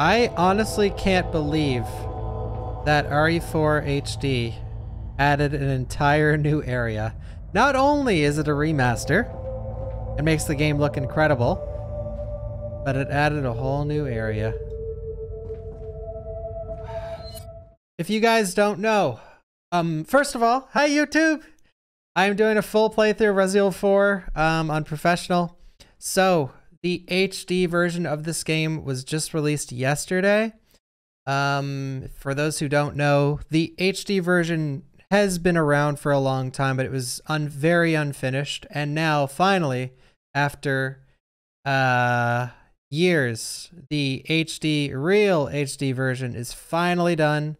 I honestly can't believe that RE4 HD added an entire new area. Not only is it a remaster, it makes the game look incredible, but it added a whole new area. If you guys don't know, um, first of all, hi YouTube! I'm doing a full playthrough of Resident Evil 4 um, on Professional. So, the HD version of this game was just released yesterday. Um, for those who don't know, the HD version has been around for a long time, but it was un- very unfinished. And now, finally, after uh, years, the HD, real HD version is finally done.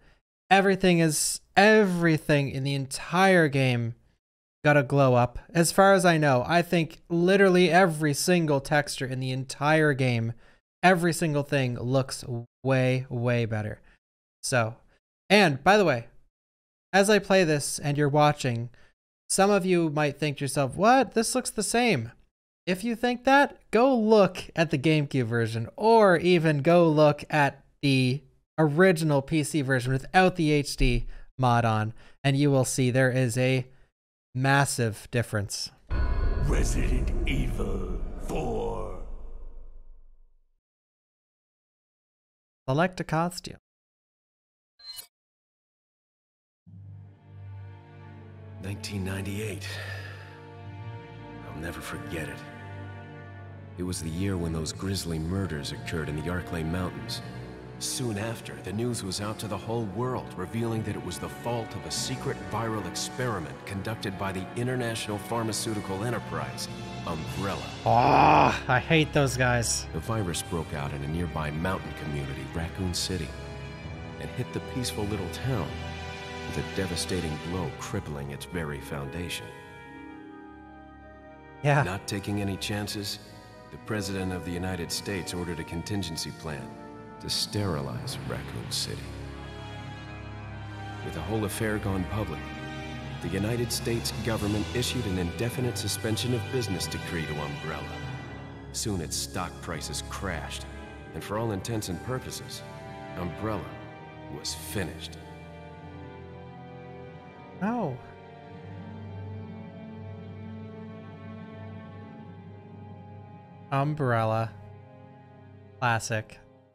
Everything is, everything in the entire game got a glow up. As far as I know, I think literally every single texture in the entire game, every single thing looks way, way better. So, and by the way, as I play this and you're watching, some of you might think to yourself, what? This looks the same. If you think that, go look at the GameCube version or even go look at the original PC version without the HD mod on, and you will see there is a massive difference. Resident Evil 4. Select a costume. Nineteen ninety-eight. I'll never forget it. It was the year when those grisly murders occurred in the Arklay Mountains. Soon after, the news was out to the whole world, revealing that it was the fault of a secret viral experiment conducted by the international pharmaceutical enterprise, Umbrella. Ah, I hate those guys. The virus broke out in a nearby mountain community, Raccoon City, and hit the peaceful little town with a devastating blow crippling its very foundation. Yeah. Not taking any chances, the President of the United States ordered a contingency plan to sterilize Raccoon City. With the whole affair gone public, the United States government issued an indefinite suspension of business decree to Umbrella. Soon its stock prices crashed, and for all intents and purposes, Umbrella was finished. No. Umbrella. Classic.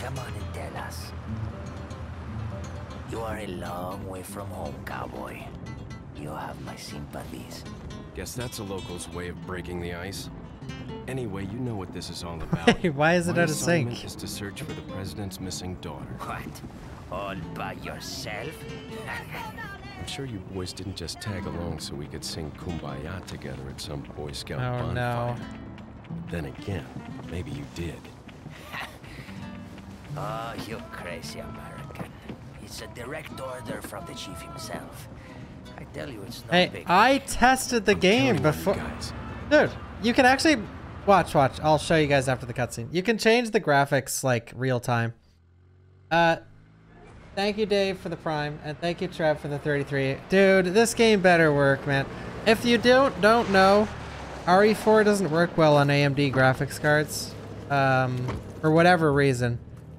Come on and tell us. You are a long way from home, cowboy. You have my sympathies. Guess that's a local's way of breaking the ice. Anyway, you know what this is all about. Why is it My out of sync? assignment is to search for the president's missing daughter. What? All by yourself? I'm sure you boys didn't just tag along so we could sing Kumbaya together at some Boy Scout Oh, bonfire. no. Then again, maybe you did. Oh, you crazy American. It's a direct order from the chief himself. I tell you, it's no Hey, big. I tested the I'm game counting you before. guys. Dude, you can actually watch, watch. I'll show you guys after the cutscene. You can change the graphics like real time. Uh, thank you, Dave, for the Prime, and thank you, Trev, for the 33. Dude, this game better work, man. If you don't don't know, RE4 doesn't work well on AMD graphics cards, um, for whatever reason.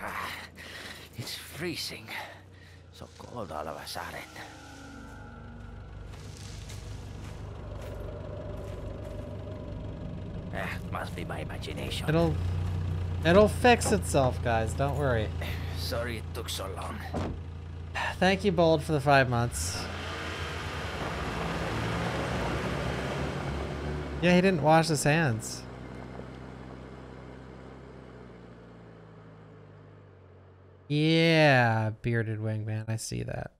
It's freezing. So cold all of a sudden. Ah, must be my imagination. It'll It'll fix itself, guys. Don't worry. Sorry it took so long. Thank you, Bold, for the five months. Yeah, he didn't wash his hands. Yeah, bearded wingman. I see that.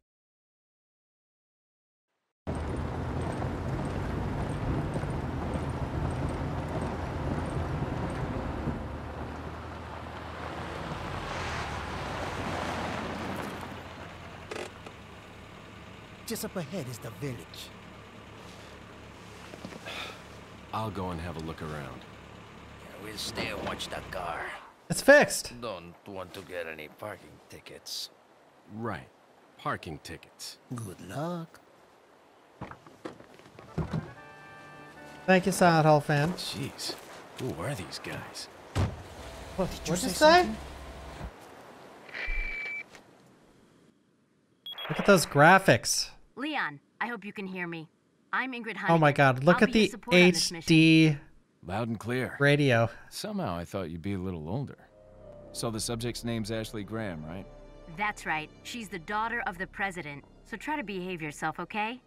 Just up ahead is the village. I'll go and have a look around. Yeah, we'll stay and watch that car. It's fixed. Don't want to get any parking tickets. Right. Parking tickets. Good luck. Thank you, Silent Hill fan. Jeez. Who are these guys? What, you what'd you say say? Look at those graphics. Leon, I hope you can hear me. I'm Ingrid Hunnigan. Oh my god, look I'll at the support on this. HD Loud and clear. radio. Somehow I thought you'd be a little older. So the subject's name's Ashley Graham, right? That's right. She's the daughter of the president. So try to behave yourself, okay?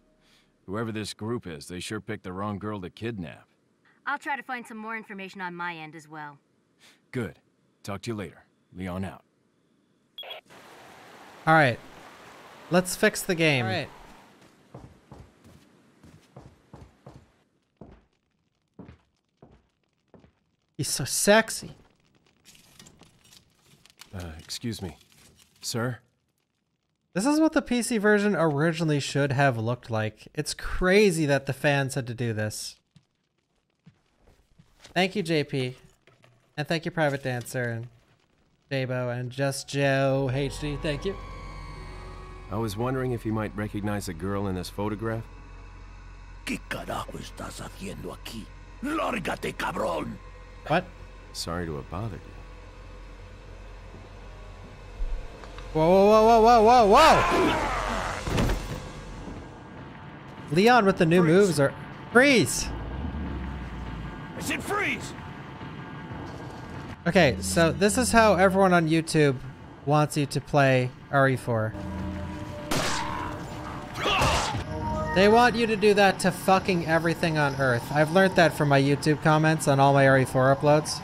Whoever this group is, they sure picked the wrong girl to kidnap. I'll try to find some more information on my end as well. Good. Talk to you later. Leon out. All right. Let's fix the game. All right. He's so sexy. Uh, excuse me. Sir? This is what the PC version originally should have looked like. It's crazy that the fans had to do this. Thank you, JP. And thank you, Private Dancer and Jabo and Just Joe HD. Thank you. I was wondering if you might recognize the girl in this photograph? ¿Qué carajo estás haciendo aquí? ¡Lárgate, cabrón! What? Sorry to have bothered you. Whoa, whoa, whoa, whoa, whoa, whoa! Leon with the new moves are freeze. I said freeze! Okay, so this is how everyone on YouTube wants you to play RE4. They want you to do that to fucking everything on Earth. I've learned that from my YouTube comments on all my RE4 uploads.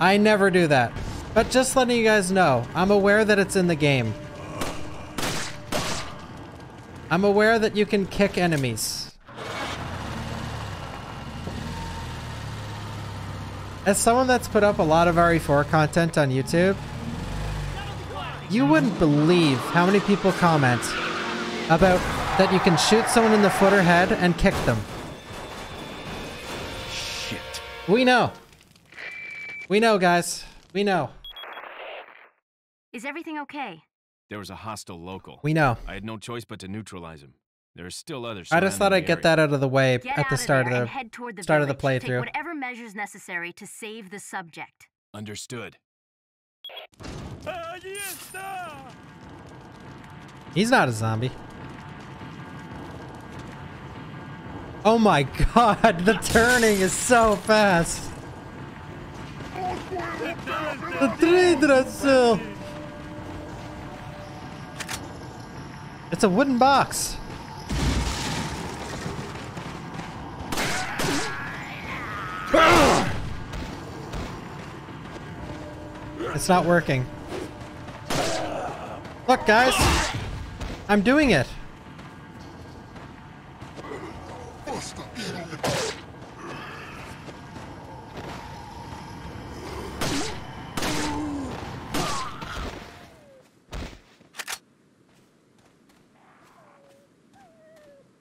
I never do that. But just letting you guys know, I'm aware that it's in the game. I'm aware that you can kick enemies. As someone that's put up a lot of RE4 content on YouTube, you wouldn't believe how many people comment about that you can shoot someone in the foot or head and kick them. Shit. We know. We know, guys. We know. Is everything okay? There was a hostile local. We know. I had no choice but to neutralize him. There are still others. I just thought I'd get that out of the way Get at out the of start there of and the head toward the start of the playthrough. Take whatever measures necessary to save the subject. Understood. He's not a zombie. Oh my god, the turning is so fast. The tree still. It's a wooden box. It's not working. Look, guys. I'm doing it.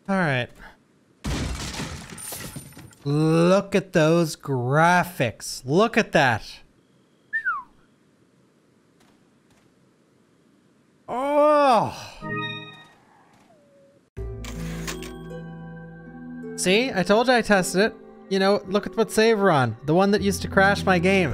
All right. Look at those graphics. Look at that. Oh. See, I told you I tested it. You know, look at what save we're on. The one that used to crash my game.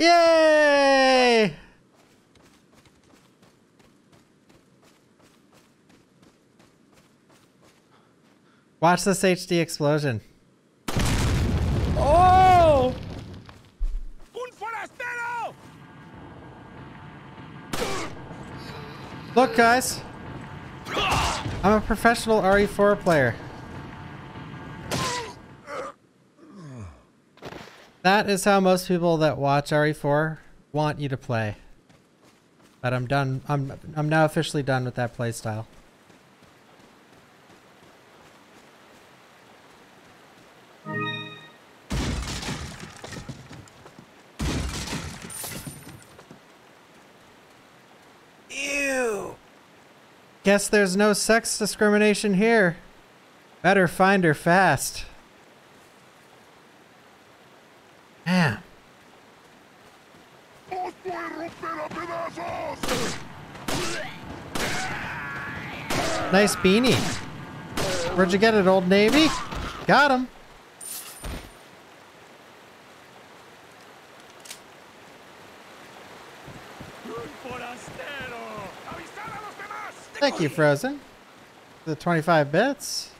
Yay! Watch this HD explosion. Oh! ¡Un forastero! Look, guys. I'm a professional RE4 player. That is how most people that watch RE4 want you to play. But I'm done. I'm I'm now officially done with that playstyle. Ew. Guess there's no sex discrimination here. Better find her fast. Nice beanie. Where'd you get it, Old Navy? Got him. Thank you, Frozen. The 25 bits.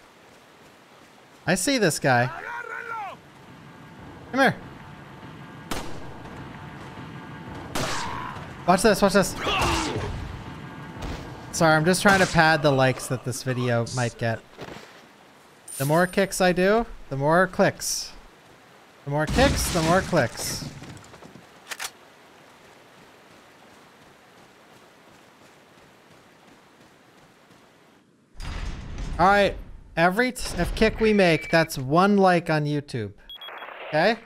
I see this guy. Come here. Watch this, watch this. Sorry, I'm just trying to pad the likes that this video might get. The more kicks I do, the more clicks. The more kicks, the more clicks. All right, every t- kick we make, that's one like on YouTube. Okay?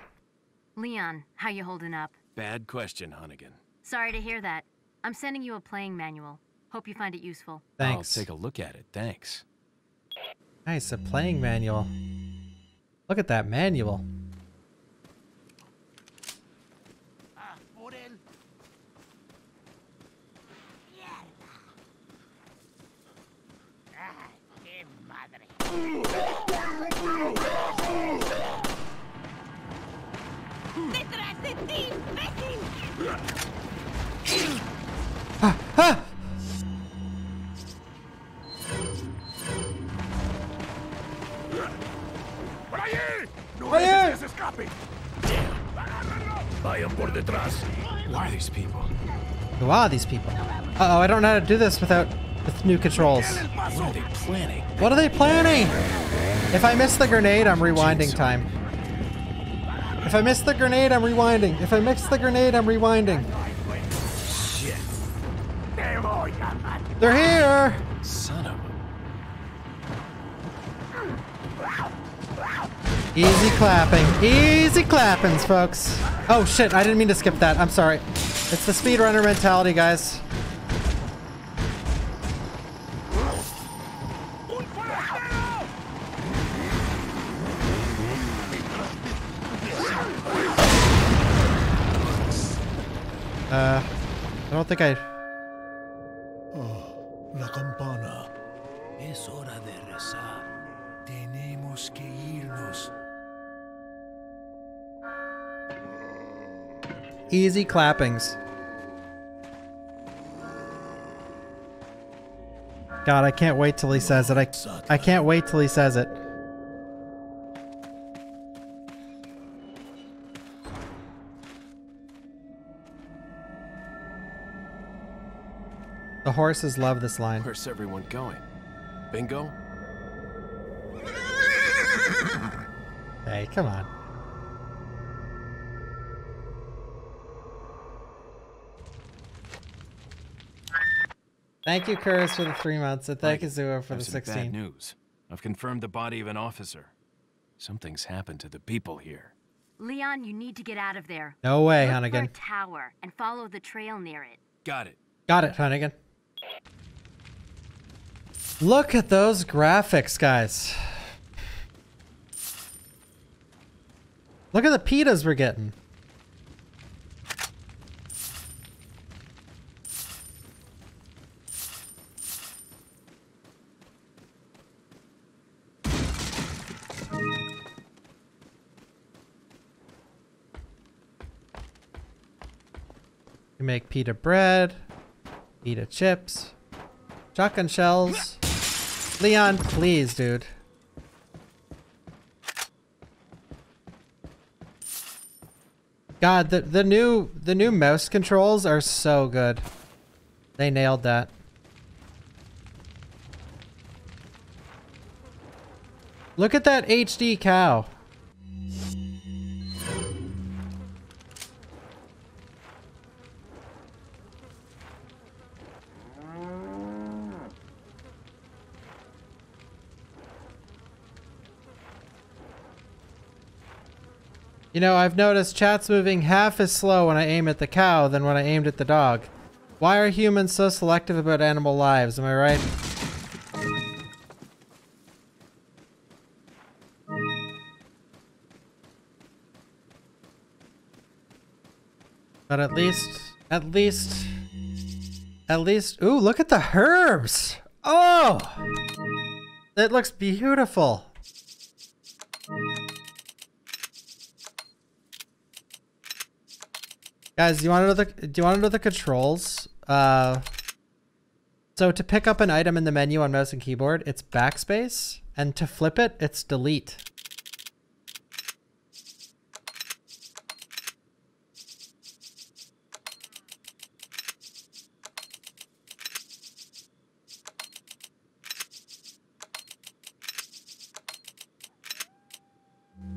Leon, how you holding up? Bad question, Hunnigan. Sorry to hear that. I'm sending you a playing manual. Hope you find it useful. Thanks. I'll take a look at it. Thanks. Nice, a playing manual. Look at that manual. ¡Ah, por dejes que se escape! ¡Agárrenlo! Vayan por detrás. Who are these people? Who are these people? Uh oh, I don't know how to do this without with new controls. What are they planning? What are they planning? If I miss the grenade, I'm rewinding time. If I miss the grenade, I'm rewinding. If I miss the grenade, I'm rewinding. ¡Te voy a matar! They're here! Son Easy clapping. Easy clappings, folks. Oh shit, I didn't mean to skip that. I'm sorry. It's the speedrunner mentality, guys. Uh, I don't think I... Easy clappings. God, I can't wait till he says it. I, I can't wait till he says it. The horses love this line. Where's everyone going? Bingo? Hey, come on. Thank you, Curtis, for the three months, and thank you, Zua, for I've the some Bad 16. news. I've confirmed the body of an officer. Something's happened to the people here. Leon, you need to get out of there. No way, Look for a Hunnigan. tower and follow the trail near it. Got it. Got it, Hunnigan. Look at those graphics, guys. Look at the pitas we're getting. We make pita bread, pita chips, shotgun shells. Leon, please, dude. God, the the new the new mouse controls are so good. They nailed that. Look at that HD cow. You know, I've noticed chat's moving half as slow when I aim at the cow than when I aimed at the dog. Why are humans so selective about animal lives? Am I right? But at least, at least, at least, ooh, look at the herbs. Oh, it looks beautiful. Guys, do you want to know the do you want to know the controls? Uh, so to pick up an item in the menu on mouse and keyboard, it's backspace, and to flip it, it's delete.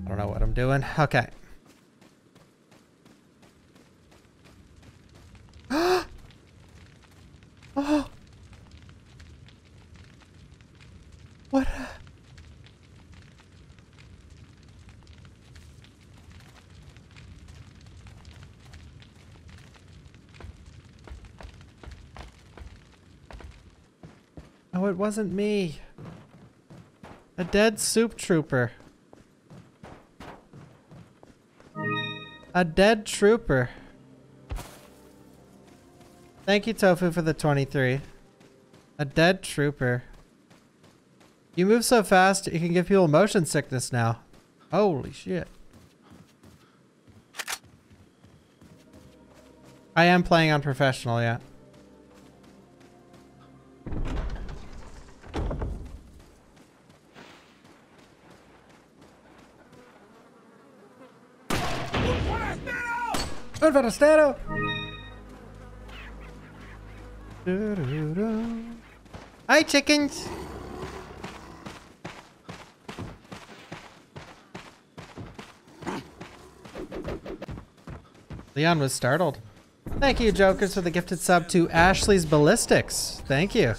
I don't know what I'm doing. Okay. Oh. What? Oh, it wasn't me. A dead soup trooper. A dead trooper. Thank you, Tofu, for the 23. A dead trooper. You move so fast, you can give people motion sickness now. Holy shit. I am playing on professional, yeah. Un forastero! Hi, chickens! Leon was startled. Thank you, Jokers, for the gifted sub to Ashley's Ballistics. Thank you.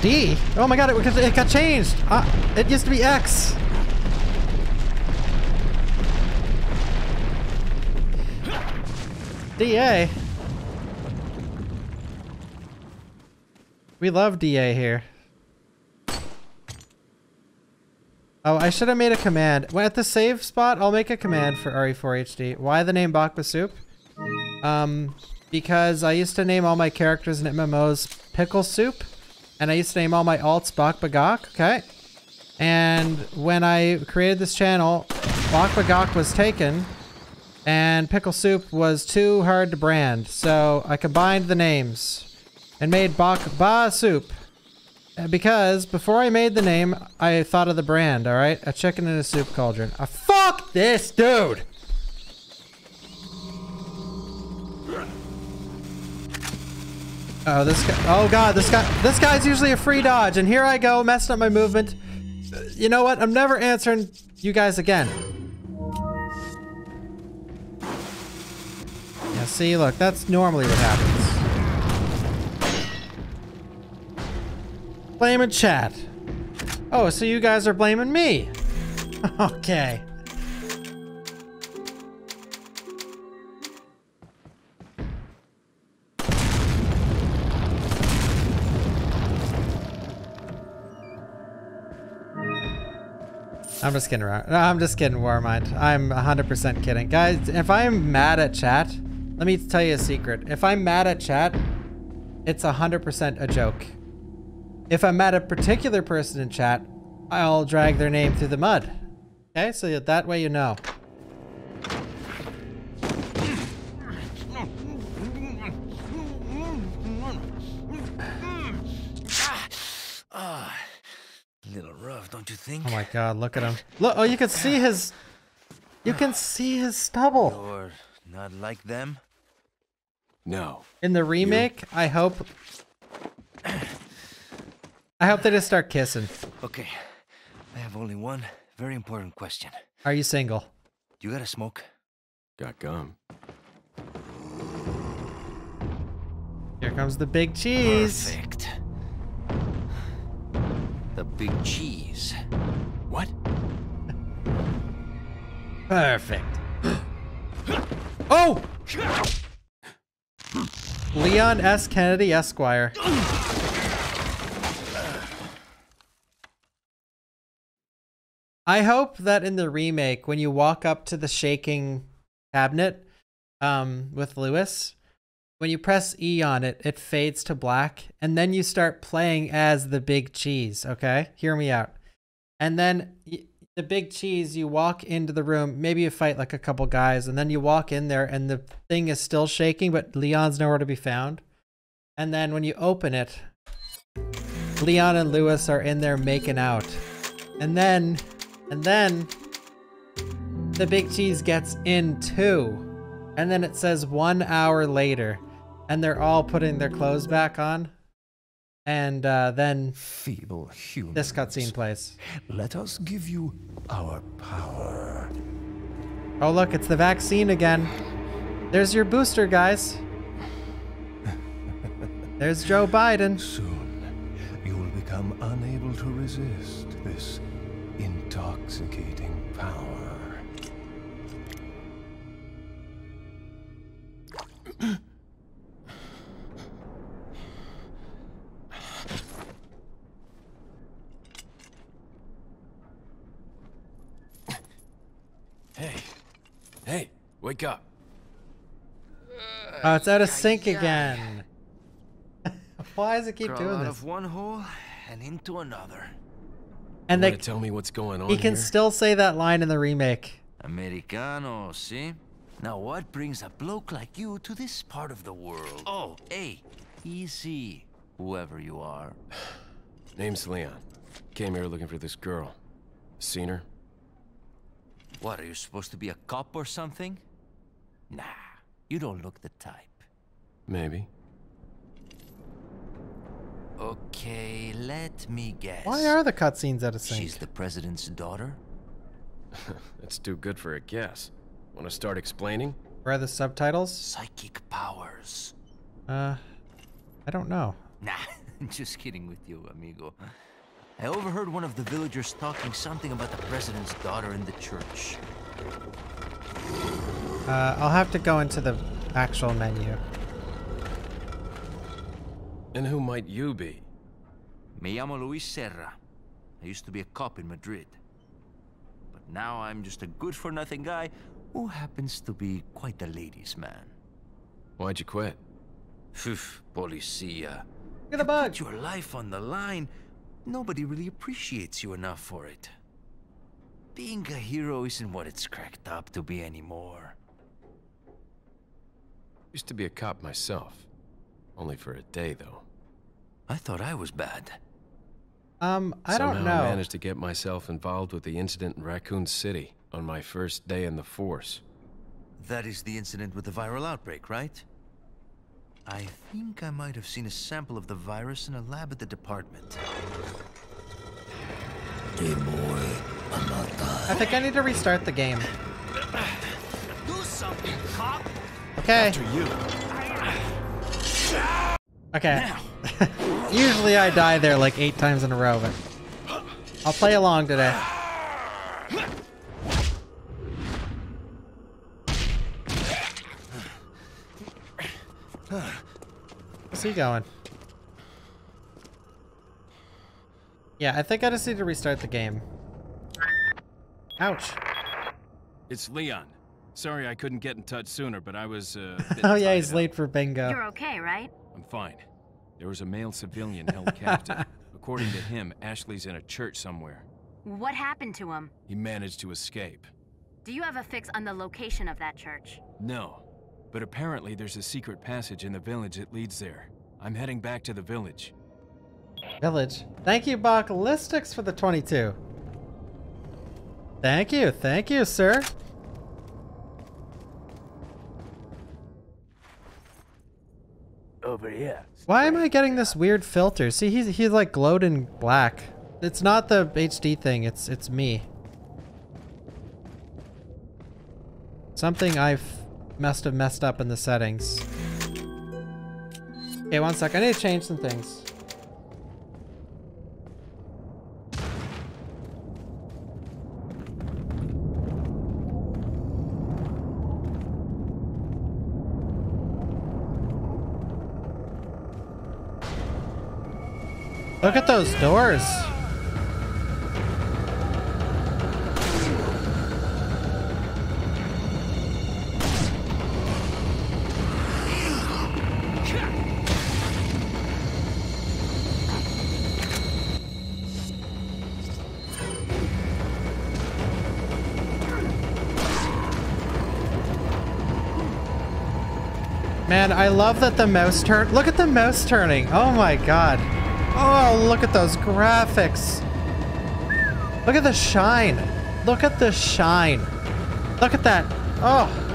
D? Oh my god, it, it got changed! Uh, it used to be X! DA? We love DA here. Oh, I should have made a command. When at the save spot, I'll make a command for RE4HD. Why the name Bawkbasoup? Um, because I used to name all my characters in MMOs Pickle Soup. And I used to name all my alts Bawkbagok, okay? And when I created this channel, Bawkbagok was taken, and Pickle Soup was too hard to brand. So I combined the names and made Bawkbasoup. Because before I made the name, I thought of the brand, alright? A chicken in a soup cauldron. Ah, fuck this dude! Oh, this guy. Oh god, this guy. This guy's usually a free dodge, and here I go, messing up my movement. You know what? I'm never answering you guys again. See, look, that's normally what happens. Blaming chat. Oh, so you guys are blaming me. okay. I'm just kidding around. I'm just kidding, Warmind. I'm 100% kidding. Guys, if I'm mad at chat, let me tell you a secret. If I'm mad at chat, it's 100% a joke. If I'm mad at a particular person in chat, I'll drag their name through the mud. Okay, so that way you know. Little rough, don't you think? Oh my god, look at him. Look, oh, you can see his. You can see his stubble. Or not like them? No. In the remake, I hope. I hope they just start kissing. Okay, I have only one very important question. Are you single? Do you got a smoke? Got gum. Here comes the big cheese. Perfect. The big cheese. What? Perfect. oh! Leon S. Kennedy, Esquire. I hope that in the remake, when you walk up to the shaking cabinet um, with Luis, when you press E on it, it fades to black, and then you start playing as the big cheese, okay? Hear me out. And then the big cheese, you walk into the room, maybe you fight like a couple guys, and then you walk in there, and the thing is still shaking, but Leon's nowhere to be found. And then when you open it, Leon and Luis are in there making out. And then, and then the big cheese gets in too. And then it says one hour later, and they're all putting their clothes back on. And uh, then Feeble humans. this cutscene plays. Let us give you our power. Oh, look, it's the vaccine again. There's your booster, guys. There's Joe Biden. Soon, you will become unable to resist this intoxicating wake up. Oh, it's out of sync again. Why does it keep Crawl doing out this? of one hole and into another. And You they, tell me what's going on he can here? still say that line in the remake. Americano, see? Now what brings a bloke like you to this part of the world? Oh, hey, easy, whoever you are. Name's Leon. Came here looking for this girl. Seen her? What, are you supposed to be a cop or something? Nah, you don't look the type. Maybe. Okay, let me guess. Why are the cutscenes out of She's the president's daughter? That's too good for a guess. Want to start explaining? Where are the subtitles? Psychic powers. Uh, I don't know. Nah, just kidding with you, amigo. I overheard one of the villagers talking something about the president's daughter in the church. Uh, I'll have to go into the actual menu. And who might you be? Me llamo Luis Serra. I used to be a cop in Madrid. But now I'm just a good-for-nothing guy who happens to be quite a ladies' man. Why'd you quit? Phew, policia. Look at the bug. Put your life on the line. Nobody really appreciates you enough for it. Being a hero isn't what it's cracked up to be anymore. Used to be a cop myself. Only for a day, though. I thought I was bad. Um, I Somehow don't know. I managed to get myself involved with the incident in Raccoon City on my first day in the force. That is the incident with the viral outbreak, right? I think I might have seen a sample of the virus in a lab at the department. I think I need to restart the game. Do something, cop! Okay. you. Okay. Usually I die there like eight times in a row, but I'll play along today. Where's he going? Yeah, I think I just need to restart the game. Ouch. It's Leon. Sorry I couldn't get in touch sooner, but I was, uh, Oh yeah, he's up. late for bingo. You're okay, right? I'm fine. There was a male civilian held captive. According to him, Ashley's in a church somewhere. What happened to him? He managed to escape. Do you have a fix on the location of that church? No. But apparently there's a secret passage in the village that leads there. I'm heading back to the village. Village. Thank you, Bacalistics, for the 22. Thank you. Thank you, sir. Over here. Why am I getting this weird filter? See, he's he's like glowed in black. It's not the HD thing. It's it's me. Something I've must have messed up in the settings. Okay, one sec. I need to change some things. Look at those doors. Man, I love that the mouse turn. Look at the mouse turning. Oh my god. Oh, look at those graphics. Look at the shine. Look at the shine. Look at that. Oh.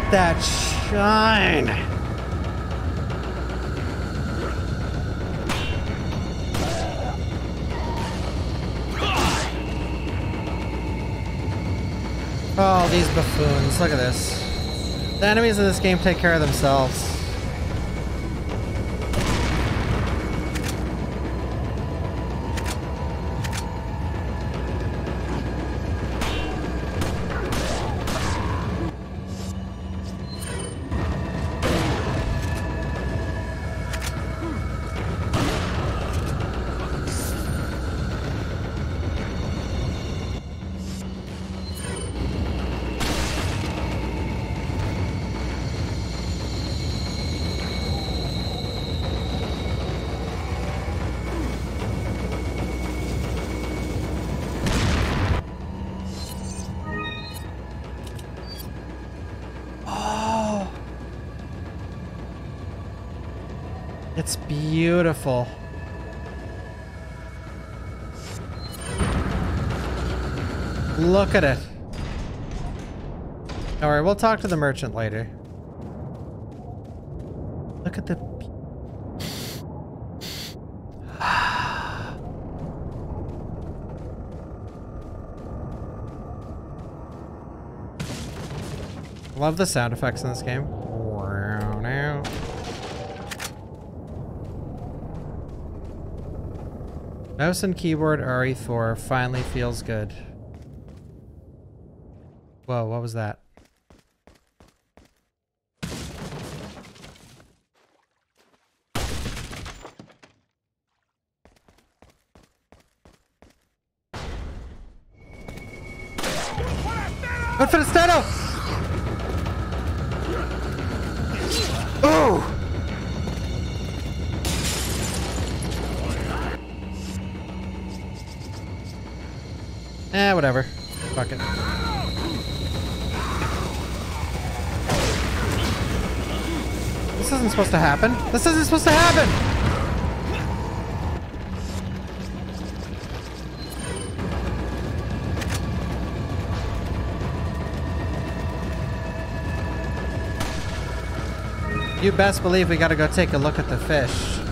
At that shine. Oh, these buffoons. Look at this. The enemies in this game take care of themselves. Look at it. Alright, we'll talk to the merchant later. Look at the... Love the sound effects in this game. Mouse and keyboard RE4 finally feels good. What was that? Happen. This isn't supposed to happen! You best believe we gotta go take a look at the fish.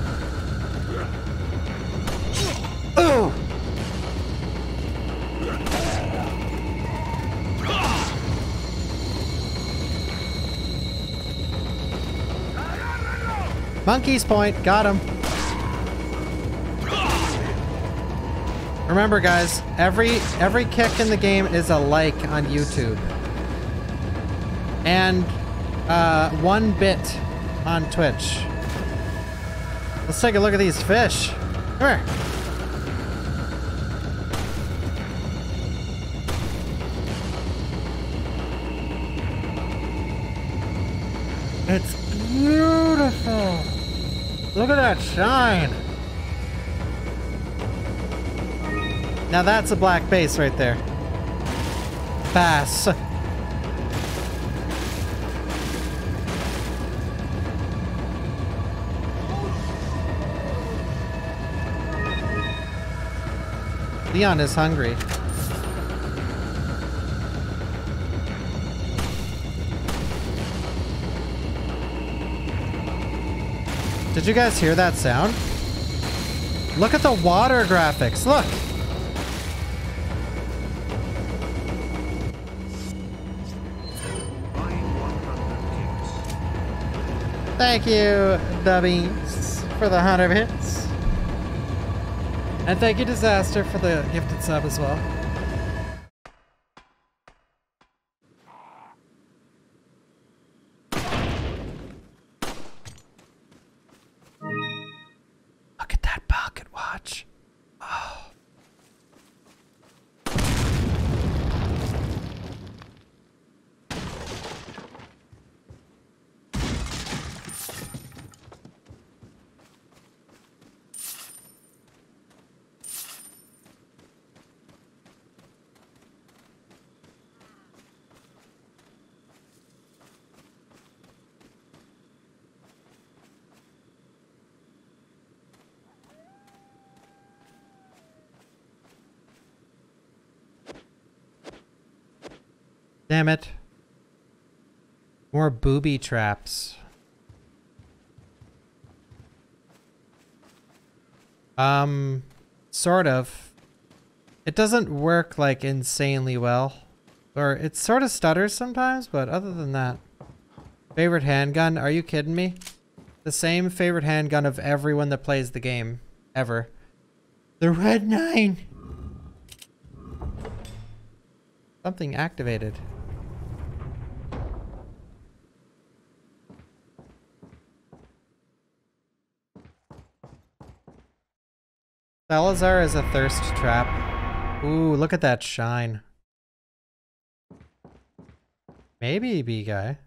Monkey's point, got him. Remember, guys, every every kick in the game is a like on YouTube, and uh, one bit on Twitch. Let's take a look at these fish. Come here. Now that's a black base right there. Bass. Leon is hungry. Did you guys hear that sound? Look at the water graphics. Look. Thank you, Dubbies, for the 100 hits. And thank you, Disaster, for the gifted sub as well. Look at that pocket watch. Oh. Damn it. More booby traps. Um, sort of. It doesn't work like insanely well. Or it sort of stutters sometimes, but other than that. Favorite handgun? Are you kidding me? The same favorite handgun of everyone that plays the game. Ever. The Red 9! Something activated. Salazar is a thirst trap. Ooh, look at that shine. Maybe B guy.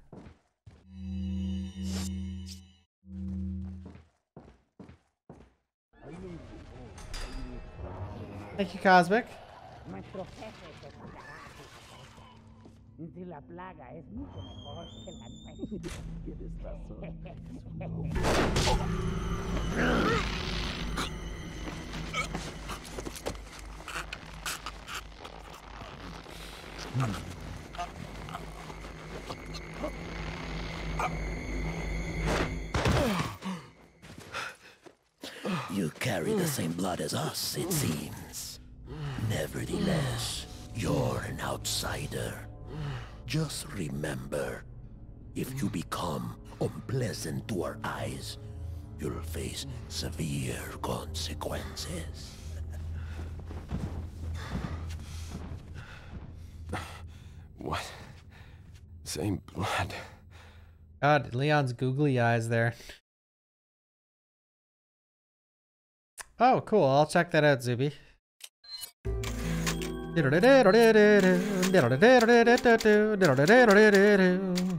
Thank you, Cosmic. You carry the same blood as us, it seems. Nevertheless, you're an outsider. Just remember, if you become unpleasant to our eyes, you'll face severe consequences. What? Same blood. God, Leon's googly eyes there. Oh, cool. I'll check that out, Zuby.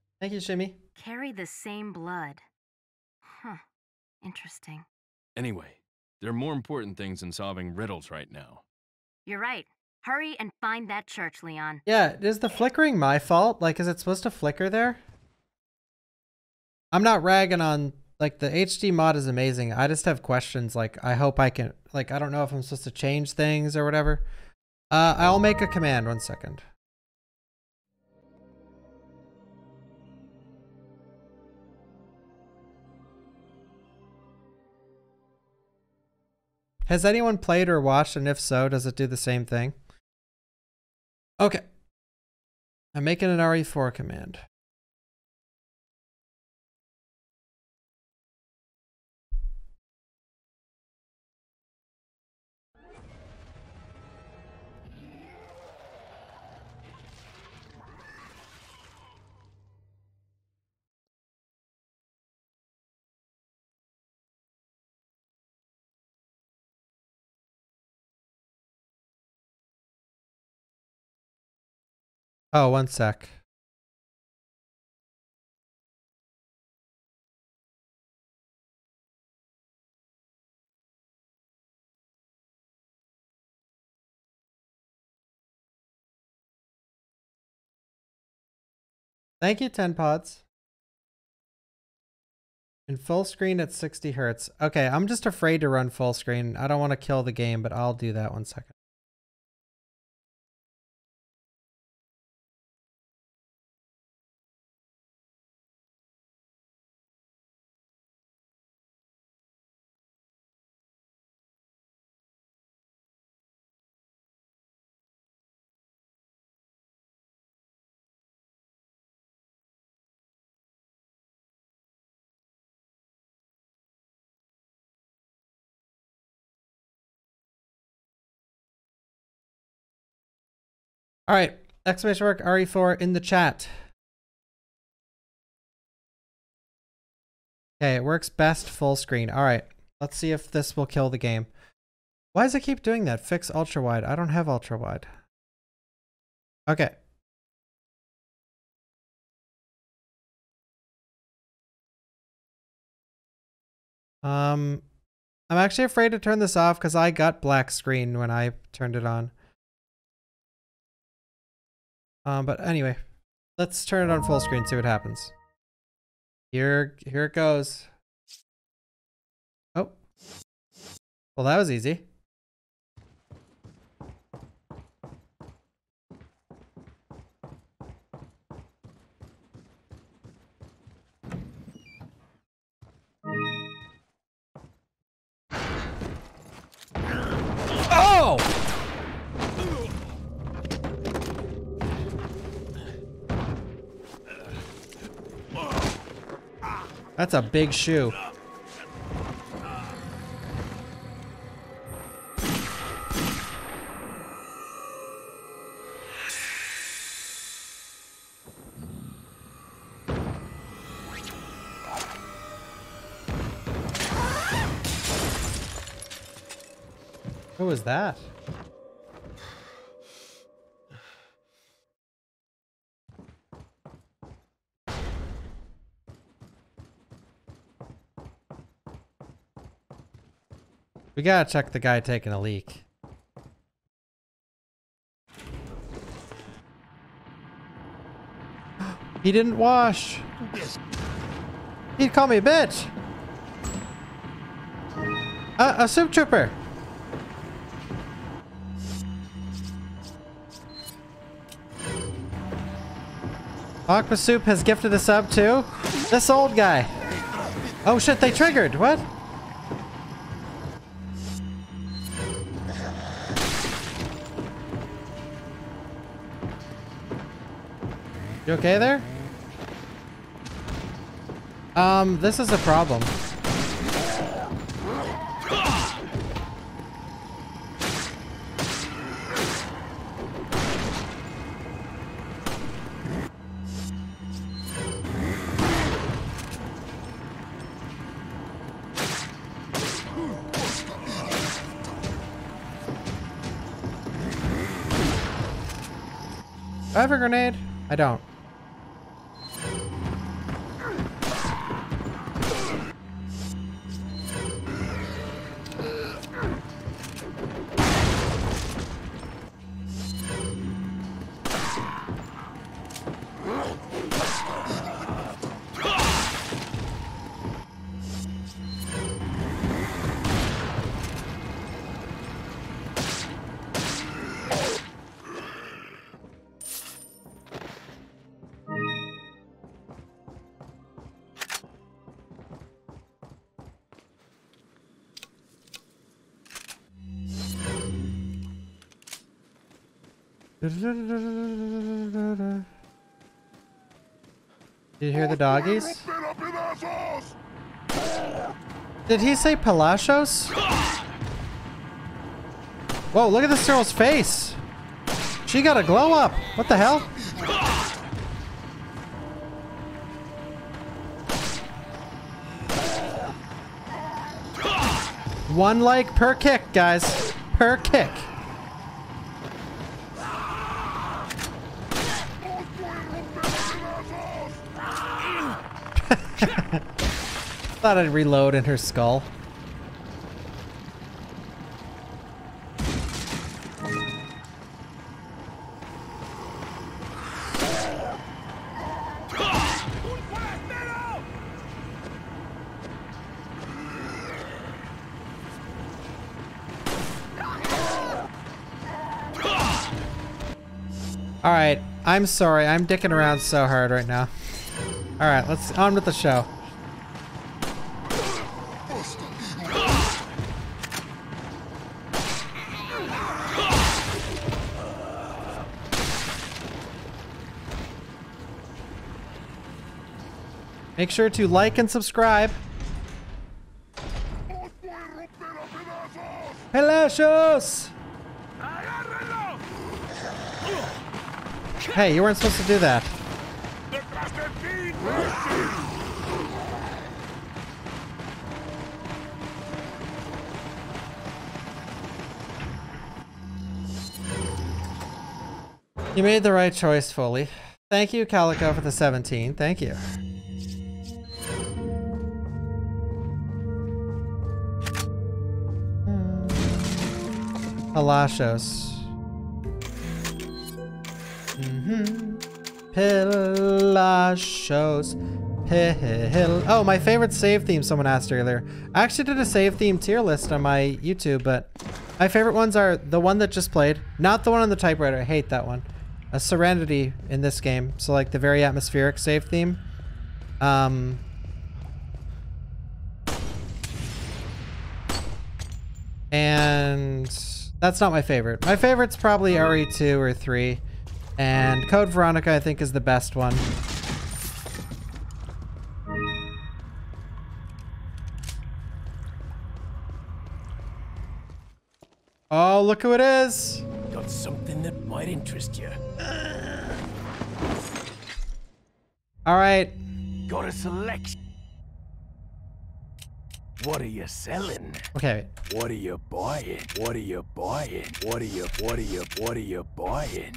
Thank you, Shimmy. Carry the same blood. Huh. Interesting. Anyway, there are more important things than solving riddles right now. You're right. Hurry and find that church, Leon. Yeah, is the flickering my fault? Like, is it supposed to flicker there? I'm not ragging on like the HD mod is amazing. I just have questions. Like I hope I can. Like I don't know if I'm supposed to change things or whatever. Uh, I'll make a command. One second. Has anyone played or watched, and if so, does it do the same thing? Okay. I'm making an RE4 command. Oh, one sec. Thank you, 10 pods. In full screen at 60 hertz. Okay, I'm just afraid to run full screen. I don't want to kill the game, but I'll do that one second. All right, exclamation mark RE4 in the chat. Okay, it works best full screen. All right, let's see if this will kill the game. Why does it keep doing that? Fix ultra wide. I don't have ultra wide. Okay. Um, I'm actually afraid to turn this off because I got black screen when I turned it on. Um, but anyway, let's turn it on full screen, see what happens. Here, here it goes. Oh. Well, that was easy. That's a big shoe. Who was that? We gotta check the guy taking a leak. he didn't wash. He'd call me a bitch. Uh, a soup trooper. Aqua Soup has gifted a sub too. This old guy. Oh shit, they triggered. What? You okay there? Um, this is a problem. I have a grenade? I don't. Did you hear the doggies? Did he say Palacios? Whoa, look at this girl's face. She got a glow up. What the hell? One like per kick, guys. Per kick. Thought I'd reload in her skull. Alright, I'm sorry. I'm dicking around so hard right now. Alright, let's on with the show. Make sure to like and subscribe. Palacios! Hey, you weren't supposed to do that. You made the right choice, Foley. Thank you, Calico, for the 17. Thank you. Palacios. Mm-hmm. Palacios. Pil. Oh, my favorite save theme, someone asked earlier. I actually did a save theme tier list on my YouTube, but my favorite ones are the one that just played, not the one on the typewriter. I hate that one. A Serenity in this game. So like the very atmospheric save theme. Um, and that's not my favorite. My favorite's probably RE2 or 3. And Code Veronica, I think, is the best one. Oh, look who it is! Got something that might interest you. Alright. Got a selection. What are you selling? Okay. What are you buying? What are you buying? What are you what are you what are you buying?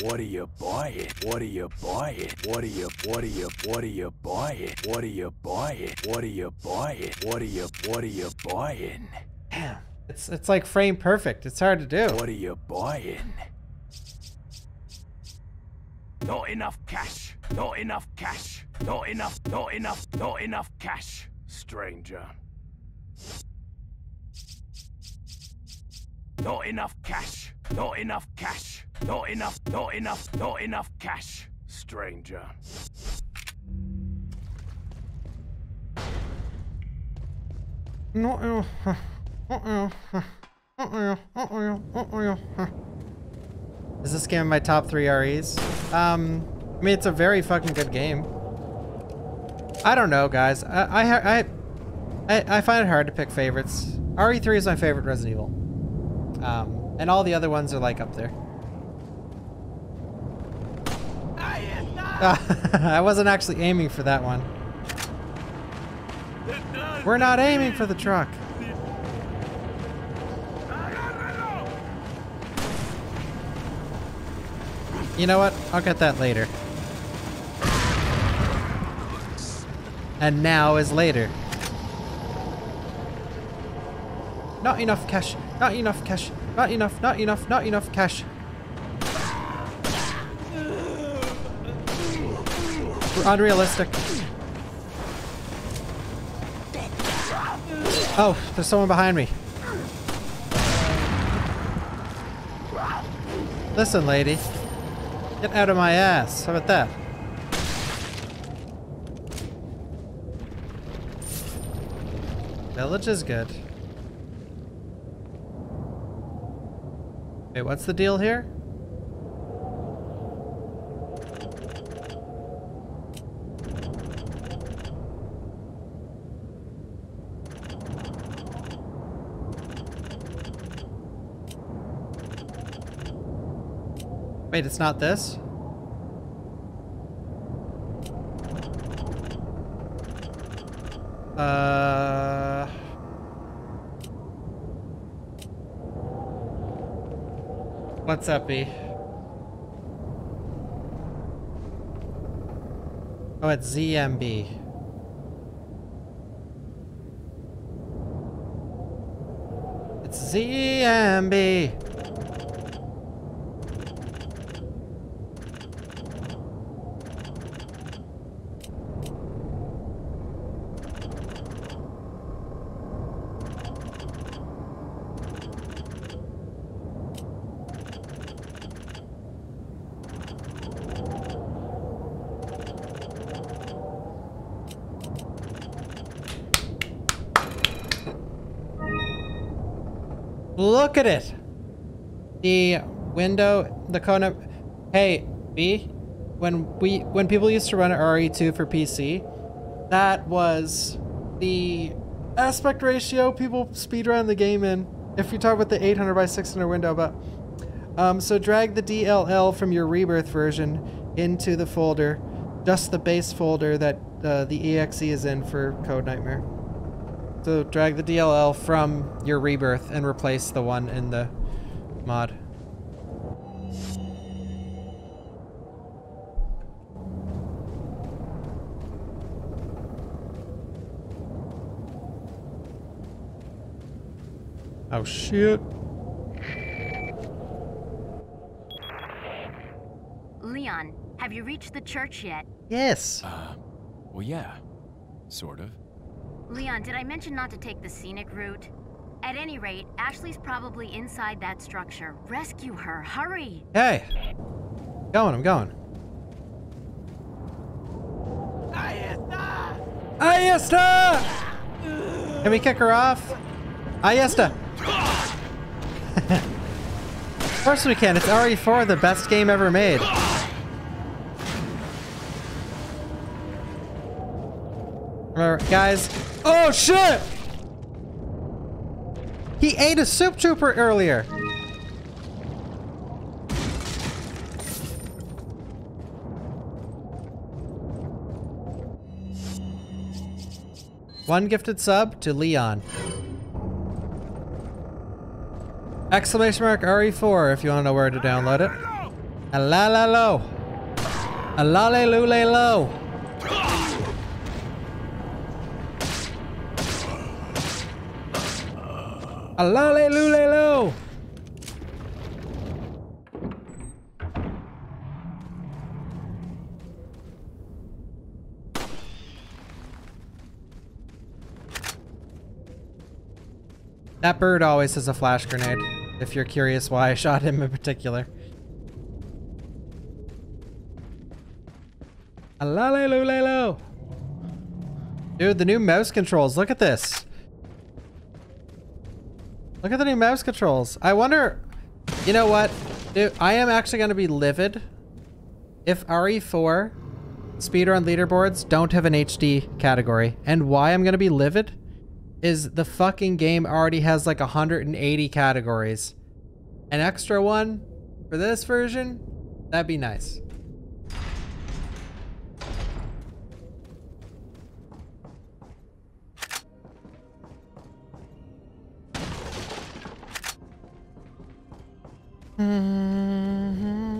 What are you buying? What are you buying? What are you what are you what are you buying? What are you buying? What are you buying? What are you what are you buying? Damn. It's it's like frame perfect. It's hard to do. What are you buying? Not enough cash. Not enough cash. Not enough. Not enough. Not enough cash. Stranger. Not enough cash. Not enough cash. Not enough. Not enough. Not enough cash. Stranger. No. Is this game my top three REs? Um, I mean, it's a very fucking good game. I don't know, guys. I I I, I, find it hard to pick favorites. RE3 is my favorite Resident Evil. Um, and all the other ones are like up there. I wasn't actually aiming for that one. We're not aiming for the truck. You know what? I'll get that later. And now is later. Not enough cash. Not enough cash. Not enough. Not enough. Not enough cash. Unrealistic. Oh, there's someone behind me. Listen, lady. Get out of my ass. How about that? Village is good. Wait, what's the deal here? Wait, it's not this? Uh... What's up, B? Oh, it's ZMB. It's ZMB. Look at it. The window, the Kona. Hey, B. When we when people used to run RE2 for PC, that was the aspect ratio people speedrun the game in. If you talk about the 800 by 600 window, but um, so drag the DLL from your rebirth version into the folder, just the base folder that uh, the exe is in for Code Nightmare. So drag the DLL from your rebirth and replace the one in the mod. Oh shit. Leon, have you reached the church yet? Yes. Uh, well, yeah. Sort of. Leon, did I mention not to take the scenic route? At any rate, Ashley's probably inside that structure. Rescue her, hurry! Hey. Going, I'm going. Ayesta! Can we kick her off? Ayesta! of course we can. It's RE4, the best game ever made. Remember, guys. Oh shit! He ate a soup trooper earlier. One gifted sub to Leon. Exclamation mark RE4 if you want to know where to download it. A la la lo. A la le lule lo. A la le lule lo. That bird always has a flash grenade, if you're curious why I shot him in particular. Alalelulelo. Dude, the new mouse controls. Look at this. Look at the new mouse controls. I wonder... You know what? Dude, I am actually going to be livid if RE4 speedrun leaderboards don't have an HD category. And why I'm going to be livid is the fucking game already has like 180 categories. An extra one for this version? That'd be nice. Mm-hmm.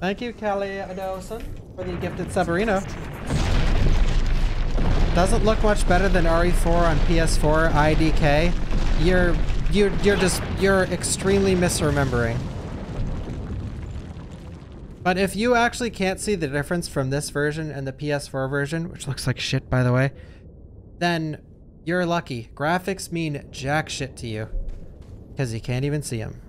Thank you, Kelly Adoson, for the gifted Severino. Doesn't look much better than RE4 on PS4 IDK. You're you're you're just you're extremely misremembering. But if you actually can't see the difference from this version and the PS4 version, which looks like shit by the way, then you're lucky. Graphics mean jack shit to you. Because you can't even see them.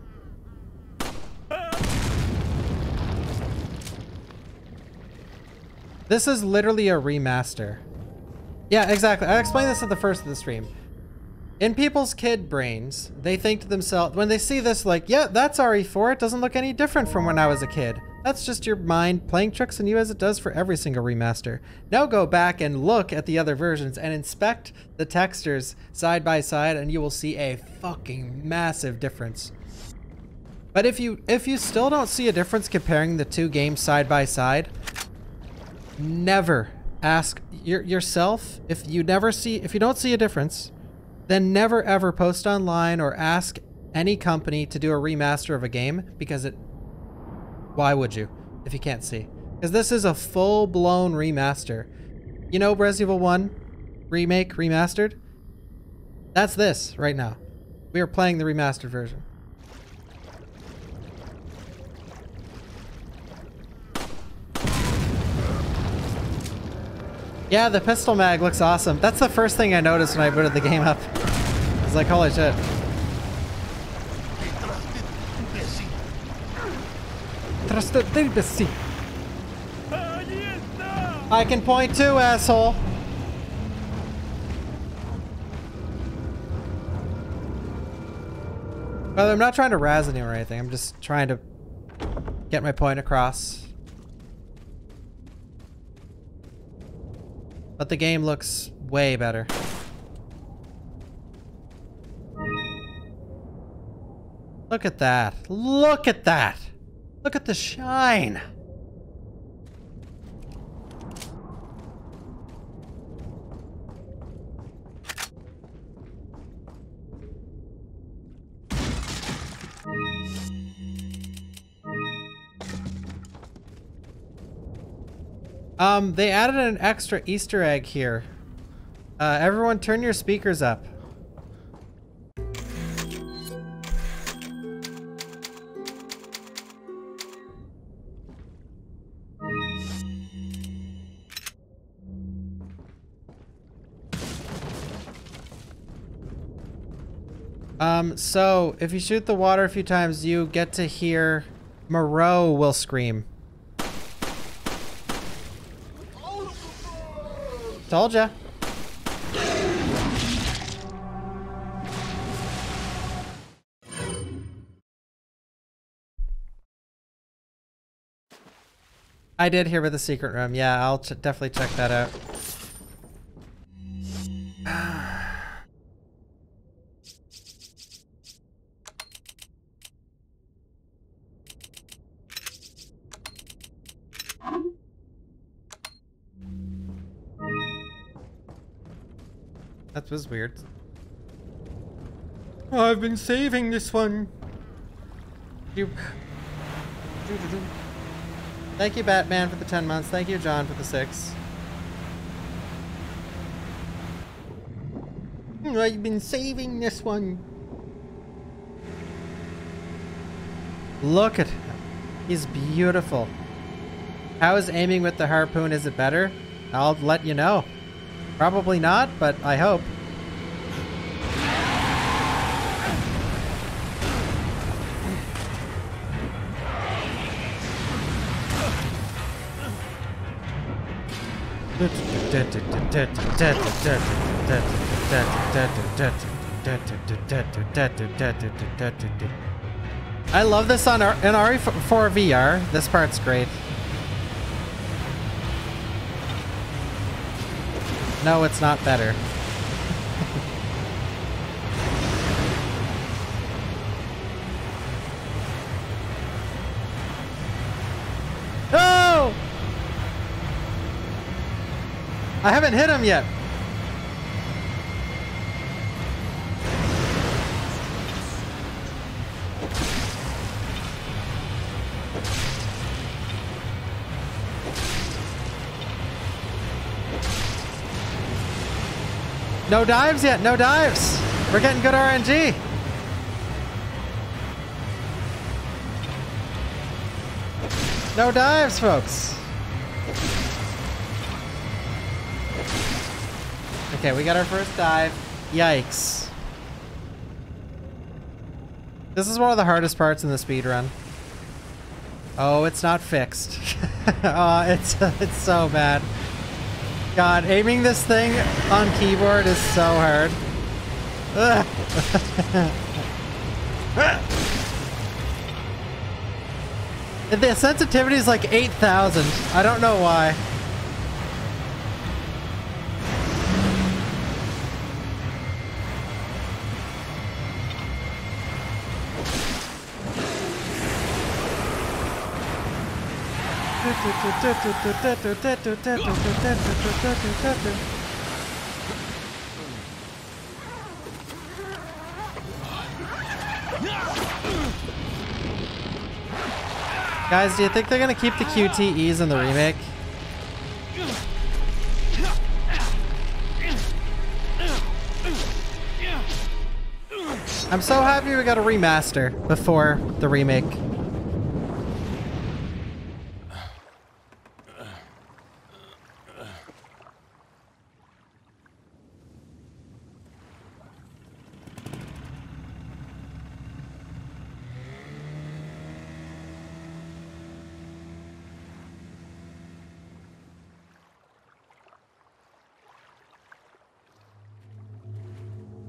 This is literally a remaster. Yeah, exactly. I explained this at the first of the stream. In people's kid brains, they think to themselves, when they see this, like, yeah, that's RE4. It doesn't look any different from when I was a kid. That's just your mind playing tricks on you as it does for every single remaster. Now go back and look at the other versions and inspect the textures side by side and you will see a fucking massive difference. But if you if you still don't see a difference comparing the two games side by side, never ask your, yourself if you never see if you don't see a difference, then never ever post online or ask any company to do a remaster of a game because it why would you if you can't see? Because this is a full-blown remaster. You know Resident Evil 1 remake remastered? That's this right now. We are playing the remastered version. Yeah, the pistol mag looks awesome. That's the first thing I noticed when I booted the game up. I was like, holy shit. I can point too, asshole. Well, I'm not trying to razz anyone or anything. I'm just trying to get my point across. But the game looks way better. Look at that. Look at that. Look at the shine. Um, they added an extra Easter egg here. Uh, everyone turn your speakers up. Um, so if you shoot the water a few times, you get to hear Moreau will scream. Told ya. I did hear about the secret room. Yeah, I'll definitely check that out. That was weird. Oh, I've been saving this one. You. Thank you, Batman, for the 10 months. Thank you, John, for the 6. Hmm, I've been saving this one. Look at him. He's beautiful. How is aiming with the harpoon? Is it better? I'll let you know. Probably not, but I hope. I love this on in RE4 VR. This part's great. No, it's not better. no! I haven't hit him yet. No dives yet, no dives. We're getting good RNG. No dives, folks. Okay, we got our first dive. Yikes. This is one of the hardest parts in the speed run. Oh, it's not fixed. oh, it's it's so bad. God, aiming this thing on keyboard is so hard. the sensitivity is like 8,000. I don't know why. Guys, do you think they're gonna keep the QTEs in the remake? I'm so happy we got a remaster before the remake.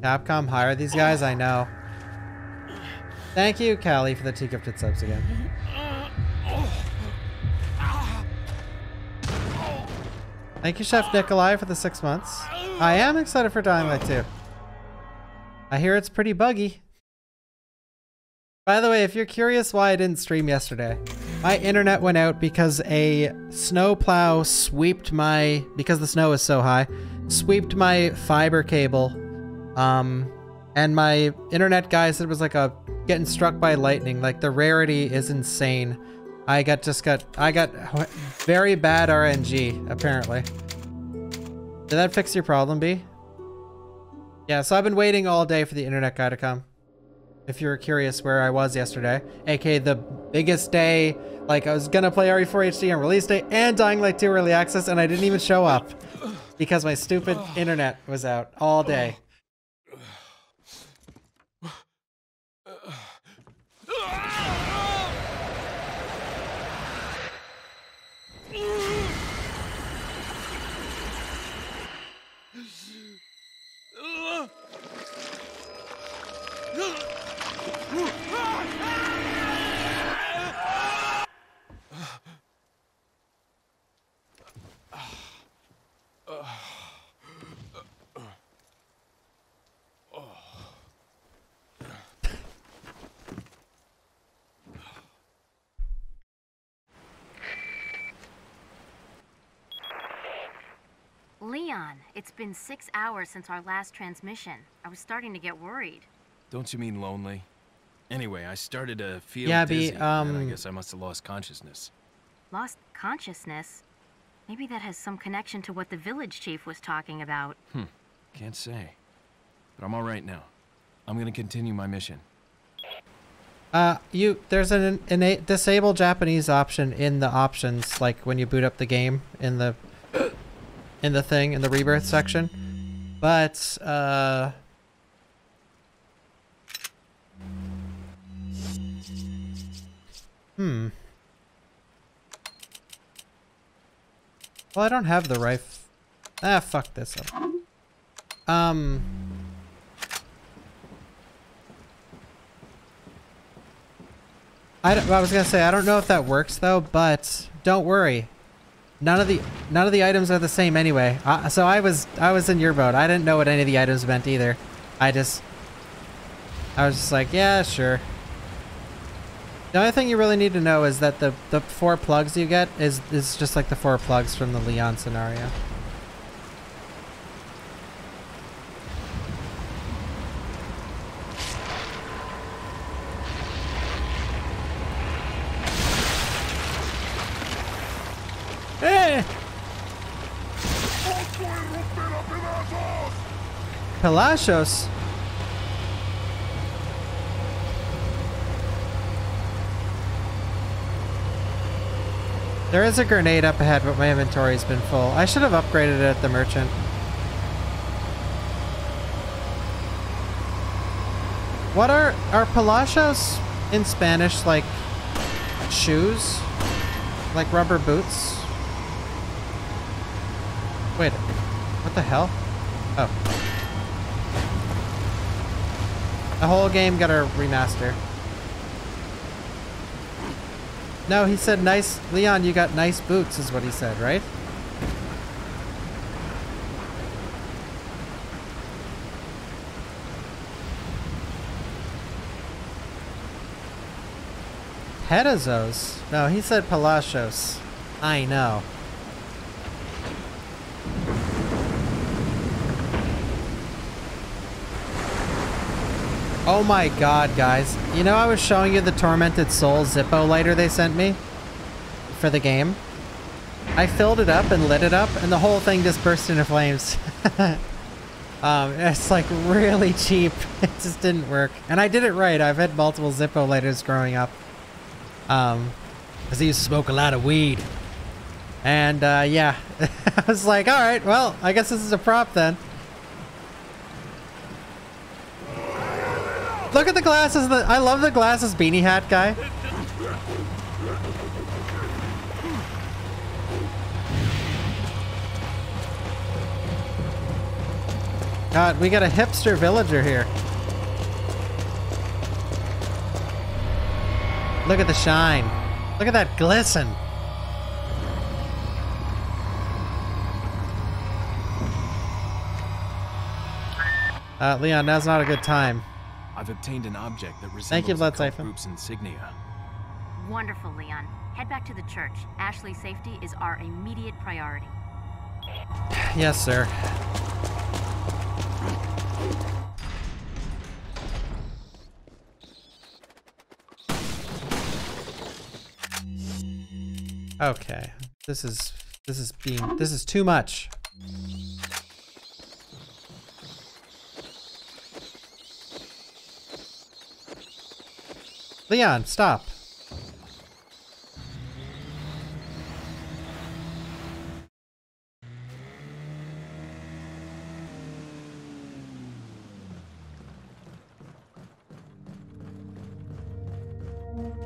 Capcom hire these guys? I know. Thank you, Callie, for the two gifted subs again. Thank you, Chef Nikolai, for the six months. I am excited for Dying Light 2. I hear it's pretty buggy. By the way, if you're curious why I didn't stream yesterday, my internet went out because a snowplow swept my, because the snow is so high, swept my fiber cable. Um, and my internet guy said it was like a getting struck by lightning. Like the rarity is insane. I got just got I got very bad RNG apparently. Did that fix your problem, B? Yeah, so I've been waiting all day for the internet guy to come. If you're curious where I was yesterday, aka the biggest day, like I was gonna play RE4 HD on release day and Dying Light 2 early access, and I didn't even show up because my stupid internet was out all day. It's been six hours since our last transmission. I was starting to get worried. Don't you mean lonely? Anyway, I started to feel Yeah, B, dizzy, and I um, guess I must have lost consciousness. Lost consciousness? Maybe that has some connection to what the village chief was talking about. Hmm. Can't say. But I'm all right now. I'm gonna continue my mission. Uh, you there's an innate disable Japanese option in the options, like when you boot up the game in the in the thing in the rebirth section. But uh, hmm. Well, I don't have the rifle. Ah, fuck this up. Um. I, I was gonna say I don't know if that works though, but don't worry. None of the none of the items are the same anyway. Uh, so I was I was in your boat. I didn't know what any of the items meant either. I just I was just like, yeah, sure. The only thing you really need to know is that the the four plugs you get is is just like the four plugs from the Leon scenario. Eh! Palacios. There is a grenade up ahead, but my inventory's been full. I should have upgraded it at the merchant. What are are palacios in Spanish like shoes? Like rubber boots? Wait, what the hell? Oh. The whole game got a remaster. No, he said nice. Leon, you got nice boots, is what he said, right? Pedazos? No, he said Palacios. I know. Oh my god, guys. You know I was showing you the Tormented Soul Zippo lighter they sent me? For the game? I filled it up and lit it up, and the whole thing just burst into flames. um, it's like really cheap. It just didn't work. And I did it right. I've had multiple Zippo lighters growing up. Um, because I used to smoke a lot of weed. And, uh, yeah. I was like, alright, well, I guess this is a prop then. Look at the glasses. The, I love the glasses beanie hat guy. God, we got a hipster villager here. Look at the shine. Look at that glisten. Uh, Leon, now's not a good time. I've obtained an object that resembles Thank you, the Blood cult group's insignia. Wonderful, Leon. Head back to the church. Ashley's safety is our immediate priority. Yes, sir. Okay. This is this is being this is too much. Leon, stop.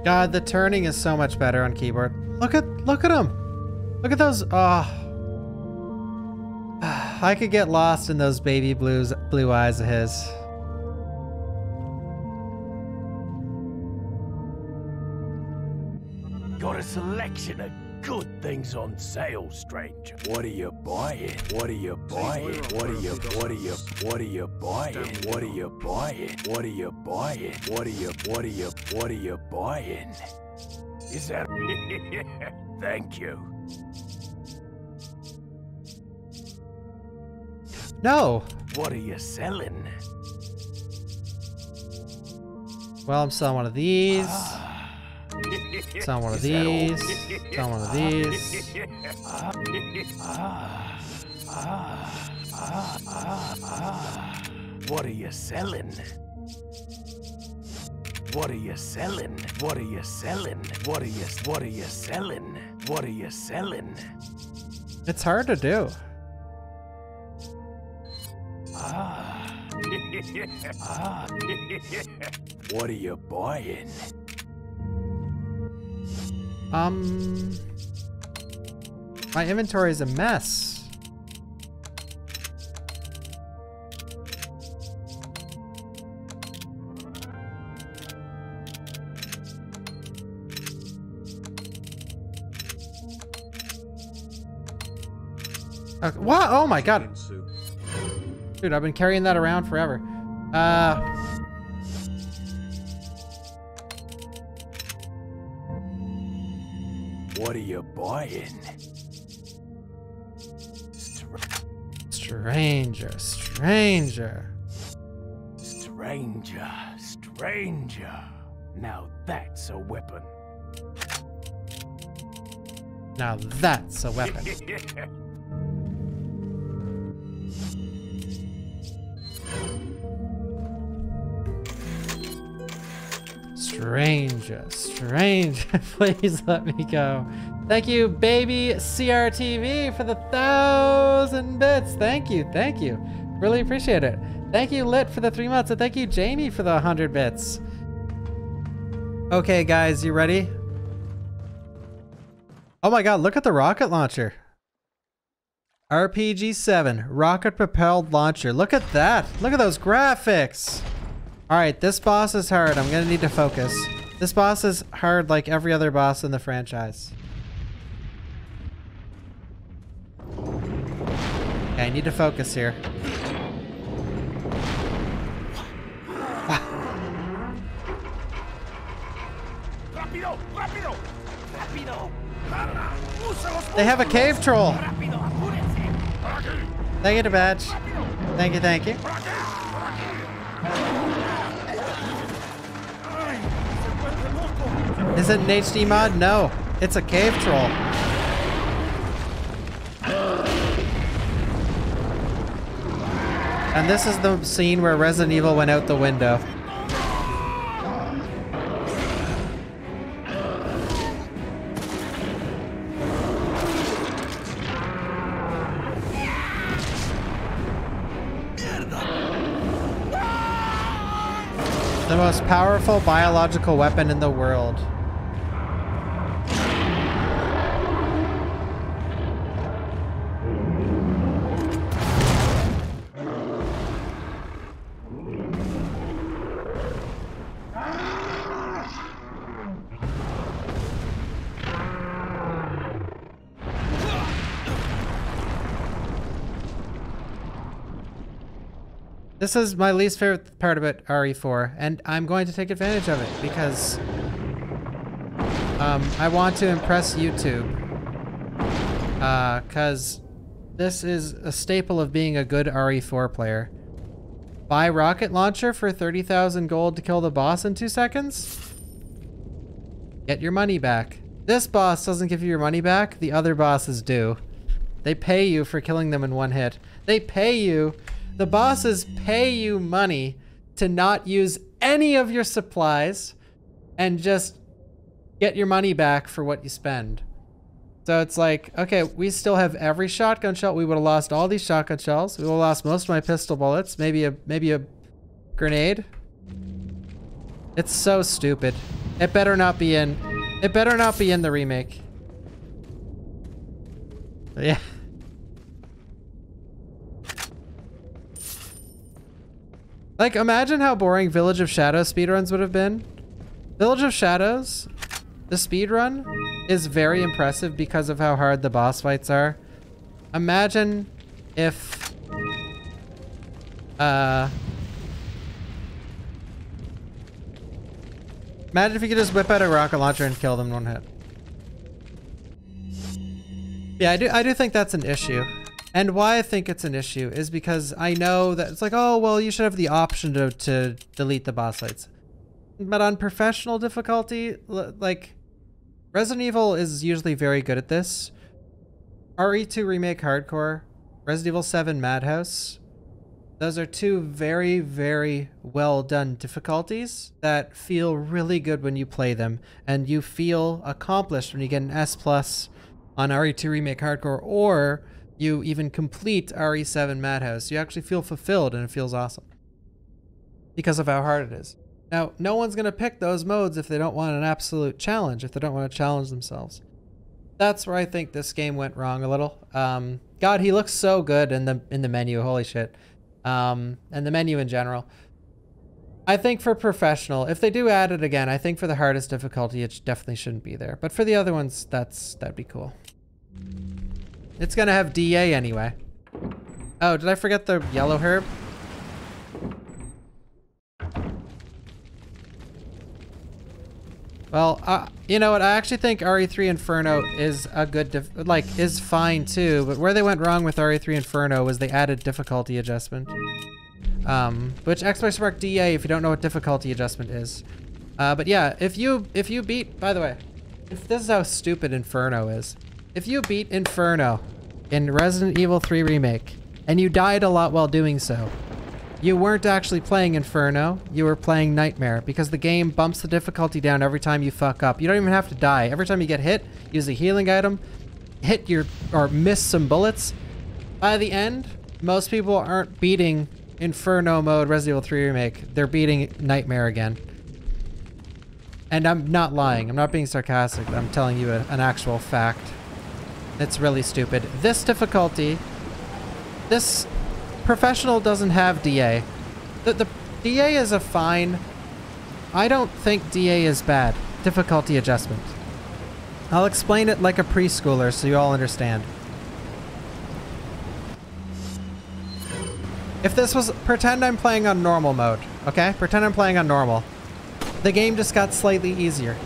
God, the turning is so much better on keyboard. Look at look at him. Look at those. Oh. I could get lost in those baby blues blue eyes of his. A selection of good things on sale, stranger. What are you buying? What are you buying? What are you what are you what are you buying? What are you buying? What are you buying? What are you what are you what are you buying? Is that Thank you. No. What are you selling? Well, I'm selling one of these. Ah. Selling one of Is that all? these. Selling one of these. What are you selling? What are you selling? What are you selling? What are you what are you selling? What are you selling? It's hard to do. Ah. ah. what are you buying? Um, my inventory is a mess. Okay, what? Oh my god. Dude, I've been carrying that around forever. Uh, What are you buying? stranger, stranger. Stranger, stranger. Now that's a weapon. Now that's a weapon. Stranger, stranger, please let me go. Thank you, baby CRTV, for the thousand bits. Thank you, thank you. Really appreciate it. Thank you, Lit, for the three months, and thank you, Jamie, for the hundred bits. Okay, guys, you ready? Oh my god, look at the rocket launcher. RPG 7, rocket propelled launcher. Look at that. Look at those graphics. All right, this boss is hard. I'm going to need to focus. This boss is hard like every other boss in the franchise. Okay, I need to focus here. They have a cave troll. Thank you, the badge. Thank you, thank you. Is it an HD mod? No. It's a cave troll. And this is the scene where Resident Evil went out the window. The most powerful biological weapon in the world. This is my least favorite part about RE4, and I'm going to take advantage of it because um, I want to impress YouTube. Because uh, this is a staple of being a good RE4 player. Buy rocket launcher for 30,000 gold to kill the boss in two seconds? Get your money back. This boss doesn't give you your money back, the other bosses do. They pay you for killing them in one hit. They pay you the bosses pay you money to not use any of your supplies and just get your money back for what you spend. So it's like, okay, we still have every shotgun shell. We would have lost all these shotgun shells. We would have lost most of my pistol bullets. Maybe a maybe a grenade. It's so stupid. It better not be in. It better not be in the remake. Yeah. Like, imagine how boring Village of Shadows speedruns would have been. Village of Shadows, the speedrun, is very impressive because of how hard the boss fights are. Imagine if... Uh... Imagine if you could just whip out a rocket launcher and kill them in one hit. Yeah, I do, I do think that's an issue. And why I think it's an issue is because I know that it's like, oh, well, you should have the option to, to delete the boss fights. But on professional difficulty, like, Resident Evil is usually very good at this. RE2 Remake Hardcore, Resident Evil 7 Madhouse, those are two very, very well done difficulties that feel really good when you play them. And you feel accomplished when you get an S plus on RE2 Remake Hardcore or you even complete RE7 Madhouse, you actually feel fulfilled and it feels awesome. Because of how hard it is. Now, no one's going to pick those modes if they don't want an absolute challenge, if they don't want to challenge themselves. That's where I think this game went wrong a little. Um, God, he looks so good in the in the menu. Holy shit. Um, and the menu in general. I think for professional, if they do add it again, I think for the hardest difficulty, it definitely shouldn't be there. But for the other ones, that's that'd be cool. It's gonna have DA anyway. Oh, did I forget the yellow herb? Well, uh, you know what? I actually think RE3 Inferno is a good, like, is fine too. But where they went wrong with RE3 Inferno was they added difficulty adjustment. Um, which exclamation mark DA if you don't know what difficulty adjustment is. Uh, but yeah, if you if you beat, by the way, if this is how stupid Inferno is. If you beat Inferno in Resident Evil 3 Remake, and you died a lot while doing so, you weren't actually playing Inferno, you were playing Nightmare, because the game bumps the difficulty down every time you fuck up. You don't even have to die. Every time you get hit, use a healing item, hit your, or miss some bullets. By the end, most people aren't beating Inferno mode Resident Evil 3 Remake. They're beating Nightmare again. And I'm not lying. I'm not being sarcastic. I'm telling you a, an actual fact. It's really stupid. This difficulty, this professional doesn't have DA. The, the DA is a fine. I don't think DA is bad. Difficulty adjustment. I'll explain it like a preschooler so you all understand. If this was, pretend I'm playing on normal mode, okay? Pretend I'm playing on normal. The game just got slightly easier.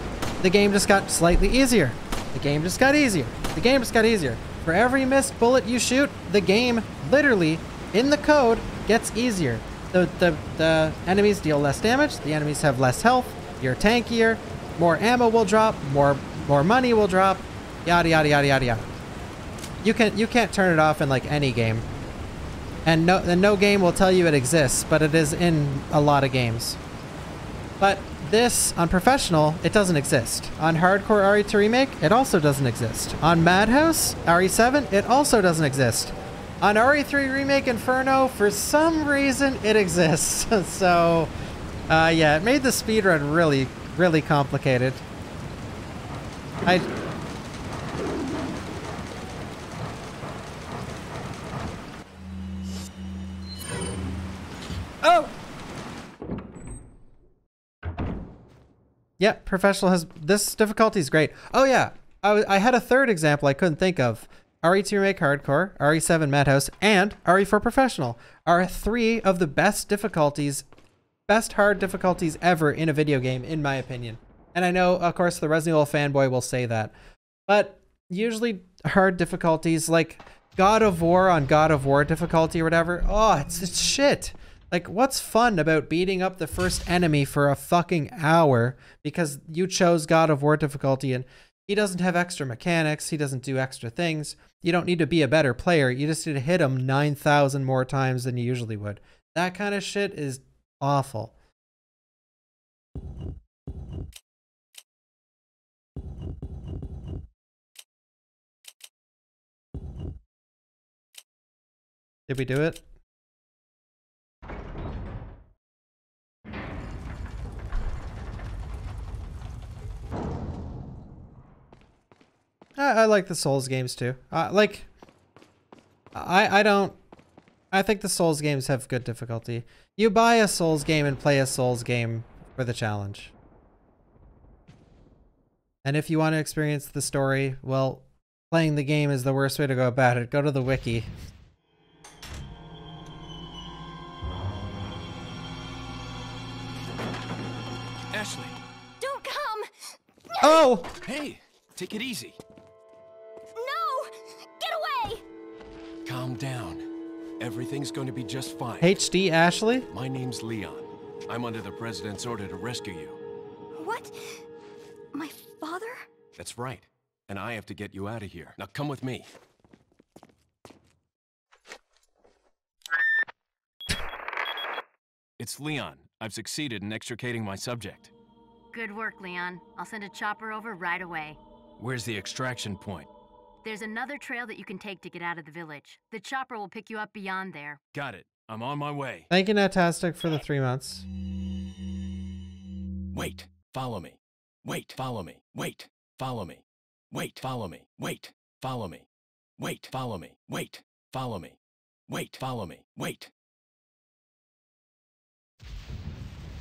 the game just got slightly easier. The game just got easier. The game just got easier. For every missed bullet you shoot, the game literally in the code gets easier. The, the, the enemies deal less damage, the enemies have less health, you're tankier, more ammo will drop, more more money will drop, yada yada yada yada yada. You can you can't turn it off in like any game. And no and no game will tell you it exists, but it is in a lot of games. But this on professional, it doesn't exist. On hardcore RE2 remake, it also doesn't exist. On Madhouse RE7, it also doesn't exist. On RE3 remake Inferno, for some reason, it exists. so, uh, yeah, it made the speedrun really, really complicated. I Oh! Yeah, professional has this difficulty is great. Oh yeah, I had a third example I couldn't think of. RE2 Remake Hardcore, RE7 Madhouse, and RE4 Professional are three of the best difficulties, best hard difficulties ever in a video game, in my opinion. And I know, of course, the Resident Evil fanboy will say that, but usually hard difficulties like God of War on God of War difficulty or whatever. Oh, it's, it's shit. Like, what's fun about beating up the first enemy for a fucking hour because you chose God of War difficulty and he doesn't have extra mechanics, he doesn't do extra things. You don't need to be a better player, you just need to hit him 9,000 more times than you usually would. That kind of shit is awful. Did we do it? I, I like the Souls games too. Uh, like, I I don't. I think the Souls games have good difficulty. You buy a Souls game and play a Souls game for the challenge. And if you want to experience the story, well, playing the game is the worst way to go about it. Go to the wiki. Ashley. Don't come! Oh! Hey, take it easy. Calm down. Everything's going to be just fine. HD Ashley? My name's Leon. I'm under the president's order to rescue you. What? My father? That's right. And I have to get you out of here. Now come with me. It's Leon. I've succeeded in extricating my subject. Good work, Leon. I'll send a chopper over right away. Where's the extraction point? There's another trail that you can take to get out of the village. The chopper will pick you up beyond there. Got it. I'm on my way. Thank you, Natastic, for the three months. Wait. Follow me. Wait. Follow me. Wait. Follow me. Wait. Follow me. Wait. Follow me. Wait. Follow me. Wait. Follow me. Wait. Follow me. Wait.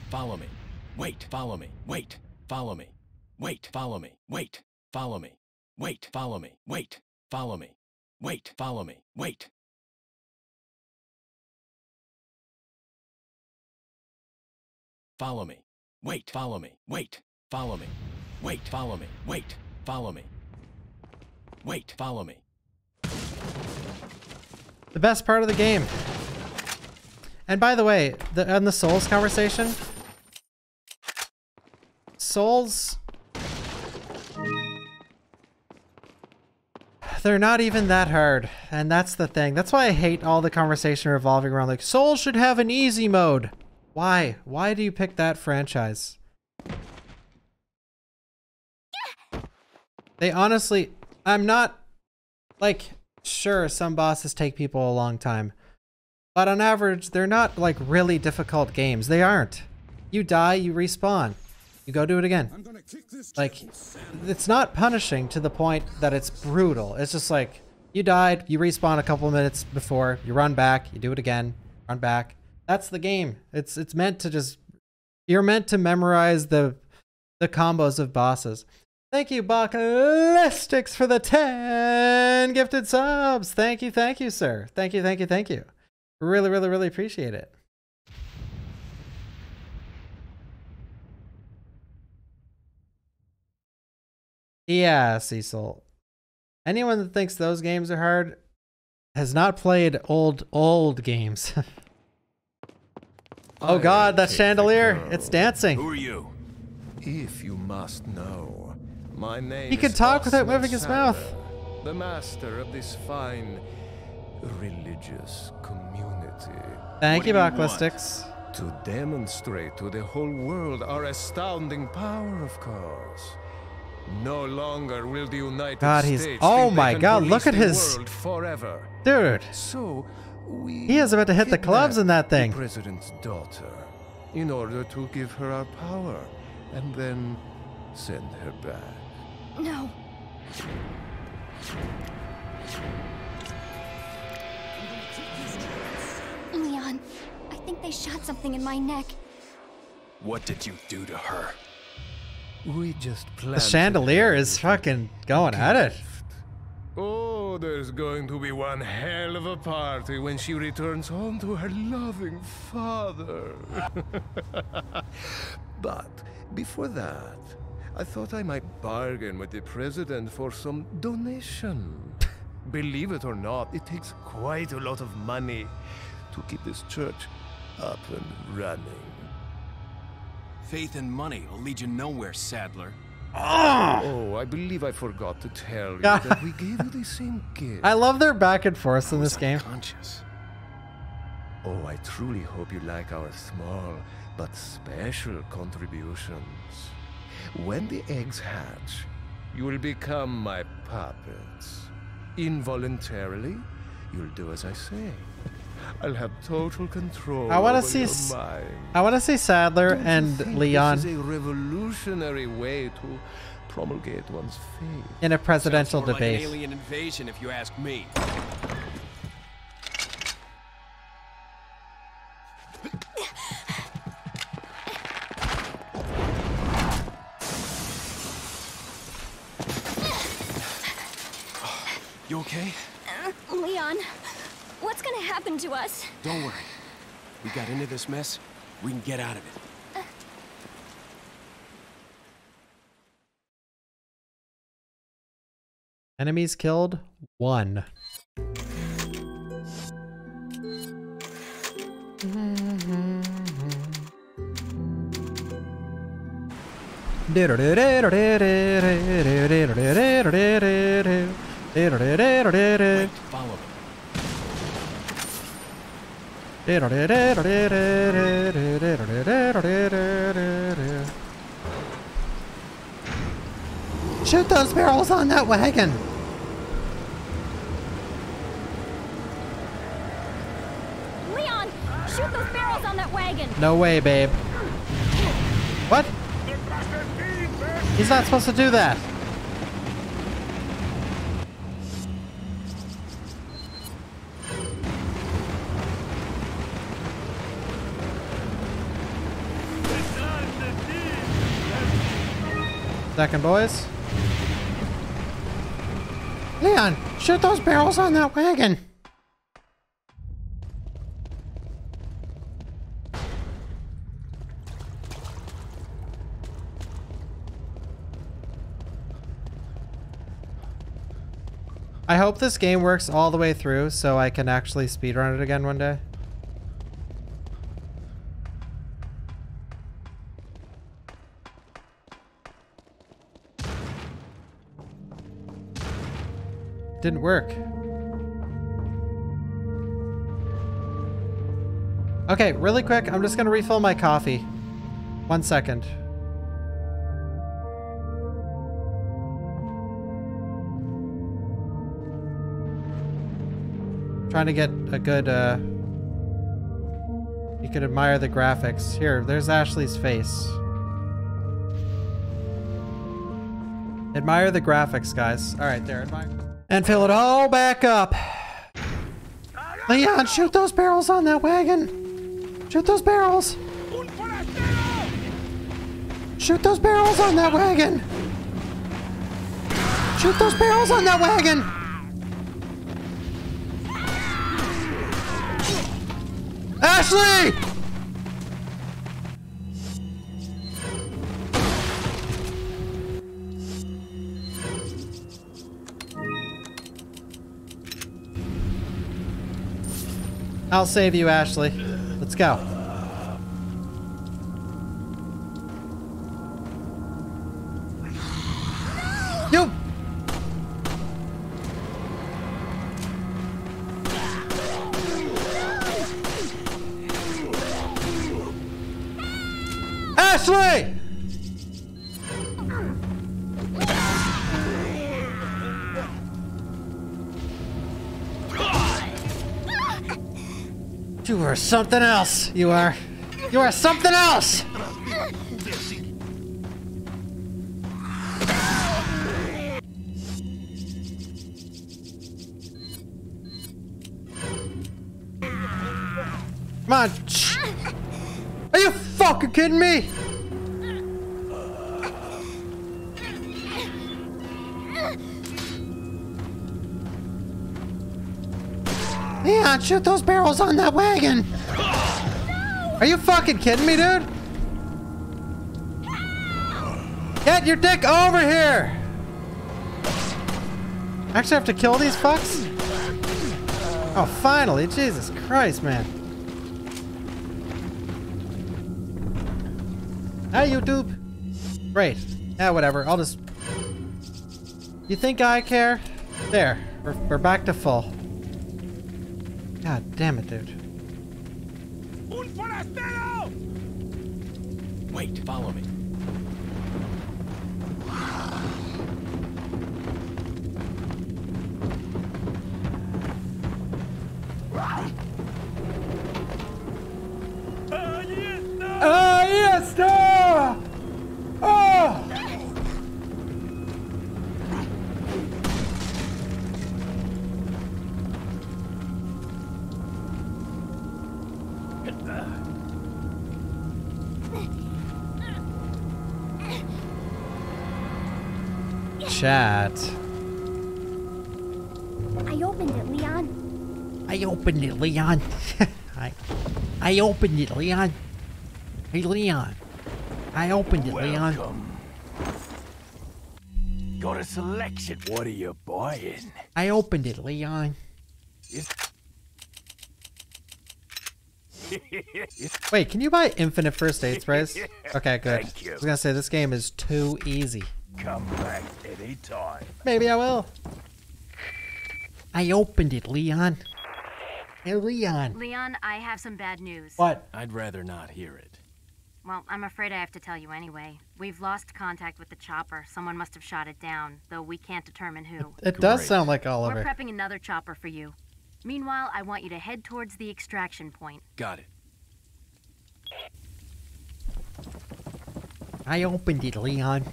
Follow me. Wait. Follow me. Wait. Follow me. Wait. Follow me. Wait. Follow me. Wait, follow me. Wait, follow me. Wait, follow me. Wait. Follow me. Wait, follow me. Wait, follow me. Wait, follow me. Wait, follow me. Wait, follow me. The best part of the game. And by the way, the, on the Souls conversation, Souls they're not even that hard. And that's the thing. That's why I hate all the conversation revolving around like, Souls should have an easy mode. Why? Why do you pick that franchise? They honestly, I'm not, like, sure, some bosses take people a long time. But on average, they're not, like, really difficult games. They aren't. You die, you respawn. You go do it again. Like, it's not punishing to the point that it's brutal. It's just like, you died, you respawn a couple minutes before, you run back, you do it again, run back. That's the game. It's it's meant to just you're meant to memorize the the combos of bosses. Thank you, Bacalistics, for the 10 gifted subs. Thank you, thank you, sir. Thank you, thank you, thank you. Really, really, really appreciate it. Yeah, Cecil. Anyone that thinks those games are hard has not played old, old games. oh god, that chandelier! It's dancing. Who are you? If you must know, my name He can talk without Osmund moving his mouth. The master of this fine religious community. Thank What you, do? Backlistix. To demonstrate to the whole world our astounding power, of course. No longer will the United God, he's- States oh think they my can God, look at his- world forever. Dude, So we he is about to hit the clubs in that thing. The president's daughter, in order to give her our power, and then send her back. No. Leon, I think they shot something in my neck. What did you do to her? We just The chandelier is fucking going at it. Oh, there's going to be one hell of a party when she returns home to her loving father. but before that, I thought I might bargain with the president for some donation. Believe it or not, it takes quite a lot of money to keep this church up and running. Faith and money will lead you nowhere, Saddler. Ah! Oh, I believe I forgot to tell you that we gave you the same gift. I love their back and forth in this game. Conscious. Oh, I truly hope you like our small but special contributions. When the eggs hatch, you will become my puppets. Involuntarily, you'll do as I say. I'll have total control. I want to see. your I want to see Saddler Don't and Leon This is a revolutionary way to promulgate one's faith. in a presidential Sounds more debate. Like an alien invasion, if you ask me. You okay? Uh, Leon, what's gonna happen to us? Don't worry. We got into this mess. We can get out of it. Enemies killed. One. Wait, follow me. Shoot those barrels on that wagon! Leon, shoot those barrels on that wagon! No way, babe. What? He's not supposed to do that. Second, boys. Leon, shoot those barrels on that wagon. I hope this game works all the way through so I can actually speedrun it again one day. Didn't work. Okay, really quick, I'm just gonna refill my coffee. One second. Trying to get a good, uh... You can admire the graphics. Here, there's Ashley's face. Admire the graphics, guys. Alright, there, admire. And fill it all back up. Leon, shoot those barrels on that wagon. Shoot those barrels. Shoot those barrels on that wagon. Shoot those barrels on that wagon. Ashley! I'll save you, Ashley. Let's go. Something else. You are. You are something else. Come. Are you fucking kidding me? Yeah, shoot those barrels on that wagon. Are you fucking kidding me, dude? Get your dick over here! I actually have to kill these fucks? Oh, finally. Jesus Christ, man. Hi, YouTube. Great. Yeah, whatever. I'll just... You think I care? There. We're, we're back to full. God damn it, dude. Wait, follow me. Chat. I opened it, Leon. I opened it, Leon. I, I opened it, Leon. Hey, Leon. I opened it, Leon. Welcome. Got a selection. What are you buying? I opened it, Leon. Wait, can you buy infinite first aid sprays? Okay, good. Thank you. I was gonna say this game is too easy. Come back anytime. Maybe I will. I opened it, Leon. Hey, Leon. Leon, I have some bad news. What? I'd rather not hear it. Well, I'm afraid I have to tell you anyway. We've lost contact with the chopper. Someone must have shot it down, though we can't determine who. It does sound like Oliver. We're prepping another chopper for you. Meanwhile, I want you to head towards the extraction point. Got it. I opened it, Leon.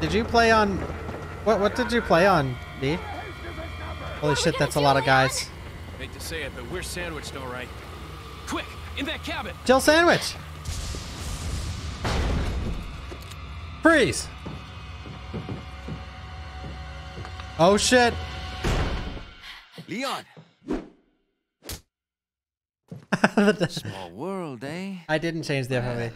Did you play on... What What did you play on, B? Holy shit, that's a lot of guys. Hate to say it, but we're sandwiched all right. Quick, in that cabin! Jill Sandwich! Freeze! Oh shit! Leon! Small world, eh? I didn't change the FOV.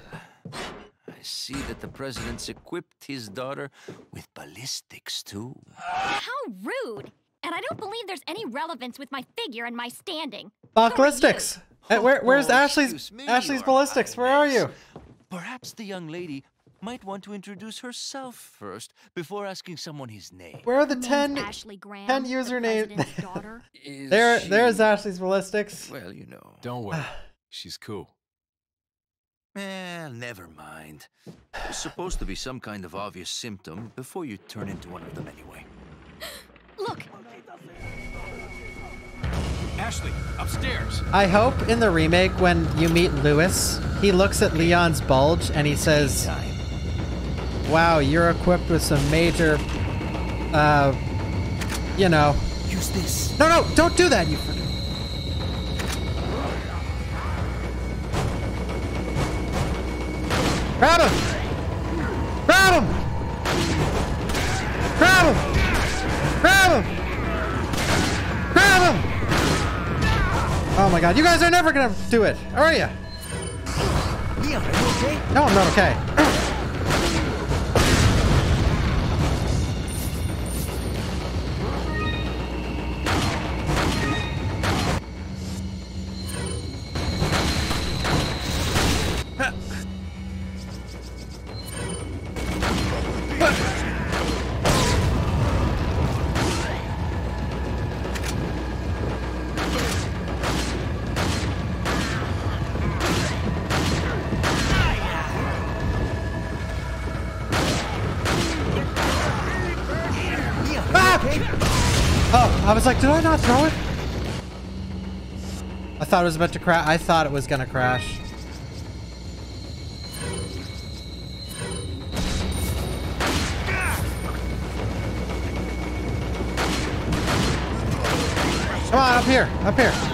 I see that the president's equipped his daughter with ballistics, too. How rude! And I don't believe there's any relevance with my figure and my standing. Ballistics! Hey, eh, where, where's Oh, Ashley's me, Ashley's ballistics? Where are you? Perhaps the young lady might want to introduce herself first before asking someone his name. Where are the 10, Ashley Graham, 10 the username? president's daughter. Is there, there's Ashley's ballistics. Well, you know. Don't worry. She's cool. Eh, never mind. There's supposed to be some kind of obvious symptom before you turn into one of them anyway. Look, Ashley, upstairs! I hope in the remake when you meet Luis, he looks at Leon's bulge and he says, "Wow, you're equipped with some major, uh, you know." Use this. No, no, don't do that, you. Grab him! Grab him! Grab him! Grab him! Grab him! Oh my god, you guys are never gonna do it, are you? You? No, I'm not okay. was like, did I not throw it? I thought it was about to crash. I thought it was gonna crash. Come on, up here, up here.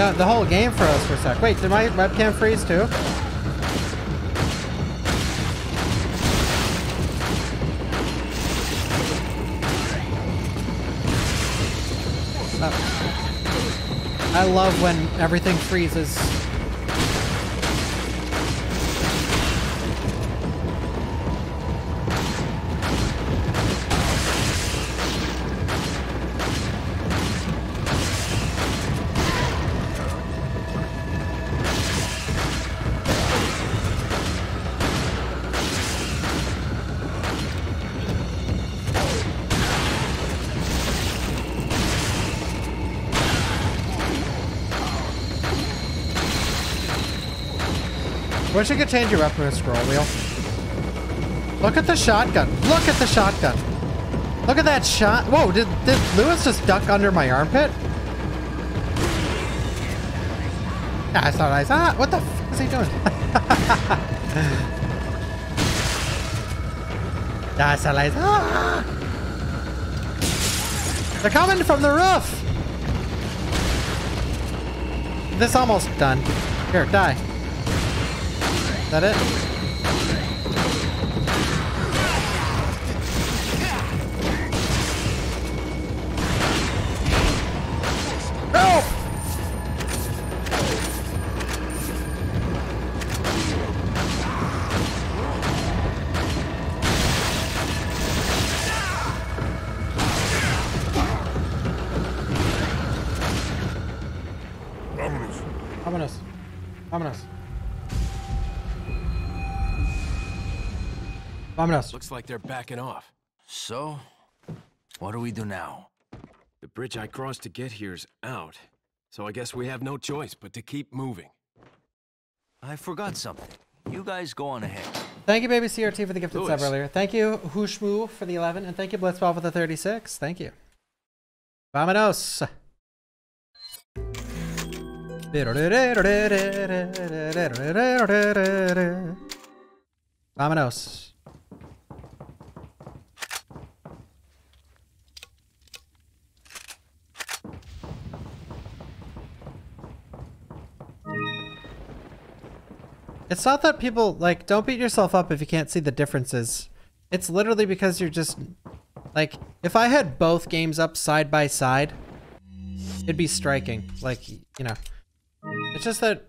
No, the whole game froze for a sec. Wait, did my webcam freeze too? Oh. I love when everything freezes. Wish I could change your weapon with scroll wheel. Look at the shotgun. Look at the shotgun. Look at that shot. Whoa, did, did Luis just duck under my armpit? I thought I saw. What the f is he doing? That's what I saw. They're coming from the roof. This almost done. Here, die. That it? Vámonos. Looks like they're backing off. So, what do we do now? The bridge I crossed to get here's out. So I guess we have no choice but to keep moving. I forgot something. You guys go on ahead. Thank you, Baby CRT, for the gifted sub Luis. earlier. Thank you, Hushmu, for the 11. And thank you, Blitzball, for the 36. Thank you. Vámonos. Vámonos. It's not that people like don't beat yourself up if you can't see the differences. It's literally because you're just like if I had both games up side by side, it'd be striking. Like, you know. It's just that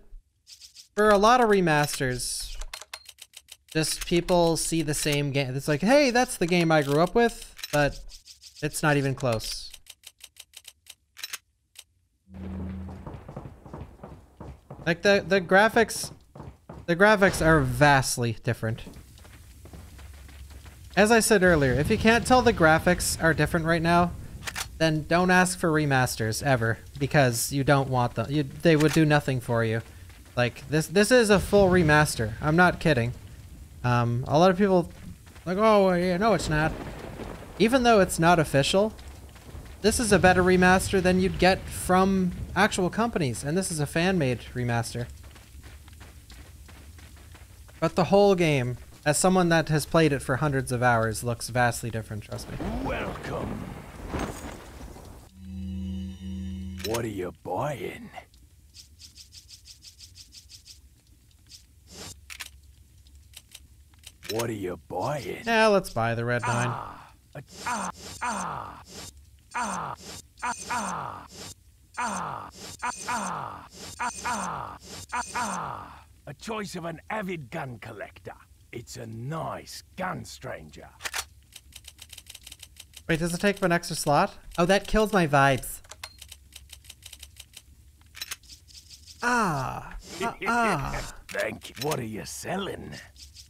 for a lot of remasters, just people see the same game. It's like, hey, that's the game I grew up with, but it's not even close. Like the the graphics the graphics are vastly different. As I said earlier, if you can't tell the graphics are different right now, then don't ask for remasters ever because you don't want them. You, they would do nothing for you. Like this this is a full remaster. I'm not kidding. Um, a lot of people like, "Oh, yeah, no it's not." Even though it's not official, this is a better remaster than you'd get from actual companies, and this is a fan-made remaster. But the whole game, as someone that has played it for hundreds of hours, looks vastly different, trust me. Welcome. What are you buying? What are you buying? Now let's buy the red nine. Ah, ah, ah, ah, ah, ah, ah, ah, ah, ah, ah. A choice of an avid gun collector. It's a nice gun, stranger. Wait, does it take up an extra slot? Oh, that kills my vibes. Ah, ah, ah, Thank you. What are you selling?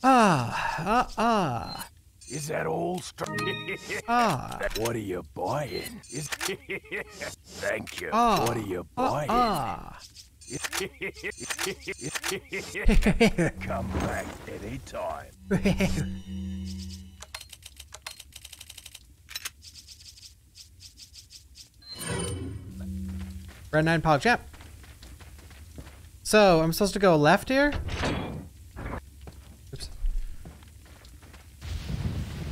ah, ah, ah, Is that all str- ah, What are you buying? Is Thank you. ah, what are you ah, buying? ah. Come back anytime. Red 9 Pog Champ. So, I'm supposed to go left here? Oops.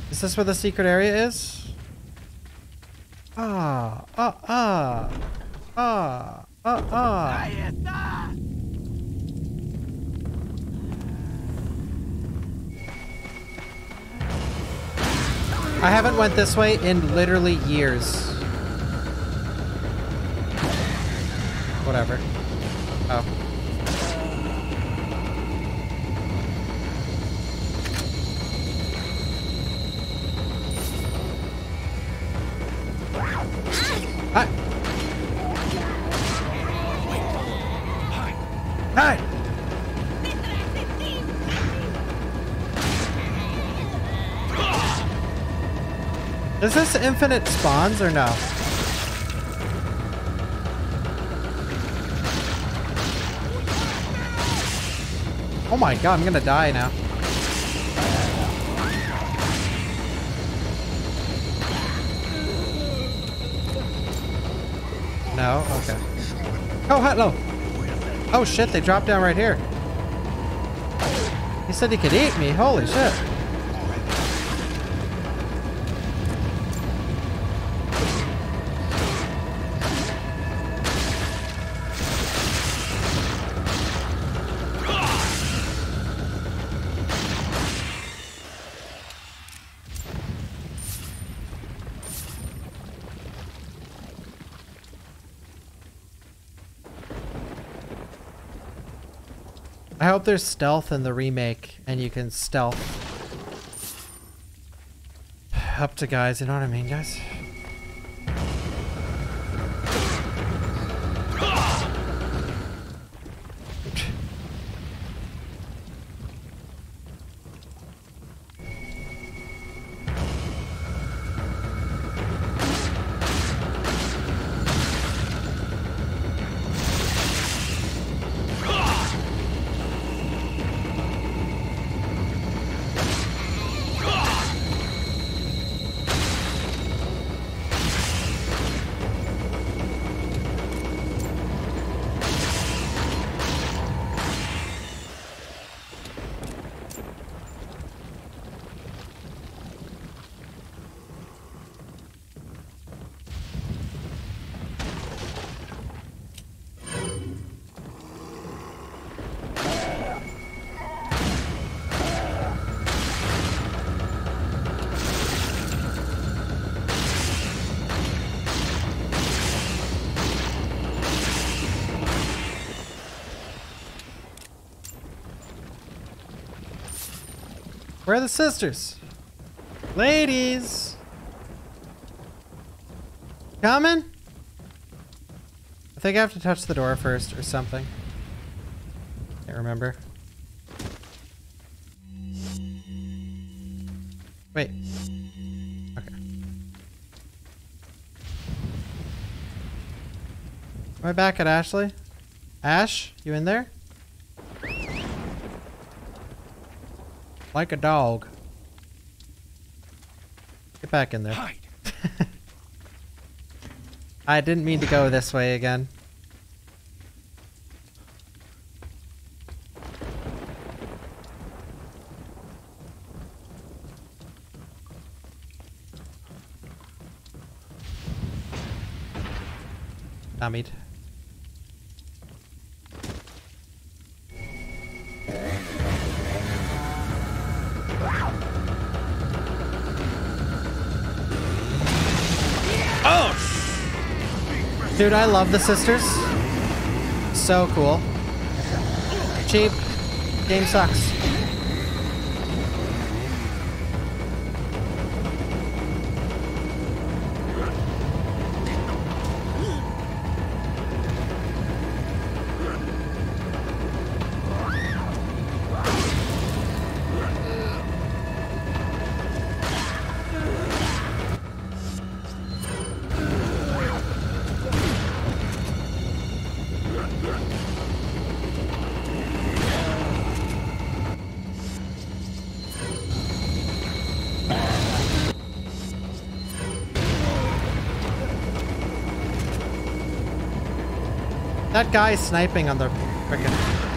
Is this where the secret area is? Ah, ah, ah, ah, ah, ah. I haven't went this way in literally years. Whatever. This infinite spawns or no? Oh my god, I'm gonna die now. No? Okay. Oh, hello! Oh shit, they dropped down right here. He said he could eat me. Holy shit. Hope there's stealth in the remake and you can stealth up to guys, you know what I mean, guys? The sisters? Ladies! Coming? I think I have to touch the door first or something. Can't remember. Wait. Okay. Am I back at Ashley? Ash, you in there? Like a dog. Get back in there. I didn't mean to go this way again. Dummied. Dude, I love the sisters. So cool. Cheap. Game sucks. Guy sniping on the frickin'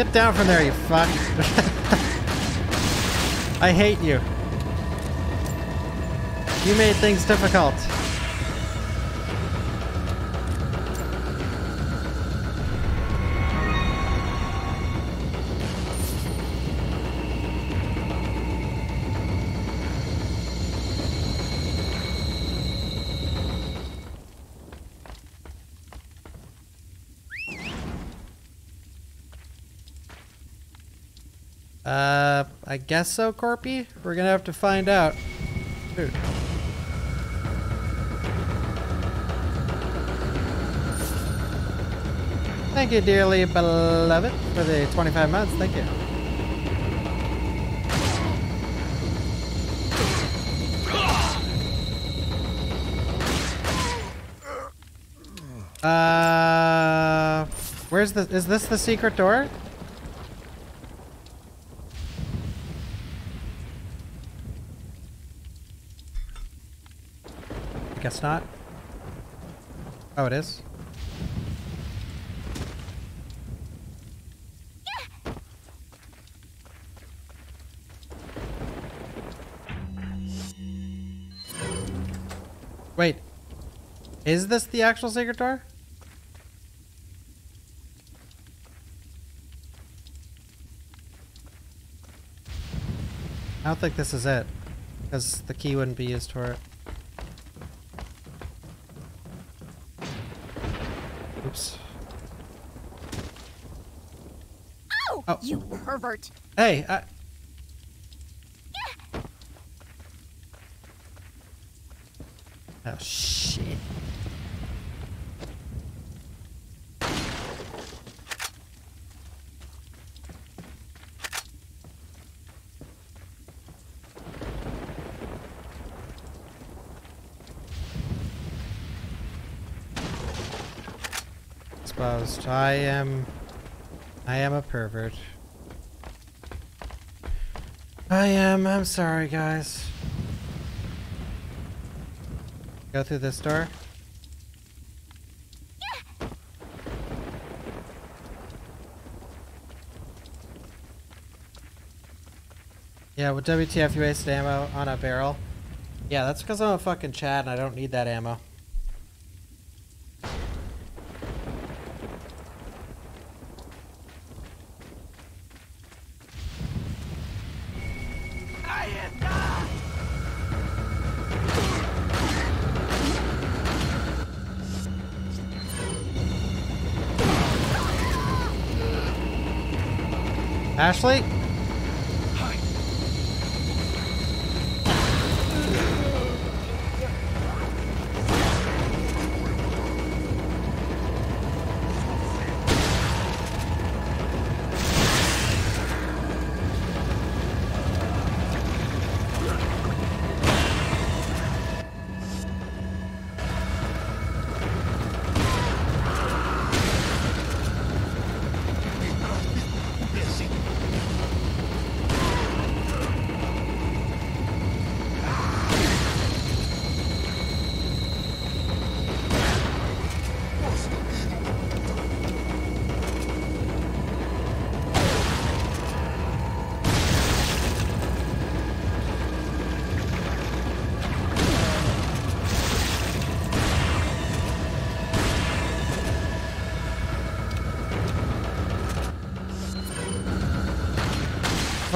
Get down from there, you fuck. I hate you. You made things difficult. Guess so, Corpy? We're gonna have to find out. Dude. Thank you, dearly beloved, for the 25 months. Thank you. Uh, where's the? Is this the secret door? I guess not. Oh, it is. Wait. Is this the actual secret door? I don't think this is it. Because the key wouldn't be used for it. Pervert. Hey, I... Oh, shit. Exposed. I am... I am a pervert. I am. I'm sorry, guys. Go through this door. Yeah, with WTF you wasted ammo on a barrel. Yeah, that's because I'm a fucking Chad and I don't need that ammo.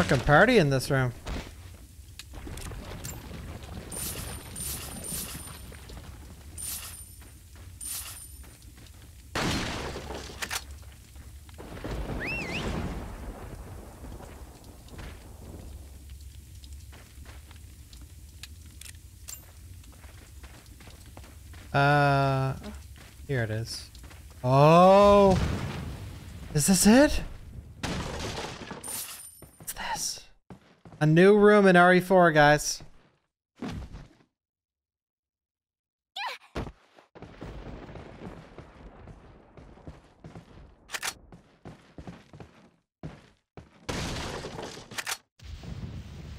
Fucking party in this room. Uh, here it is. Oh, is this it? What's this? A new room in RE4, guys.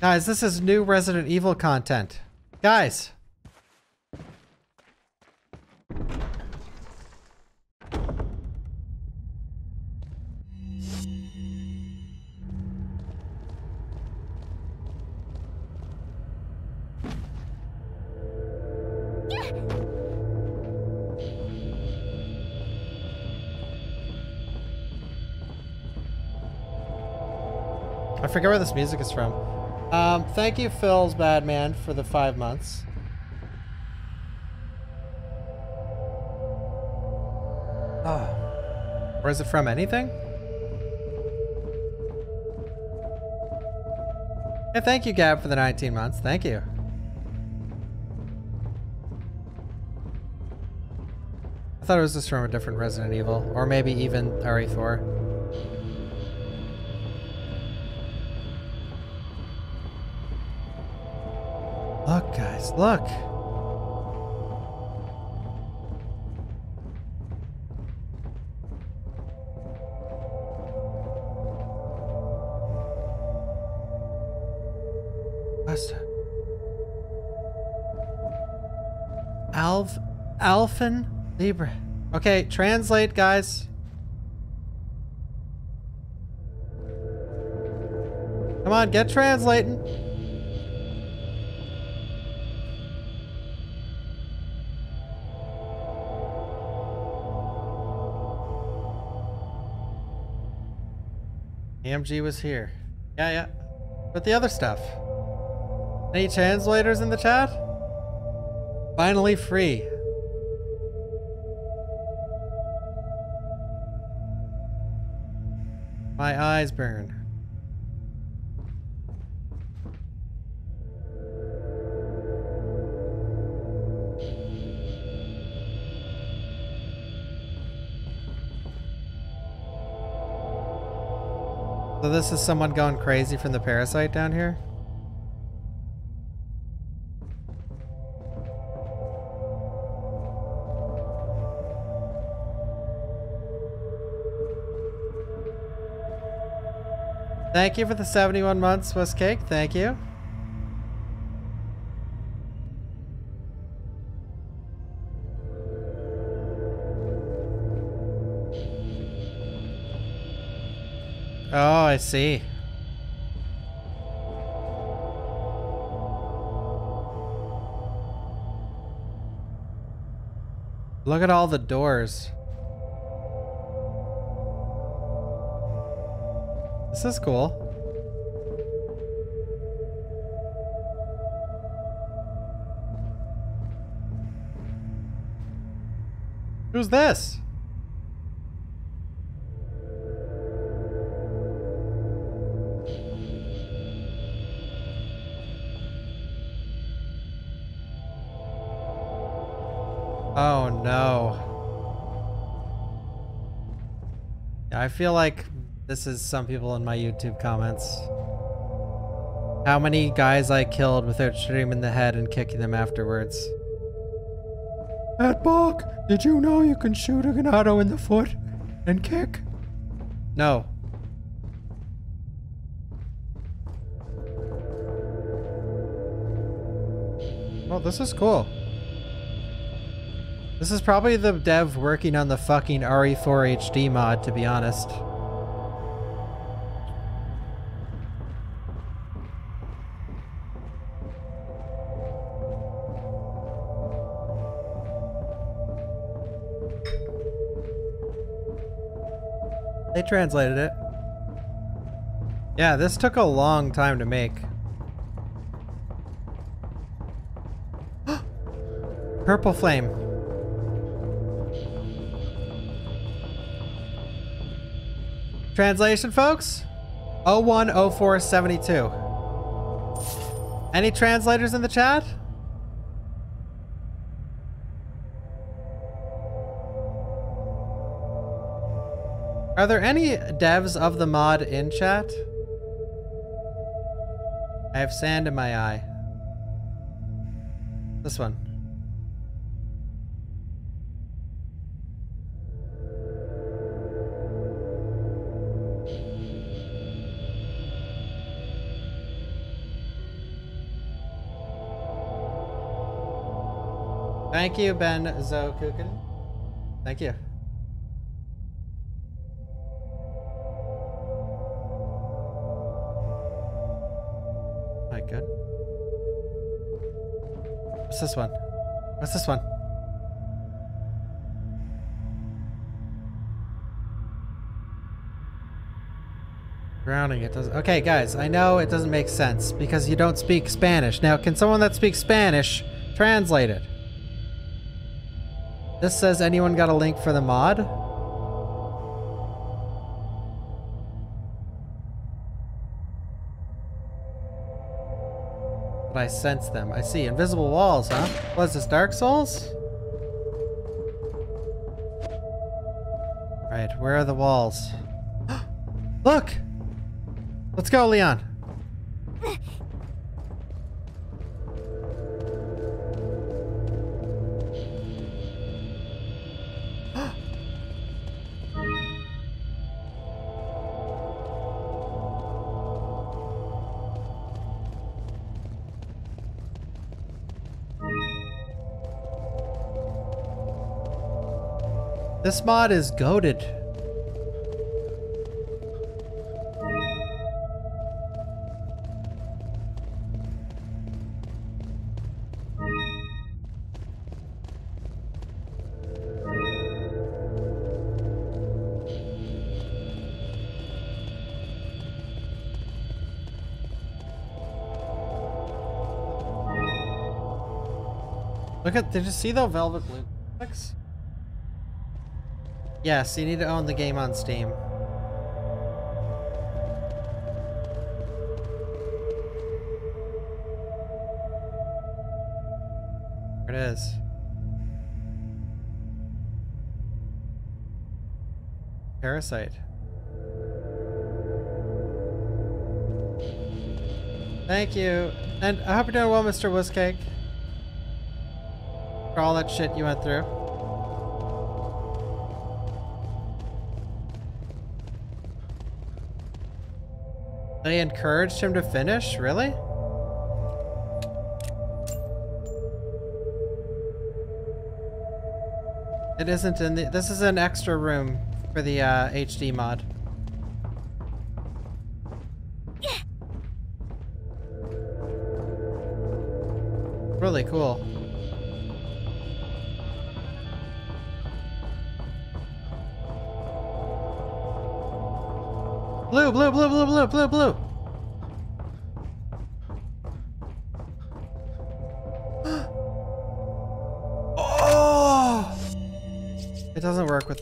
Guys, this is new Resident Evil content. Guys. Forget where this music is from. Um, thank you, Phil's Bad Man, for the five months. Oh. Or is it from anything? Yeah, thank you, Gab, for the 19 months. Thank you. I thought it was just from a different Resident Evil, or maybe even RE4. Look, look. Alv Alphen. Okay, translate, guys. Come on, get translating. AMG was here. Yeah, yeah. But the other stuff. Any translators in the chat? Finally free. My eyes burn. So this is someone going crazy from the parasite down here? Thank you for the 71 months, Swiss Cake. Thank you. I see. Look at all the doors. This is cool. Who's this? I feel like this is some people in my YouTube comments. How many guys I killed without shooting them in the head and kicking them afterwards. Ed Bach, did you know you can shoot a ganado in the foot and kick? No. Oh, this is cool. This is probably the dev working on the fucking RE4 HD mod, to be honest. They translated it. Yeah, this took a long time to make. Purple flame. Translation, folks? 010472. Any translators in the chat? Are there any devs of the mod in chat? I have sand in my eye. This one. Thank you, Ben Zokukin. Thank you. My good. What's this one? What's this one? Drowning, it doesn't. Okay, guys, I know it doesn't make sense because you don't speak Spanish. Now, can someone that speaks Spanish translate it? This says anyone got a link for the mod? But I sense them. I see. Invisible walls, huh? What is this, Dark Souls? Right, where are the walls? Look! Let's go, Leon. This mod is goaded. Look at, did you see the velvet blue Yes, you need to own the game on Steam. There it is. Parasite. Thank you. And I hope you're doing well, Mr. Whiskcake. For all that shit you went through. They encouraged him to finish? Really? It isn't in the- this is an extra room for the uh, HD mod. Really cool. Blue, blue, blue, blue, blue, blue, blue.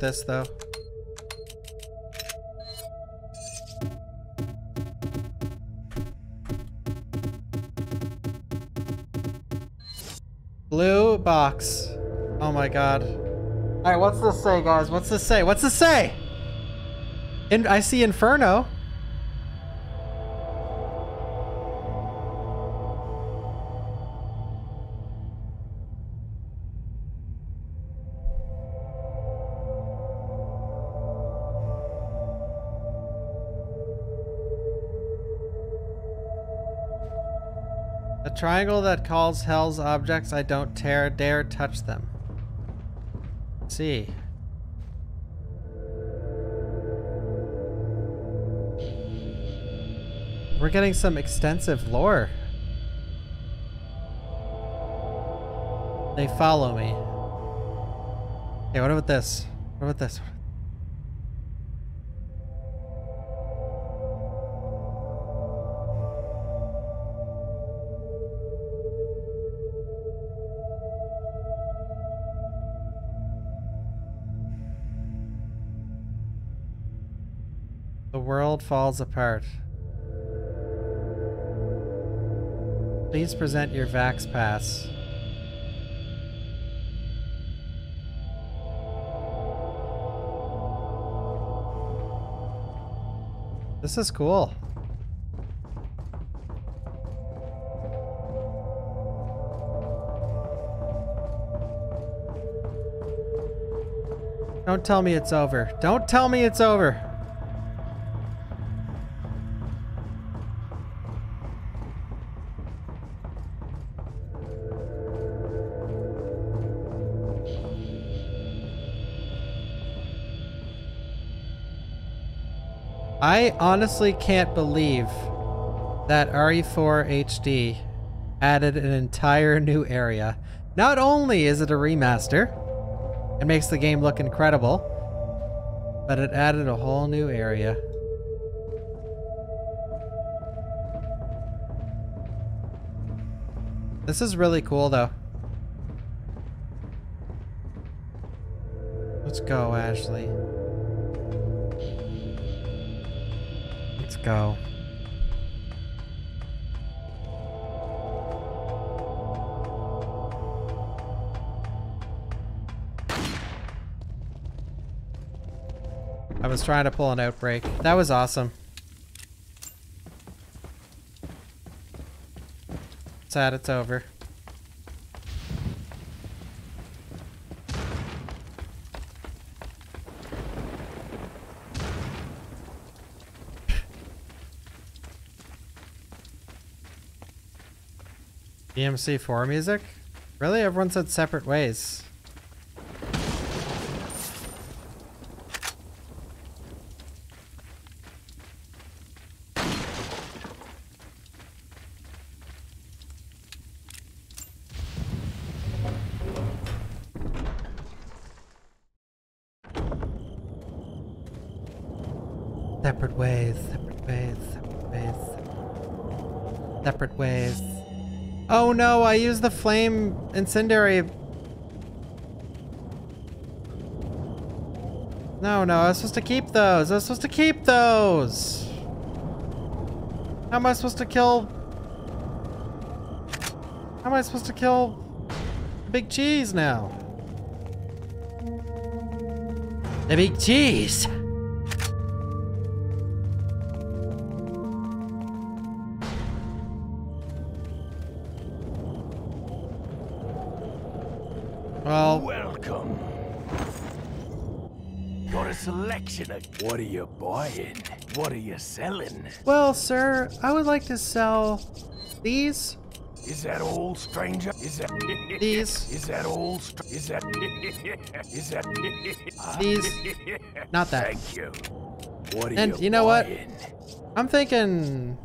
This though. Blue box. Oh my god. Alright, what's this say, guys? What's this say? What's this say? In I see Inferno. Triangle that calls hell's objects, I don't dare dare touch them. Let's see. We're getting some extensive lore. They follow me. Okay, what about this? What about this? Falls apart. Please present your Vax Pass. This is cool. Don't tell me it's over. Don't tell me it's over. I honestly can't believe that RE4 HD added an entire new area. Not only is it a remaster, it makes the game look incredible, but it added a whole new area. This is really cool though. Let's go, Ashley. Go. I was trying to pull an outbreak. That was awesome. Sad it's over. EMC4 music? Really? Everyone said separate ways. Separate ways, separate ways, separate ways. Separate ways. Oh no, I used the flame incendiary. No, no, I was supposed to keep those. I was supposed to keep those. How am I supposed to kill? How am I supposed to kill Big Cheese now? The Big Cheese. What are you buying? What are you selling? well, sir, I would like to sell these, Is that all, stranger? Is that these, Is that all? str- Is that is that these, not that. Thank you. What are And you you know what? I'm thinking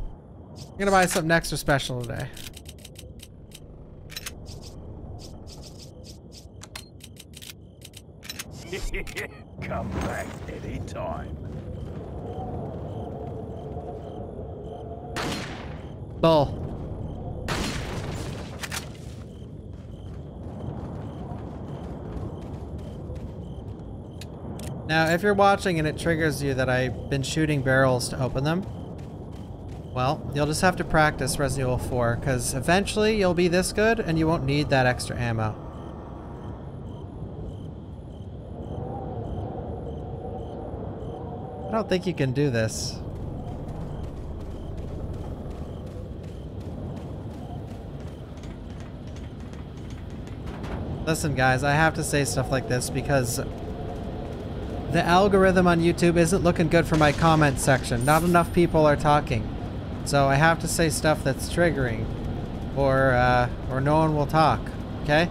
I'm gonna buy something extra special today. Come back anytime. Bull. Now, if you're watching and it triggers you that I've been shooting barrels to open them, well, you'll just have to practice Resident Evil 4, because eventually you'll be this good and you won't need that extra ammo. Don't think you can do this. Listen, guys, I have to say stuff like this because the algorithm on YouTube isn't looking good for my comment section. Not enough people are talking. So I have to say stuff that's triggering or uh, or no one will talk, okay?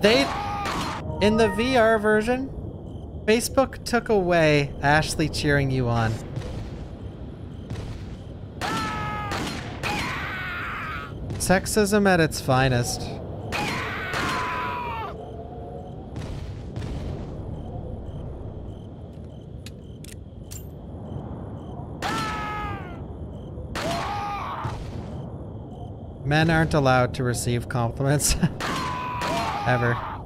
They in the VR version, Facebook took away Ashley cheering you on. Sexism at its finest. Men aren't allowed to receive compliments. Ever.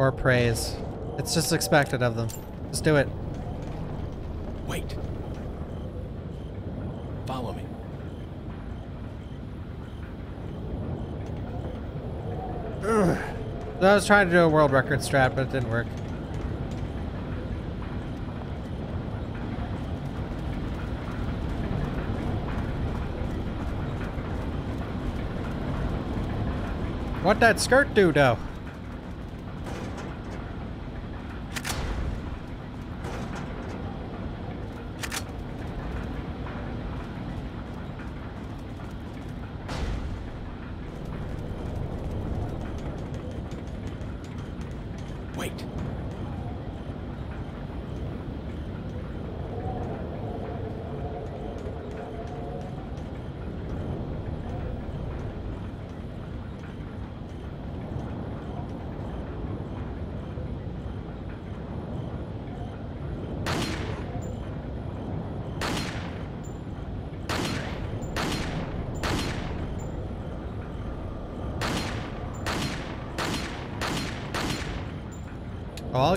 Or praise. It's just expected of them. Just do it. Wait. Follow me. I was trying to do a world record strat, but it didn't work. What that skirt do, though? Wait.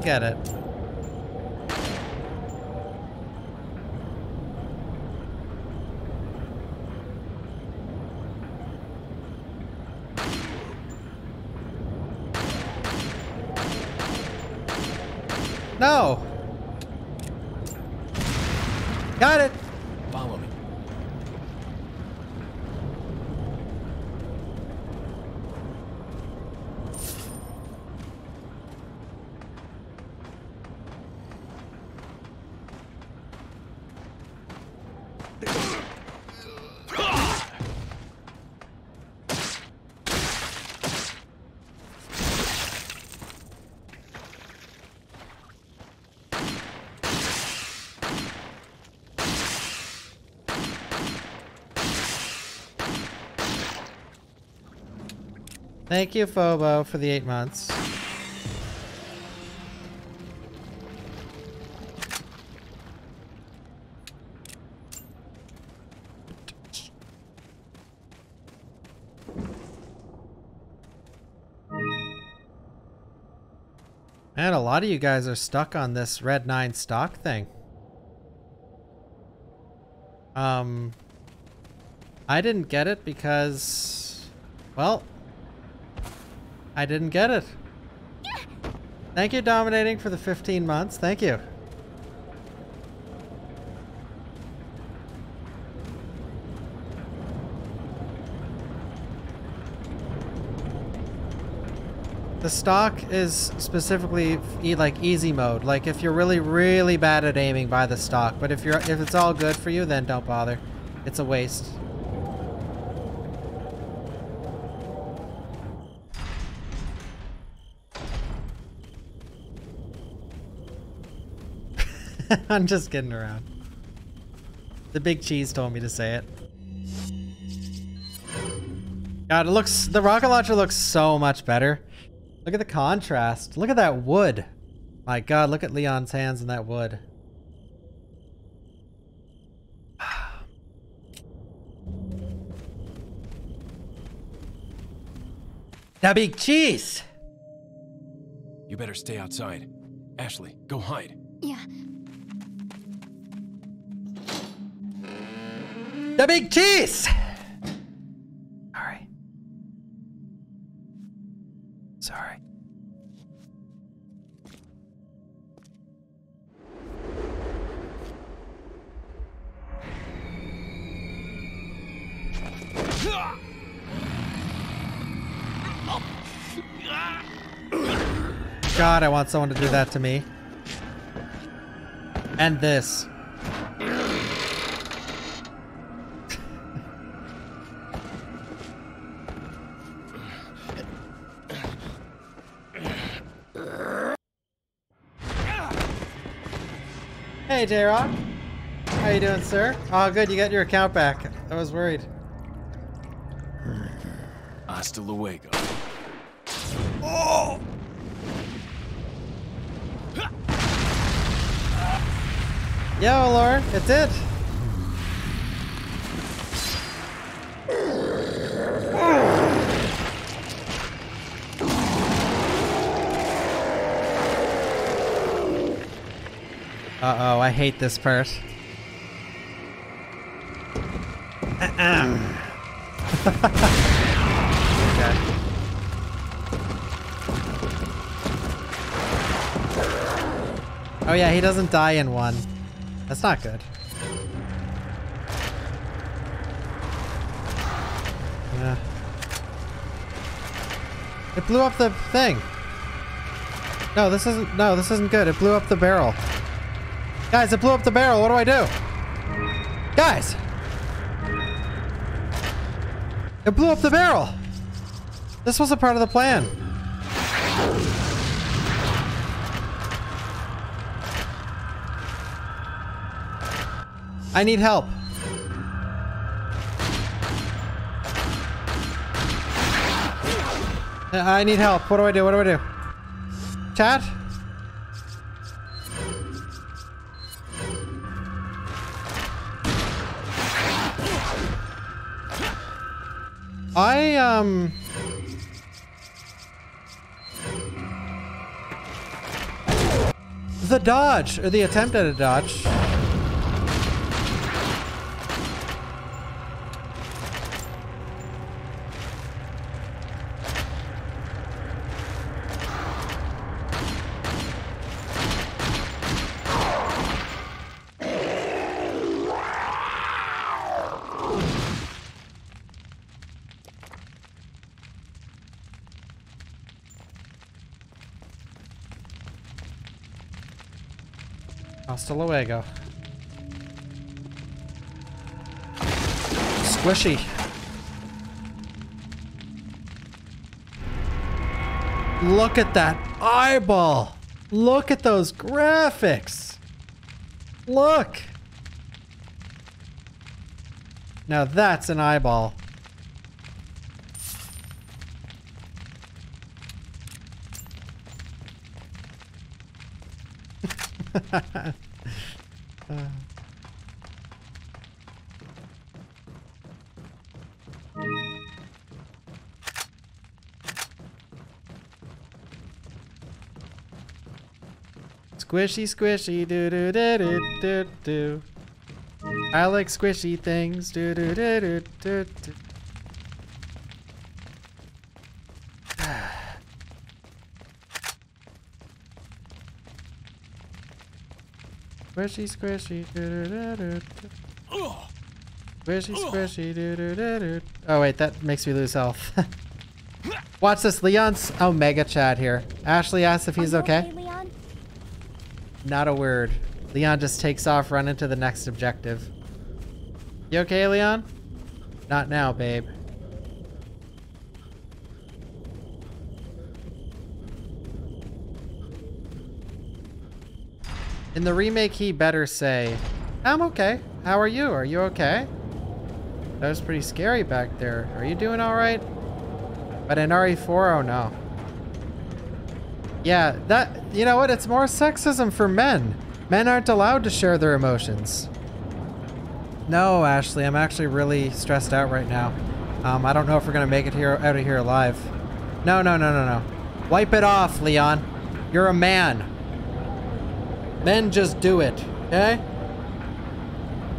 I'll get it. No! Got it! Follow me. Thank you, Phobo, for the eight months. Man, a lot of you guys are stuck on this Red 9 stock thing. Um, I didn't get it because, well, I didn't get it. Thank you, Dominating, for the 15 months. Thank you. The stock is specifically like easy mode. Like if you're really, really bad at aiming, buy the stock. But if you're if it's all good for you, then don't bother. It's a waste. I'm just kidding around. The big cheese told me to say it. God, it looks the rocket launcher looks so much better. Look at the contrast. Look at that wood. My god, look at Leon's hands in that wood. the big cheese! You better stay outside. Ashley, go hide. Yeah. The big cheese! Sorry. Sorry. God, I want someone to do that to me. And this. Hey, J-Rock. How you doing, sir? Oh, good. You got your account back. I was worried. Hasta luego. Oh! Yo, Lauren. It's it. Uh-oh, I hate this part. Uh-uh. okay. Oh yeah, he doesn't die in one. That's not good. Yeah. It blew up the thing. No, this isn't- no, this isn't good. It blew up the barrel. Guys, it blew up the barrel. What do I do? Guys! It blew up the barrel! This was a part of the plan. I need help. I need help. What do I do? What do I do? Chat? I, um... The dodge, or the attempt at a dodge. Hasta luego. Squishy. Look at that eyeball. Look at those graphics. Look. Now that's an eyeball. Squishy, squishy, do do do do do do. I like squishy things, do do do do do do. Squishy, squishy, do do do do. Squishy, squishy, do do do do. Oh wait, that makes me lose health. Watch this, Leon's oh mega chat here. Ashley asks if he's okay. Not a word. Leon just takes off, running to the next objective. You okay, Leon? Not now, babe. In the remake, he better say, I'm okay. How are you? Are you okay? That was pretty scary back there. Are you doing alright? But in RE4, oh no. Yeah, that, you know what? It's more sexism for men. Men aren't allowed to share their emotions. No, Ashley, I'm actually really stressed out right now. Um, I don't know if we're gonna make it here out of here alive. No, no, no, no, no. Wipe it off, Leon. You're a man. Men just do it, okay?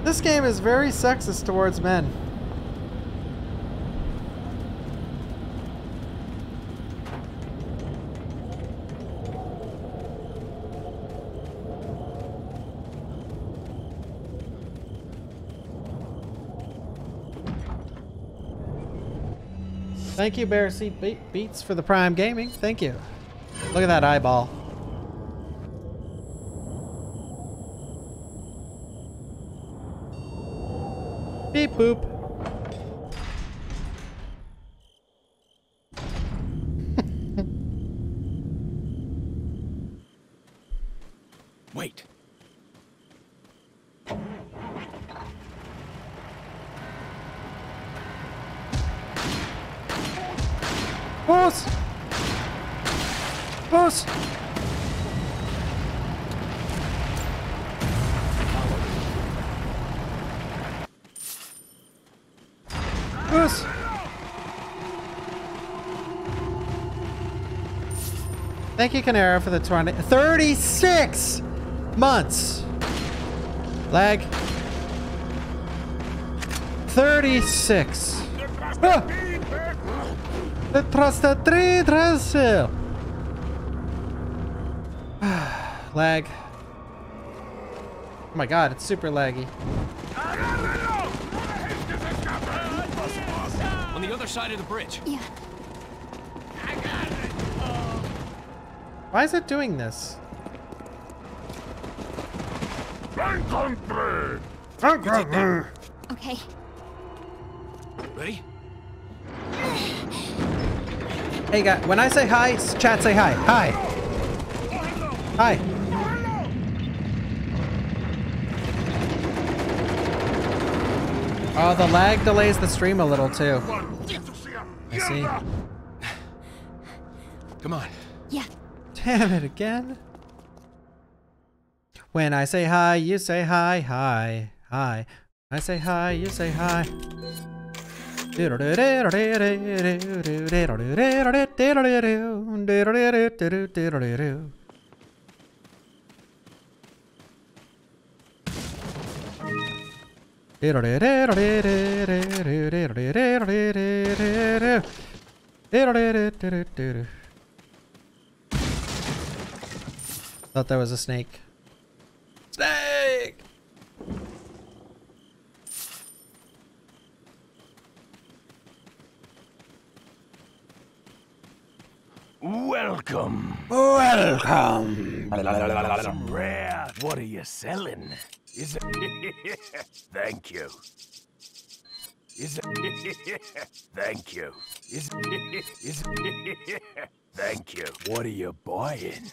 This game is very sexist towards men. Thank you, Bear Seat Be Beats, for the Prime Gaming. Thank you. Look at that eyeball. Beep boop. Thank you, Canara, for the 20 36 months! Lag. 36. Ah! The Detrás de tres, tres. Lag. Oh my god, it's super laggy. On the other side of the bridge. Yeah. Why is it doing this? Okay. Ready? Hey, guy, when I say hi, chat say hi. Hi. Hi. Oh, the lag delays the stream a little too. I see. Come on. Damn it again. When I say hi, you say hi, hi, hi. I say hi, you say hi. Thought that was a snake. Snake! Welcome. Welcome. Some rare. What are you selling? Is it? Thank you. Is it? Thank you. Is it? Is it? Thank you. What are you buying?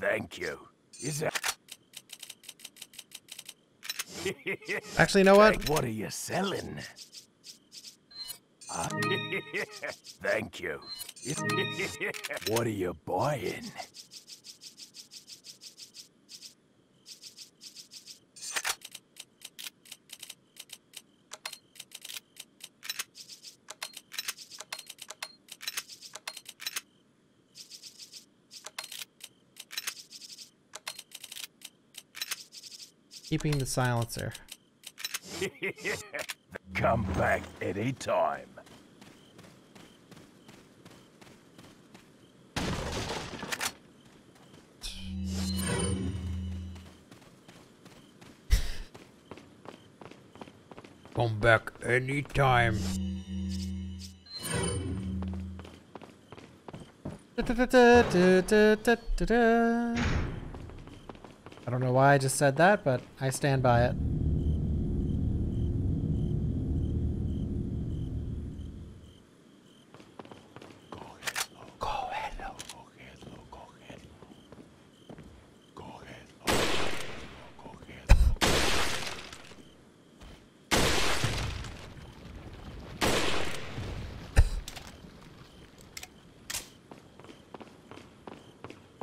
Thank you. Is it? Actually, you know what? What are you selling? Uh, Thank you. what are you buying? Keeping the silencer. Come back anytime. Come back anytime. I don't know why I just said that, but I stand by it.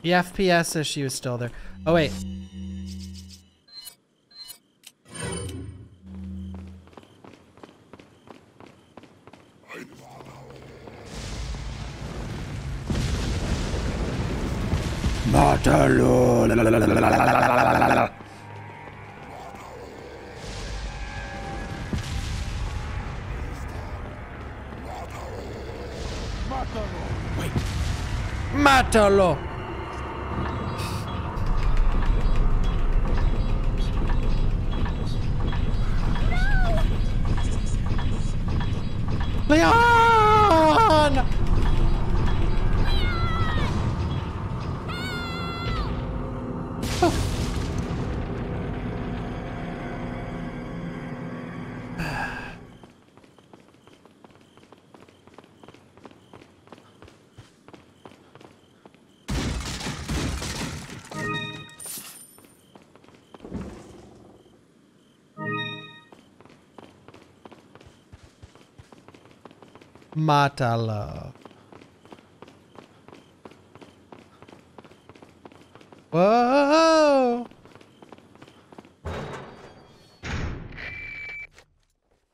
The FPS issue is still there. Oh wait. Mátalo. Mátalo. Matalo. Whoa!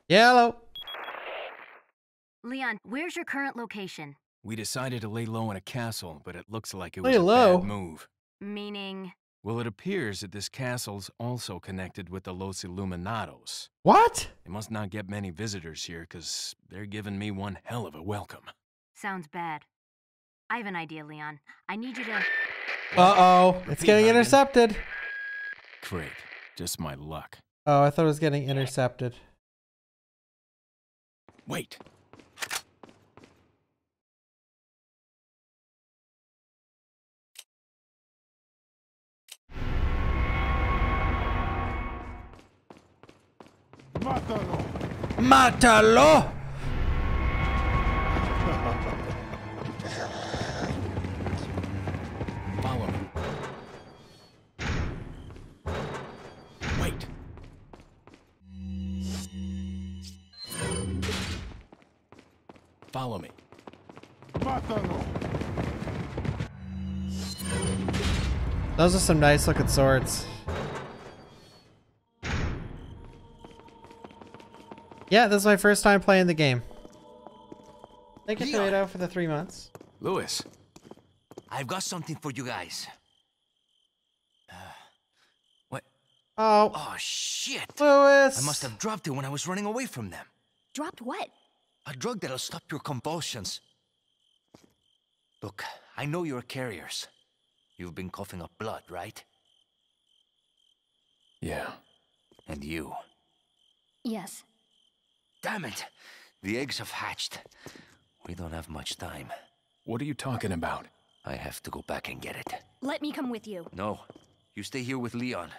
Yellow. Leon, where's your current location? We decided to lay low in a castle, but it looks like it Lay was a low? bad move. Meaning, Well, it appears that this castle's also connected with the Los Iluminados. What? They must not get many visitors here, because they're giving me one hell of a welcome. sounds bad. I have an idea, Leon. I need you to. Uh oh. It's getting intercepted. Great. Just my luck. Oh, I thought it was getting intercepted. Wait. Matalo! Follow me. Wait. Follow me. Those are some nice looking swords. Yeah, this is my first time playing the game. Thank you, Leon. Tomato, for the three months. Luis, I've got something for you guys. Uh, what? Oh, Oh, shit. Luis! I must have dropped it when I was running away from them. Dropped what? A drug that'll stop your convulsions. Look, I know you're carriers. You've been coughing up blood, right? yeah. And you. Yes. Damn it! The eggs have hatched. We don't have much time. What are you talking about? I have to go back and get it. Let me come with you. No, you stay here with Leon.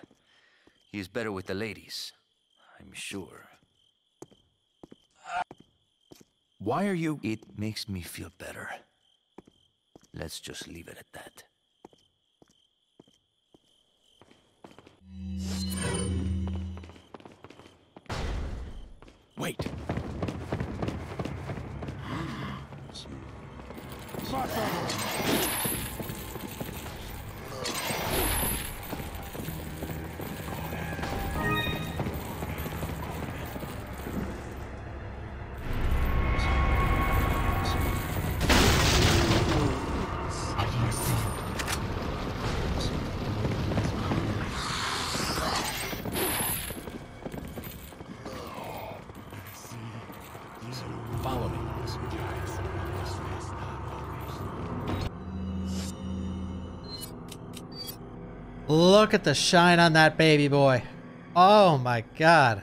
He is better with the ladies. I'm sure. Why are you... It makes me feel better. Let's just leave it at that. Wait. Look at the shine on that baby boy. Oh my god.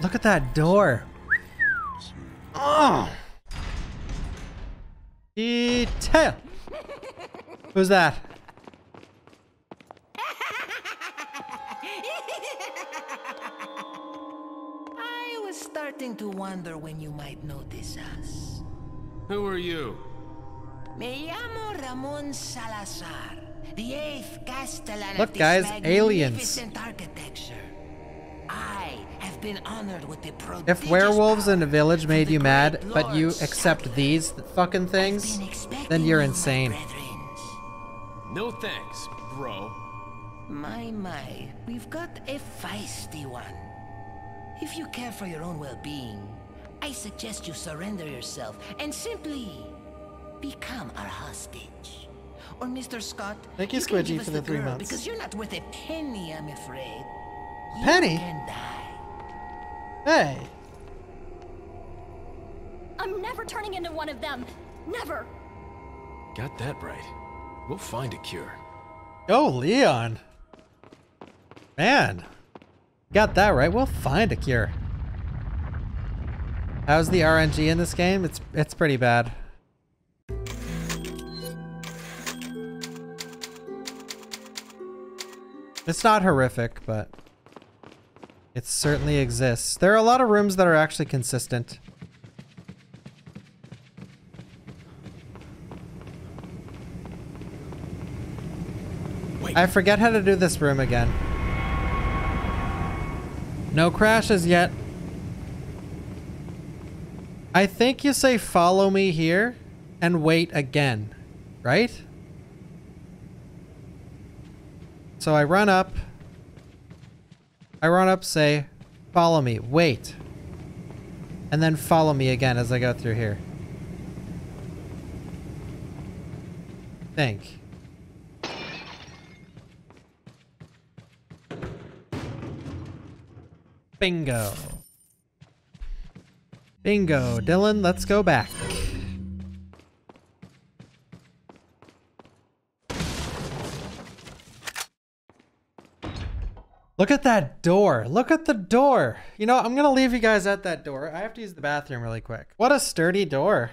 Look at that door. Oh. Detail. Who's that? Look, guys, aliens. I have been honored with the If werewolves in a village made you mad, great but you accept Saturn. these fucking things, then you're insane. No thanks, bro. My, my, we've got a feisty one. If you care for your own well-being, I suggest you surrender yourself and simply become our hostage. Or Mr. Scott, Thank you, can Squidgy, for the three months. Because you're not worth a penny, I'm afraid. You Penny? can die. Hey. I'm never turning into one of them. Never. Got that right. We'll find a cure. Oh, Leon. Man. Got that right. We'll find a cure. How's the RNG in this game? It's it's pretty bad. It's not horrific, but it certainly exists. There are a lot of rooms that are actually consistent. Wait. I forget how to do this room again. No crashes yet. I think you say follow me here and wait again, right? So I run up. I run up, say, follow me, wait. And then follow me again as I go through here. Think. Bingo. Bingo. Dylan, let's go back. Look at that door. Look at the door. You know, I'm going to leave you guys at that door. I have to use the bathroom really quick. What a sturdy door.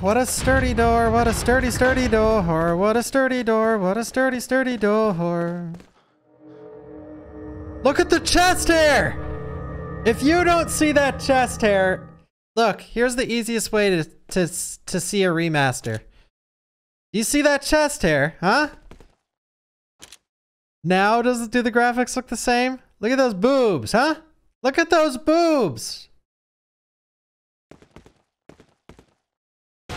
What a sturdy door. What a sturdy, sturdy door. What a sturdy door. What a sturdy, sturdy door. Look at the chest hair! If you don't see that chest hair, look, here's the easiest way to, to, to see a remaster. You see that chest hair, huh? Now does it do the graphics look the same? Look at those boobs, huh? Look at those boobs!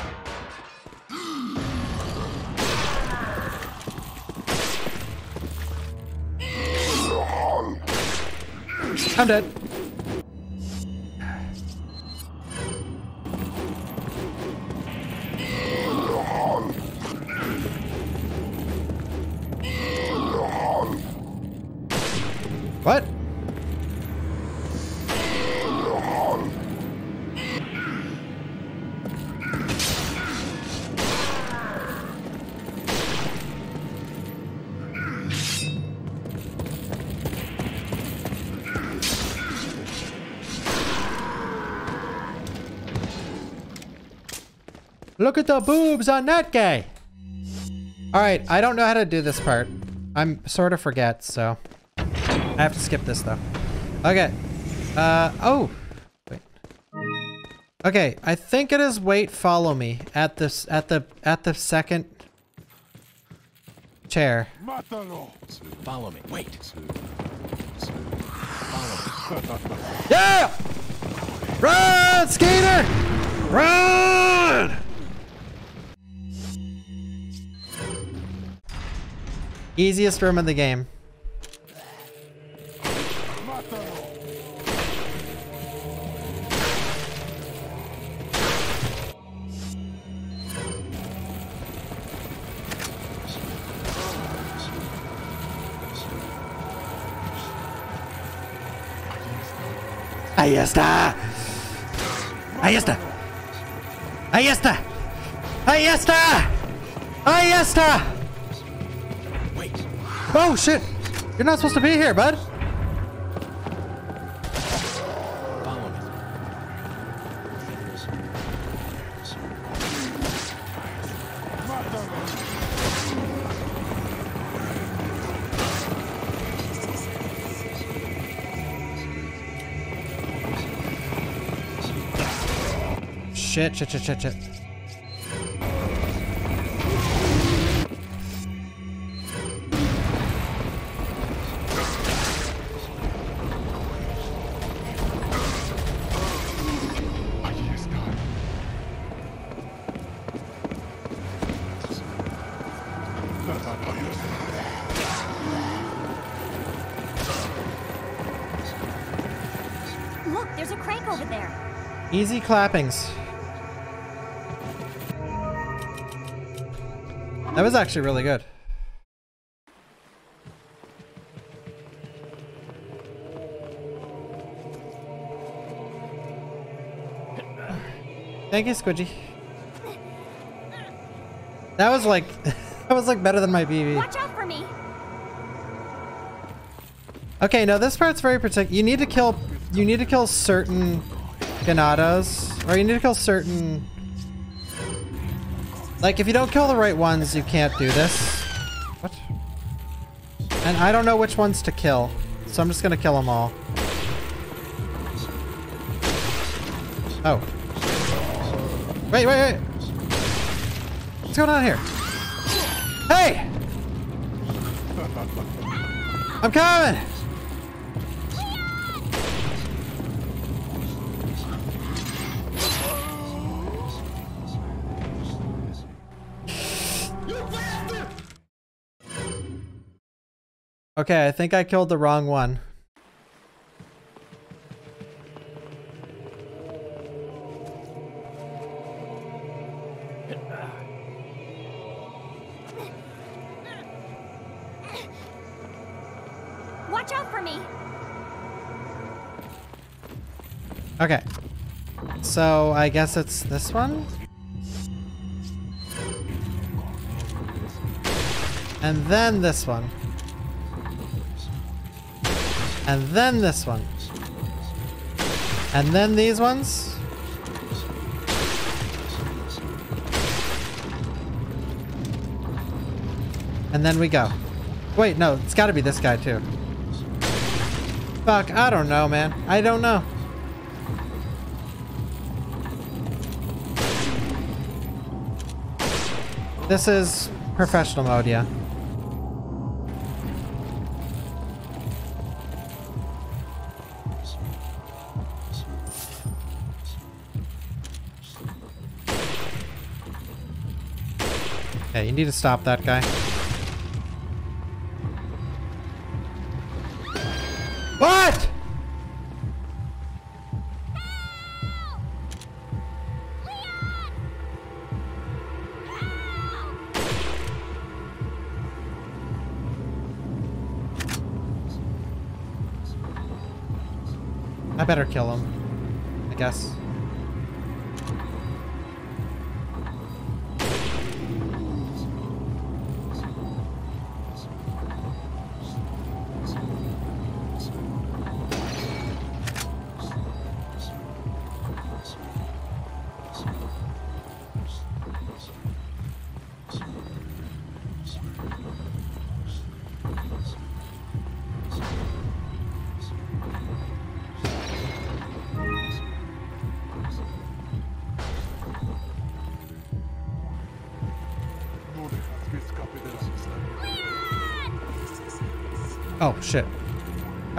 I'm dead. What? Look at the boobs on that guy. All right, I don't know how to do this part. I'm sort of forget, so I have to skip this though. Okay. Uh, oh. Wait. Okay, I think it is wait, follow me at this at the at the second chair. Follow me. Wait. Follow me. Yeah! Run, skater! Run! Easiest room in the game. Ahí está. Ahí está. Ahí está. Ahí está. Ahí está. Oh shit! You're not supposed to be here, bud. Shit, shit, shit, shit, shit. Look, there's a crank over there. Easy clappings. Was actually really good. Thank you, Squidgy. That was like, that was like better than my BB. Watch out for me. Okay, no, this part's very particular. You need to kill, you need to kill certain Ganados, or you need to kill certain. Like, if you don't kill the right ones, you can't do this. What? And I don't know which ones to kill, so I'm just gonna kill them all. Oh. Wait, wait, wait. What's going on here? Hey! I'm coming! Okay, I think I killed the wrong one. Watch out for me. Okay. So I guess it's this one? And then this one. And then this one. And then these ones. And then we go. Wait, no, it's gotta be this guy too. Fuck, I don't know, man. I don't know. This is professional mode, yeah. Need to stop that guy.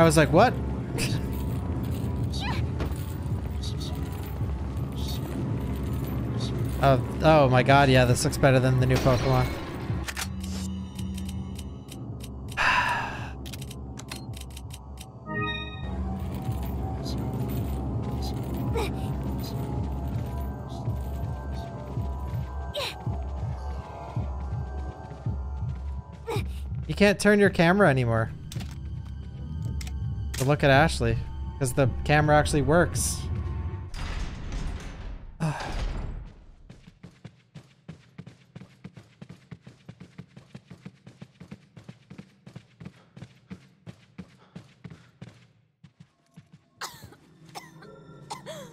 Was like, what? oh, oh my god, yeah, this looks better than the new Pokemon. You can't turn your camera anymore. To look at Ashley. Because the camera actually works.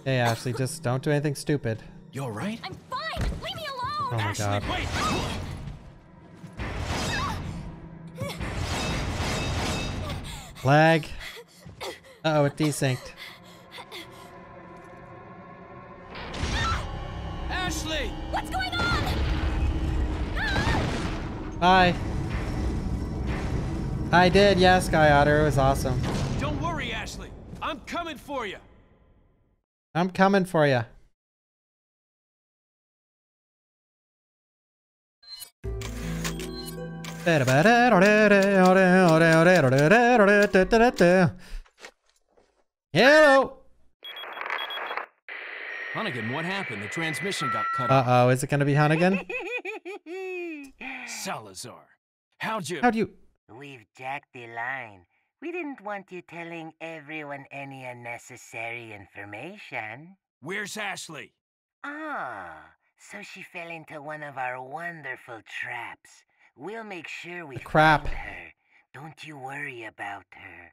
hey Ashley, just don't do anything stupid. You're alright? I'm fine. Leave me alone. Oh my god. wait! Lag. Uh oh, it desynced. Ashley! What's going on? Hi. I did, yes, Sky Otter. It was awesome. Don't worry, Ashley. I'm coming for you. I'm coming for you. Hello. Hunnigan, what happened? The transmission got cut off. Uh-oh, is it gonna be Hunnigan? Salazar, how'd you? How'd you? We've jacked the line. We didn't want you telling everyone any unnecessary information. Where's Ashley? Ah, so she fell into one of our wonderful traps. We'll make sure we crap. find her. Don't you worry about her.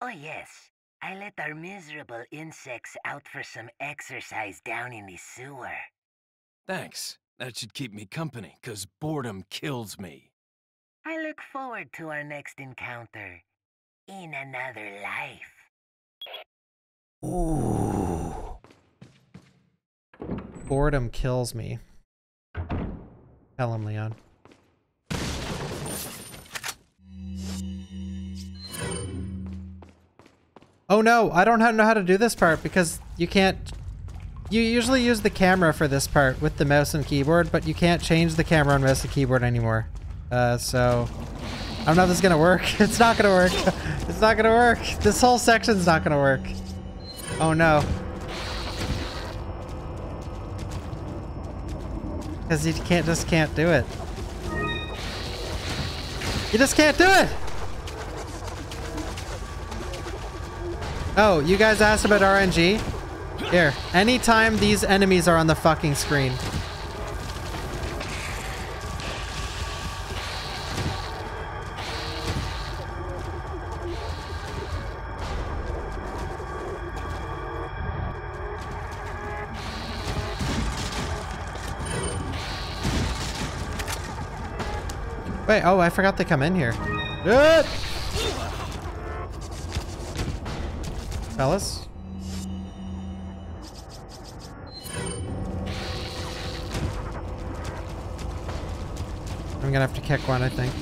Oh yes, I let our miserable insects out for some exercise down in the sewer. Thanks. That should keep me company, 'cause boredom kills me. I look forward to our next encounter in another life. Ooh. Boredom kills me. Tell him, Leon. Oh no, I don't know how to do this part because you can't... You usually use the camera for this part with the mouse and keyboard, but you can't change the camera on mouse and keyboard anymore. Uh, so... I don't know if this is gonna work. It's not gonna work. It's not gonna work. This whole section's not gonna work. Oh no. Because you can't just can't do it. You just can't do it! Oh, you guys asked about RNG? Here, anytime these enemies are on the fucking screen. Wait, oh, I forgot to come in here. Good. Fellas. I'm gonna have to kick one, I think.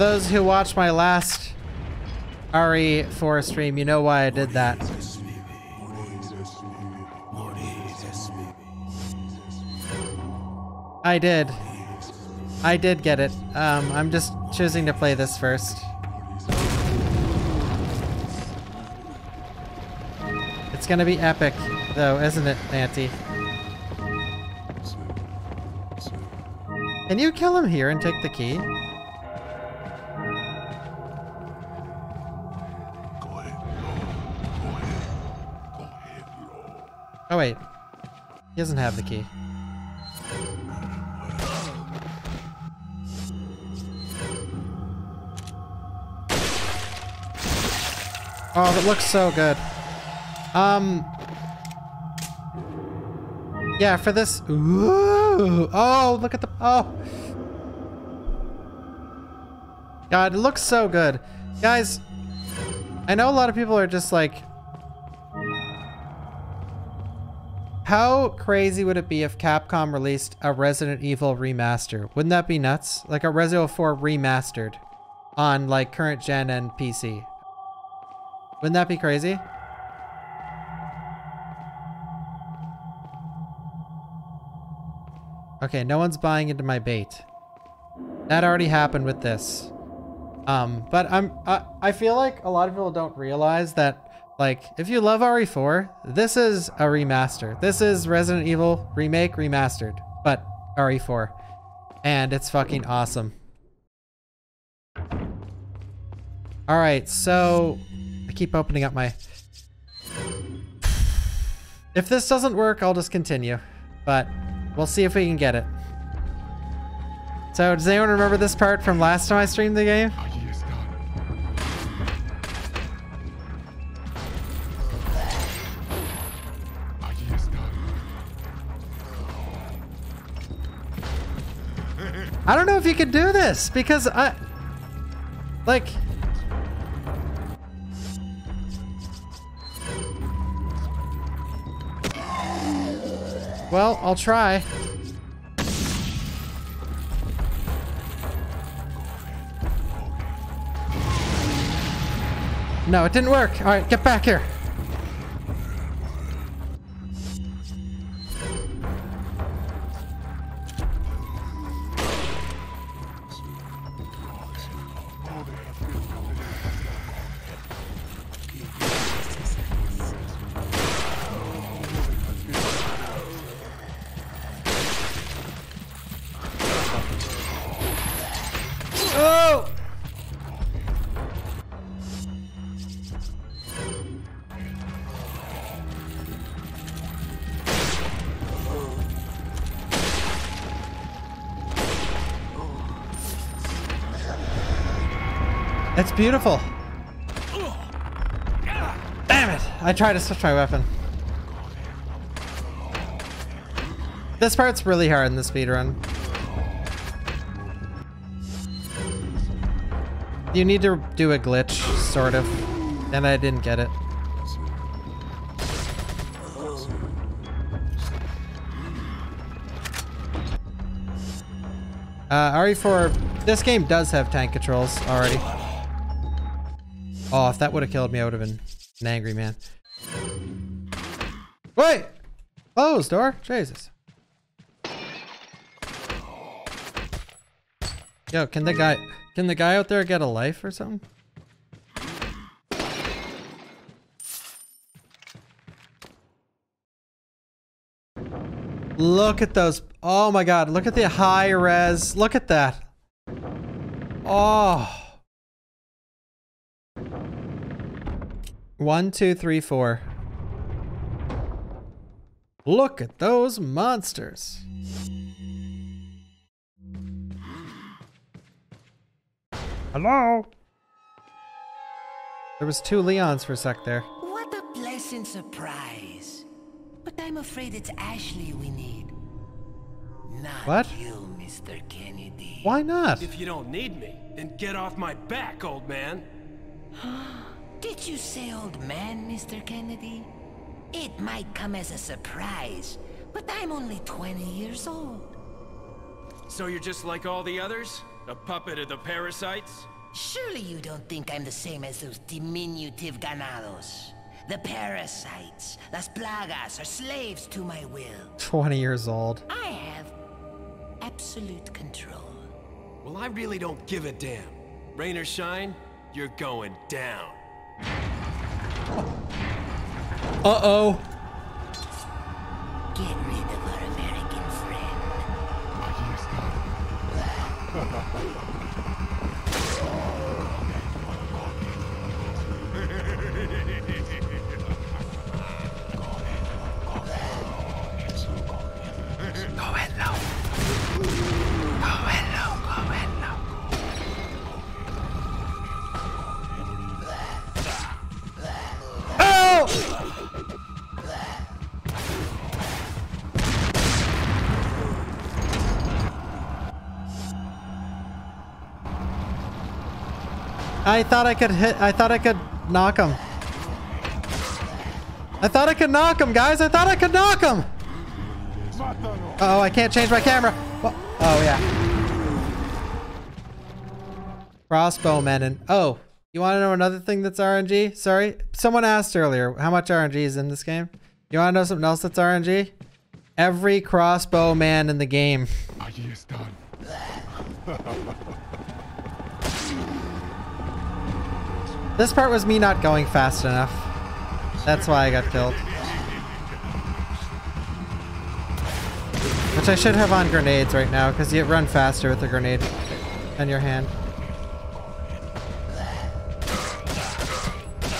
Those who watched my last RE4 stream, you know why I did that. I did. I did get it. Um, I'm just choosing to play this first. It's gonna be epic, though, isn't it, Nancy? Can you kill him here and take the key? Wait. He doesn't have the key. Oh, that looks so good. Um. Yeah, for this. Ooh, oh, look at the. Oh. God, it looks so good. Guys, I know a lot of people are just like. How crazy would it be if Capcom released a Resident Evil remaster? Wouldn't that be nuts? Like a Resident Evil 4 remastered on like current gen and PC. Wouldn't that be crazy? Okay, no one's buying into my bait. That already happened with this. Um, but I'm I, I feel like a lot of people don't realize that like if you love RE4, this is a remaster. This is Resident Evil remake remastered, but RE4. And it's fucking awesome. All right, so I keep opening up my If this doesn't work, I'll just continue. But we'll see if we can get it. So, does anyone remember this part from last time I streamed the game? I don't know if you could do this because I like Well, I'll try. No, it didn't work. All right, get back here. Beautiful. Damn it! I tried to switch my weapon. This part's really hard in the speedrun. You need to do a glitch, sort of. And I didn't get it. Uh, RE4, this game does have tank controls already. Oh, if that would have killed me, I would have been an angry man. Wait! Oh, Close door? Jesus. Yo, can the guy, can the guy out there get a life or something? Look at those. Oh my god, look at the high res. Look at that. Oh. One, two, three, four. Look at those monsters. Hello? There was two Leons for a sec there. What a pleasant surprise. But I'm afraid it's Ashley we need. Not What? you, Mr. Kennedy. Why not? If you don't need me, then get off my back, old man. Did you say old man, Mr. Kennedy? It might come as a surprise, but I'm only 20 years old. So you're just like all the others? A puppet of the parasites? Surely you don't think I'm the same as those diminutive ganados. The parasites, las plagas, are slaves to my will. 20 years old. I have absolute control. Well, I really don't give a damn. Rain or shine, you're going down. Uh-oh. Get rid of our American friend. I thought I could hit, I thought I could knock him. I thought I could knock him, guys. I thought I could knock him. Uh oh, I can't change my camera. Oh, yeah. Crossbowmen and, oh, you want to know another thing that's RNG? Sorry. Someone asked earlier how much RNG is in this game. You want to know something else that's RNG? Every crossbow man in the game. This part was me not going fast enough. That's why I got killed. Which I should have on grenades right now, because you run faster with a grenade than your hand.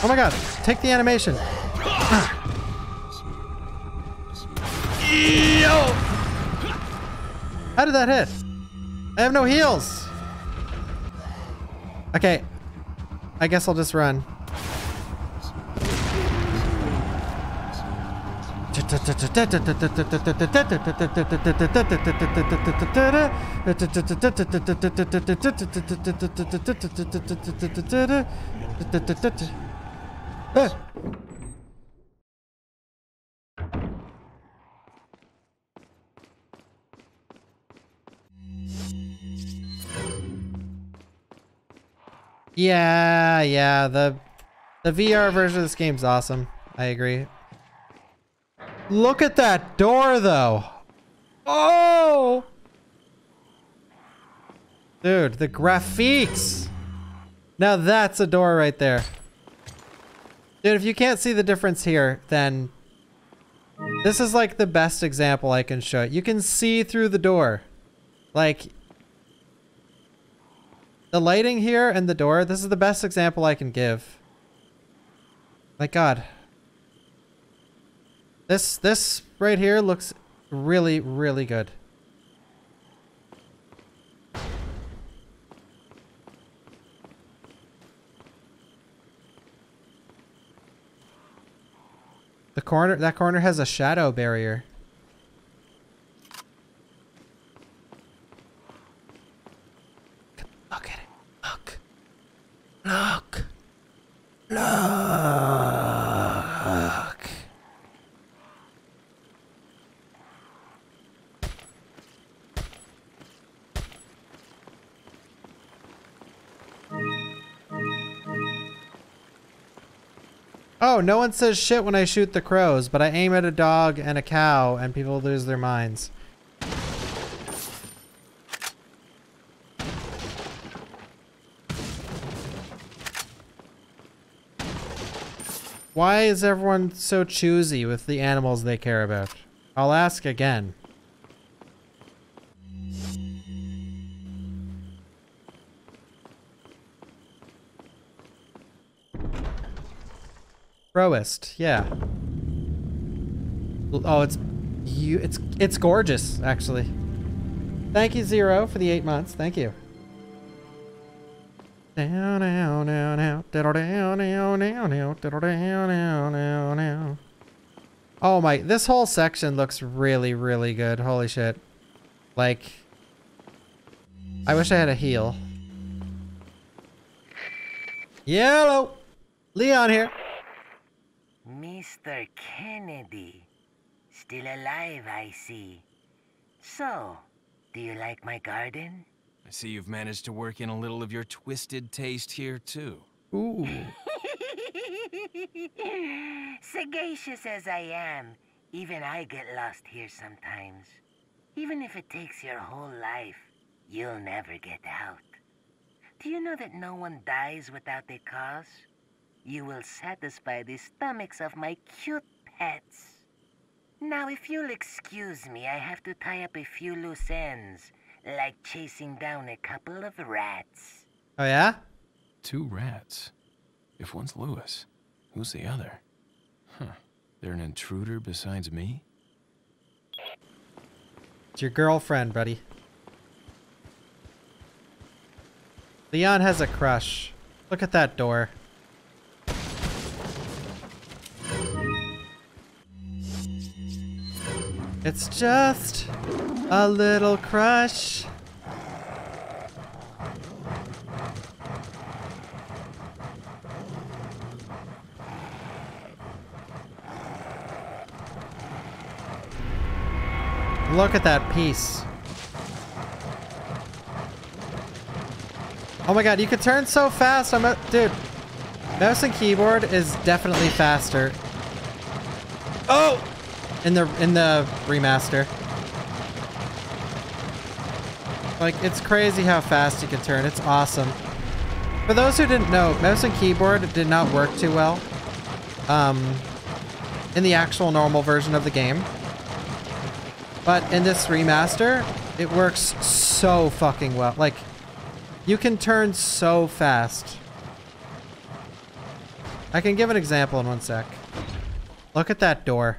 Oh my god, take the animation. Yo! How did that hit? I have no heals. Okay. I guess I'll just run. Yeah, yeah, the the VR version of this game's awesome. I agree. Look at that door though. Oh! Dude, the graphics. Now that's a door right there. Dude, if you can't see the difference here, then this is like the best example I can show. You can see through the door. Like the lighting here and the door, this is the best example I can give. Like God. This, this right here looks really, really good. The corner, that corner has a shadow barrier. Look. Look. Oh, no one says shit when I shoot the crows, but I aim at a dog and a cow and people lose their minds. Why is everyone so choosy with the animals they care about? I'll ask again. Crowist, yeah. Oh, it's you. It's it's gorgeous, actually. Thank you, Zero, for the eight months. Thank you. Down, down, down, down, down, down, down, down, down, down, down. Oh my! This whole section looks really, really good. Holy shit! Like, I wish I had a heal. Yellow, Leon here. Mr. Kennedy. Still alive, I see. So, do you like my garden? I see you've managed to work in a little of your twisted taste here, too. Ooh. Sagacious as I am, even I get lost here sometimes. Even if it takes your whole life, you'll never get out. Do you know that no one dies without a cause? You will satisfy the stomachs of my cute pets. Now, if you'll excuse me, I have to tie up a few loose ends, like chasing down a couple of rats. Oh yeah? Two rats. If one's Luis, who's the other? Huh. They're an intruder besides me? It's your girlfriend, buddy. Leon has a crush. Look at that door. It's just a little crush. Look at that piece. Oh my god, you could turn so fast. I'm a dude. Mouse and keyboard is definitely faster. Oh, in the in the remaster. Like it's crazy how fast you can turn. It's awesome. For those who didn't know, mouse and keyboard did not work too well. Um, in the actual normal version of the game. But in this remaster, it works so fucking well. Like, you can turn so fast. I can give an example in one sec. Look at that door.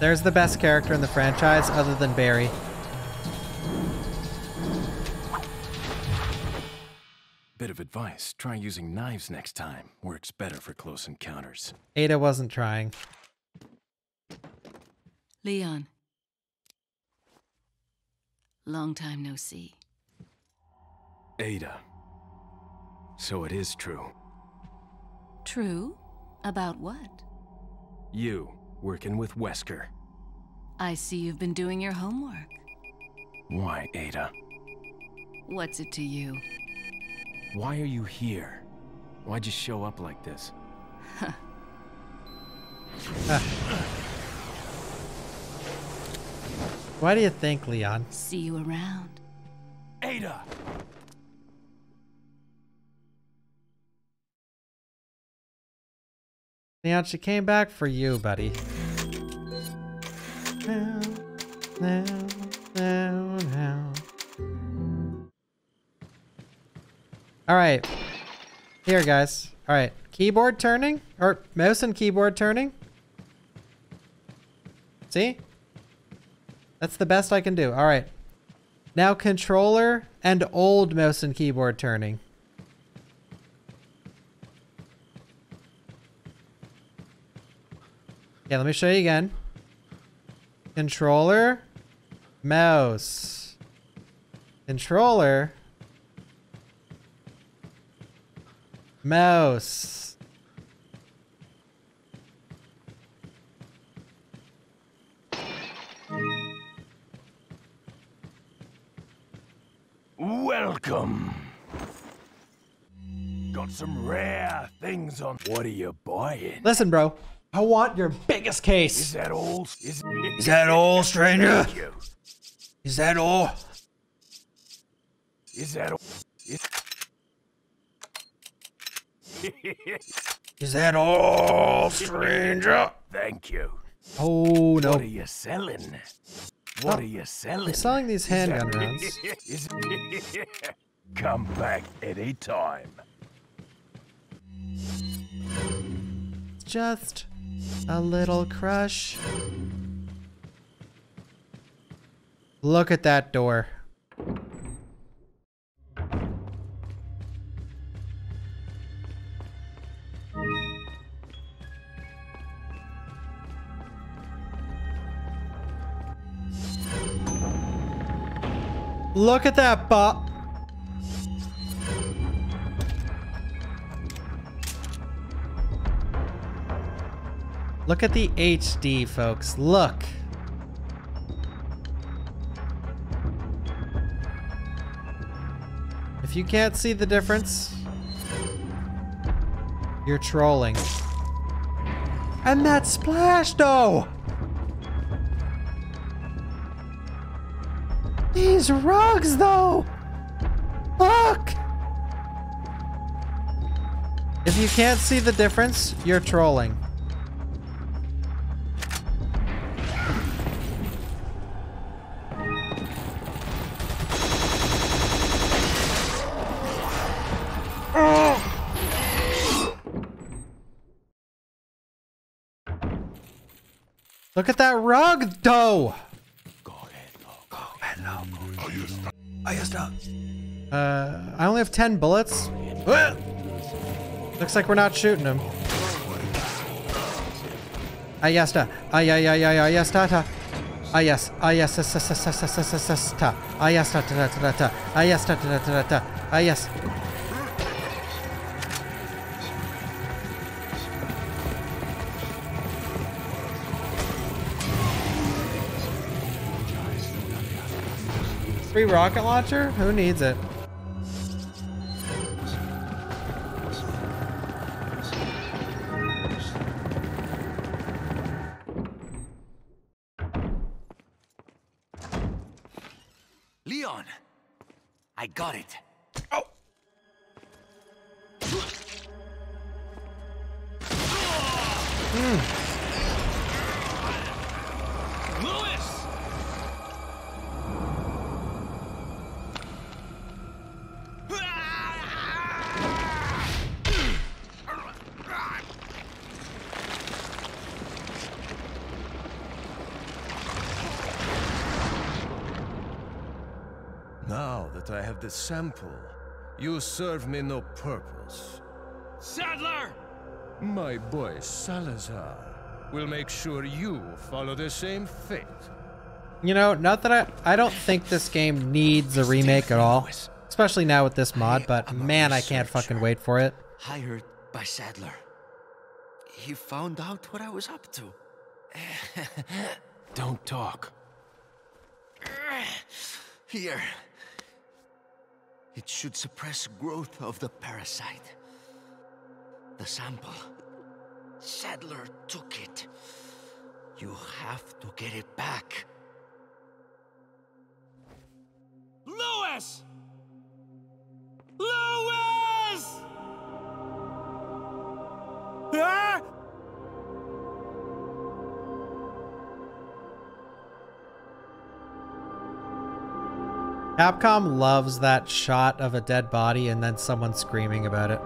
There's the best character in the franchise other than Barry. Bit of advice try using knives next time. Works better for close encounters. Ada wasn't trying. Leon. Long time no see. Ada. So it is true. True? About what? You, working with Wesker. I see you've been doing your homework. Why, Ada? What's it to you? Why are you here? Why'd you show up like this? Why do you think, Leon? See you around. Ada! Leon, she came back for you, buddy. Now, now, now, now. All right. Here, guys. All right. Keyboard turning? Or mouse and keyboard turning? See? That's the best I can do. All right. Now controller and old mouse and keyboard turning. Yeah, let me show you again. Controller, mouse. Controller, mouse. Welcome. Got some rare things on. What are you buying? Listen, bro. I want your biggest case. Is that all? Is, Is that all, stranger? Thank you. Is that all? Is that all? Is, Is that all, stranger? Thank you. Oh, no. What are you selling? What Oh, are you selling? I'm selling these handgun rounds. Is- Come back anytime. Just a little crush. Look at that door. Look at that bop. Look at the HD, folks. Look. If you can't see the difference, you're trolling. And that splash, though! These rugs, though! Look! If you can't see the difference, you're trolling. Look at that rug, though. Uh, I only have 10 bullets. Looks like we're not shooting him. Ah, yes, da. Ah, yeah, yeah, yeah, yeah, yes, ta, ta. Free rocket launcher? Who needs it? The sample, you serve me no purpose. Saddler! My boy Salazar will make sure you follow the same fate. You know, not that I I don't think this game needs a remake at all. Especially now with this mod, but man, I can't fucking wait for it. Hired by Saddler. He found out what I was up to. Don't talk. Here. It should suppress growth of the parasite. The sample. Saddler took it. You have to get it back. Luis! Luis! Ah! Capcom loves that shot of a dead body and then someone screaming about it.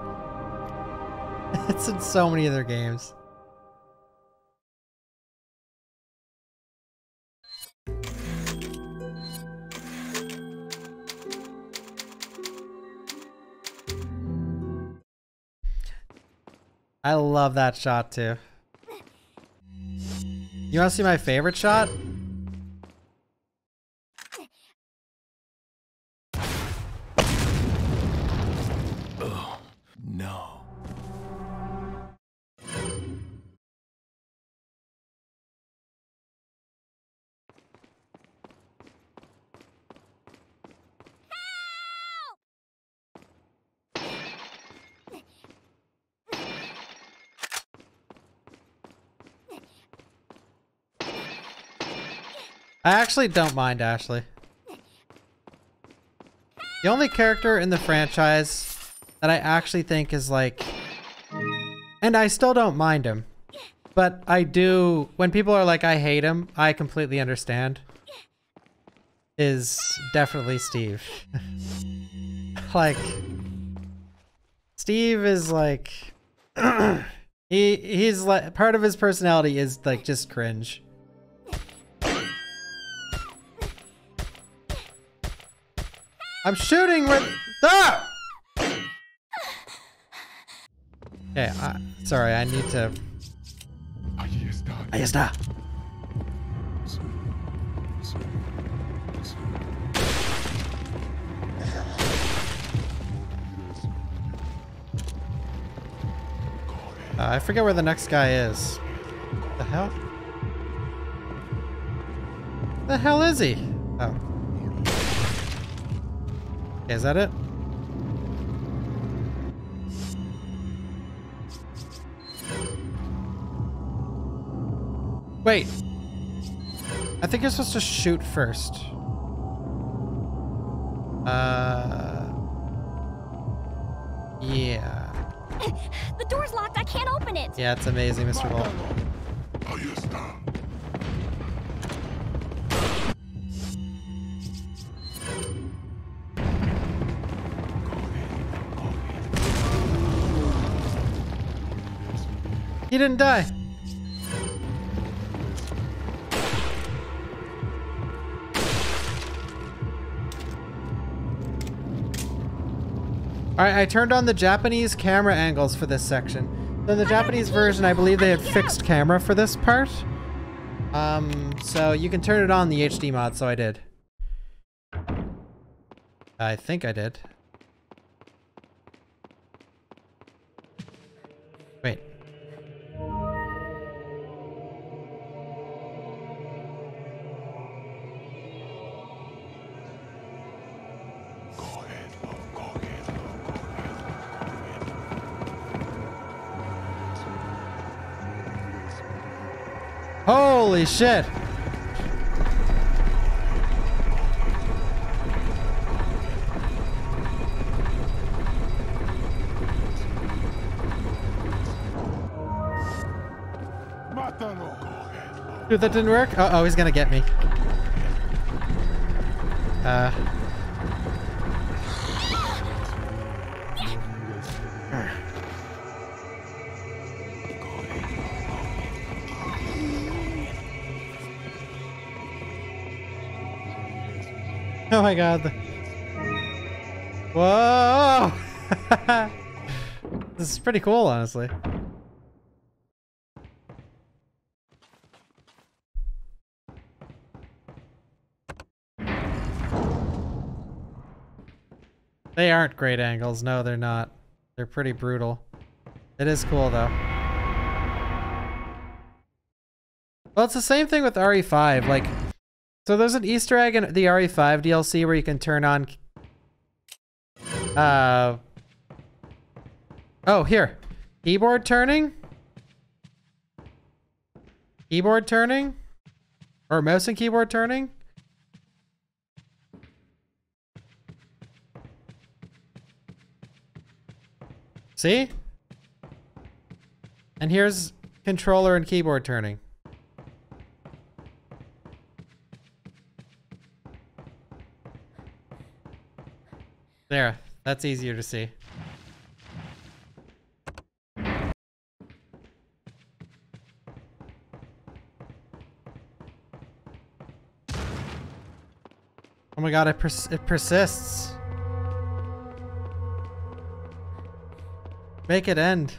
it's in so many of their games. I love that shot too. You want to see my favorite shot? No. I actually don't mind Ashley. The only character in the franchise that I actually think is like... And I still don't mind him. But I do... When people are like, I hate him, I completely understand. Is definitely Steve. like... Steve is like... he He's like... Part of his personality is like just cringe. I'm shooting with. Ah! Okay, I, sorry, I need to. Ahí está. Uh, I forget where the next guy is. The hell? The hell is he? Oh. Okay, is that it? Wait. I think you're supposed to shoot first. Uh. Yeah. the door's locked. I can't open it. Yeah, it's amazing, Mr. Wolf. He didn't die. Alright, I turned on the Japanese camera angles for this section. So in the Japanese version, I believe they had fixed camera for this part. Um, so you can turn it on the HD mod, so I did. I think I did. Holy shit! Dude, that didn't work? Uh oh, he's gonna get me. Uh. Oh my god. Whoa! this is pretty cool, honestly. They aren't great angles. No, they're not. They're pretty brutal. It is cool, though. Well, it's the same thing with RE5. Like, so there's an Easter egg in the RE5 DLC where you can turn on... Uh... Oh, here. Keyboard turning? Keyboard turning? Or mouse and keyboard turning? See? And here's controller and keyboard turning. There, that's easier to see. Oh my god, it, pers it persists. Make it end.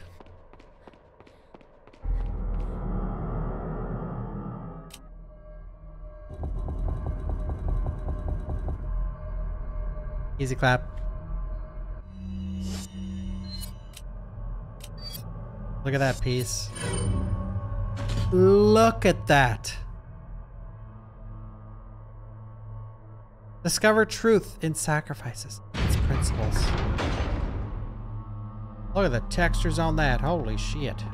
Easy clap. Look at that piece. Look at that. Discover truth in sacrifices. Its principles. Look at the textures on that. Holy shit.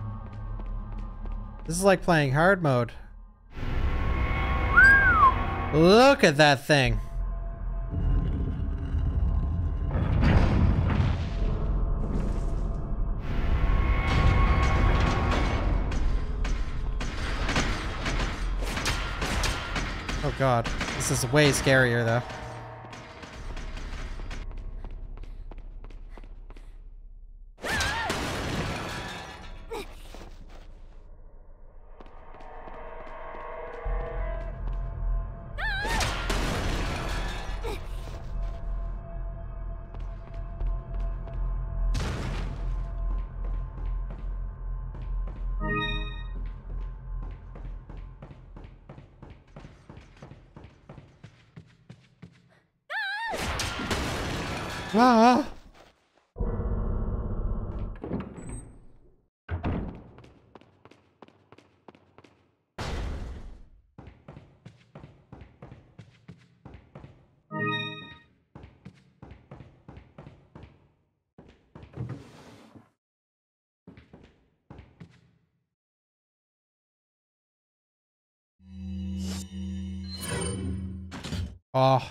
This is like playing hard mode. Look at that thing. God. This is way scarier though.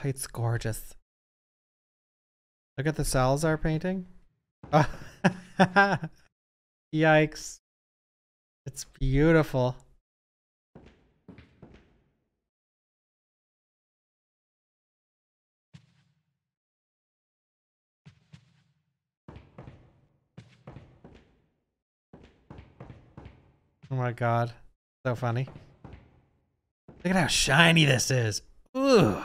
Oh, it's gorgeous. Look at the Salazar painting. Oh. Yikes. It's beautiful. Oh my god. So funny. Look at how shiny this is. Ooh.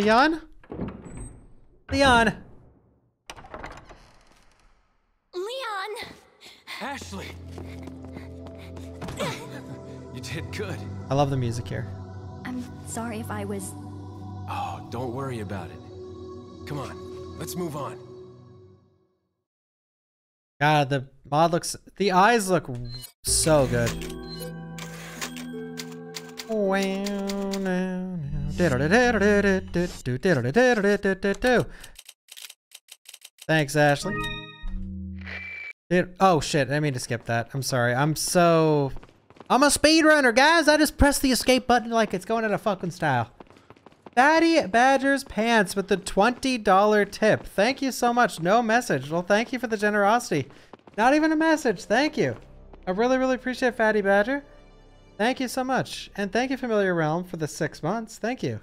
Leon? Leon! Leon! Ashley! you did good. I love the music here. I'm sorry if I was. Oh, don't worry about it. Come on, let's move on. God, the mod looks... The eyes look so good. Thanks, Ashley. Oh shit, I mean to skip that. I'm sorry. I'm so... I'm a speedrunner, guys! I just press the escape button like it's going out of fucking style. Fatty Badger's Pants with the $20 tip. Thank you so much. No message. Well, thank you for the generosity. Not even a message. Thank you. I really, really appreciate Fatty Badger. Thank you so much. And thank you, Familiar Realm, for the six months. Thank you.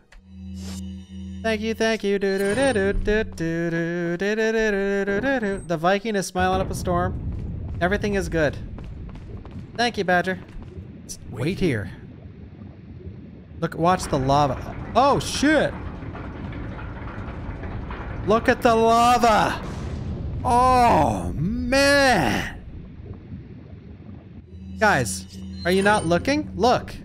Thank you, thank you. The Viking is smiling up a storm. Everything is good. Thank you, Badger. Wait here. Look, watch the lava. Oh, shit. Look at the lava. Oh, man. Guys, are you not looking? Look.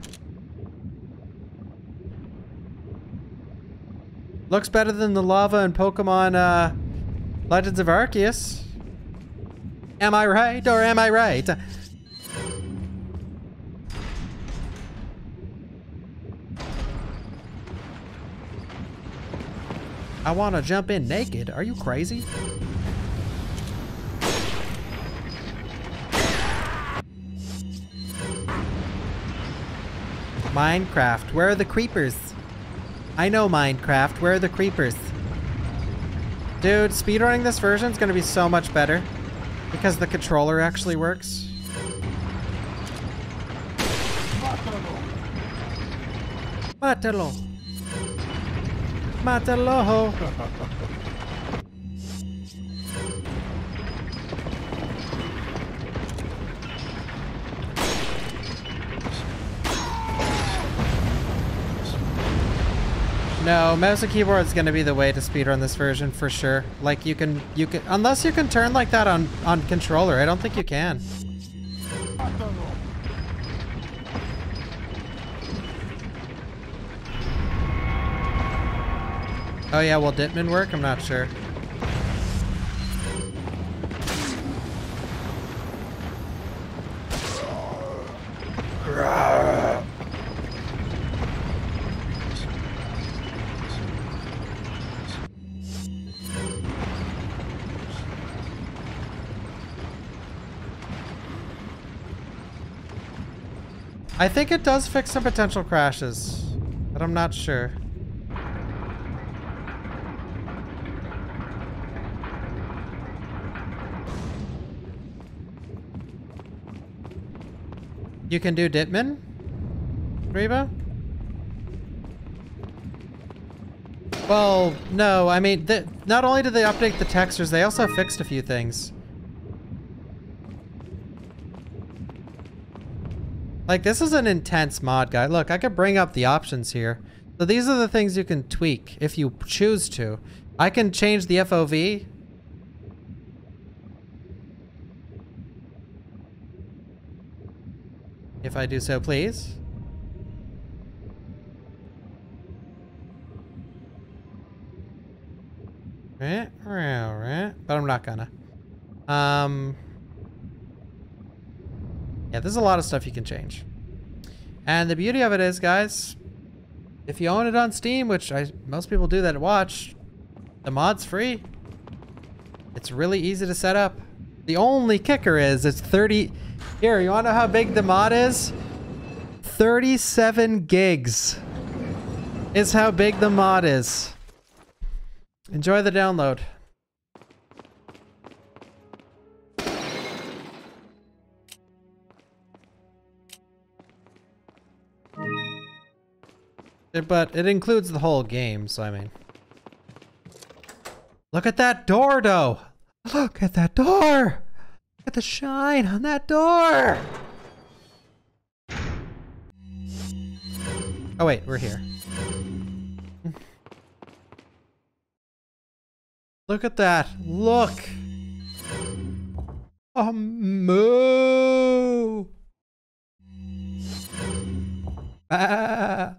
Looks better than the lava in Pokemon uh, Legends of Arceus. Am I right or am I right? I want to jump in naked. Are you crazy? Minecraft, where are the creepers? I know Minecraft, where are the creepers? Dude, speedrunning this version is going to be so much better because the controller actually works. Mátalo. Mátalo. No, mouse and keyboard is going to be the way to speedrun this version for sure. Like you can, you can, unless you can turn like that on on controller. I don't think you can. Oh yeah, will Ditman work? I'm not sure. I think it does fix some potential crashes, but I'm not sure. You can do Ditman? Reba? Well, no, I mean, not only did they update the textures, they also fixed a few things. Like, this is an intense mod, guy. Look, I could bring up the options here. So these are the things you can tweak if you choose to. I can change the FOV. If I do so, please. Right, right, right. But I'm not gonna. Um... Yeah, there's a lot of stuff you can change. And the beauty of it is, guys, if you own it on Steam, which I, most people do that watch, the mod's free. It's really easy to set up. The only kicker is it's 30... Here, you want to know how big the mod is? 37 gigs is how big the mod is. Enjoy the download. But it includes the whole game, so I mean. Look at that door, though! Look at that door! Look at the shine on that door! Oh wait, we're here. Look at that! Look! Oh, moo! Ah!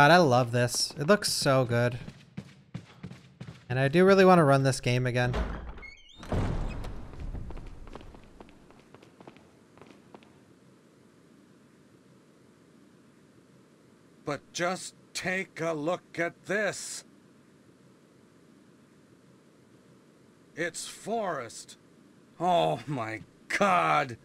God, I love this. It looks so good. And I do really want to run this game again. But just take a look at this. It's forest. Oh my god.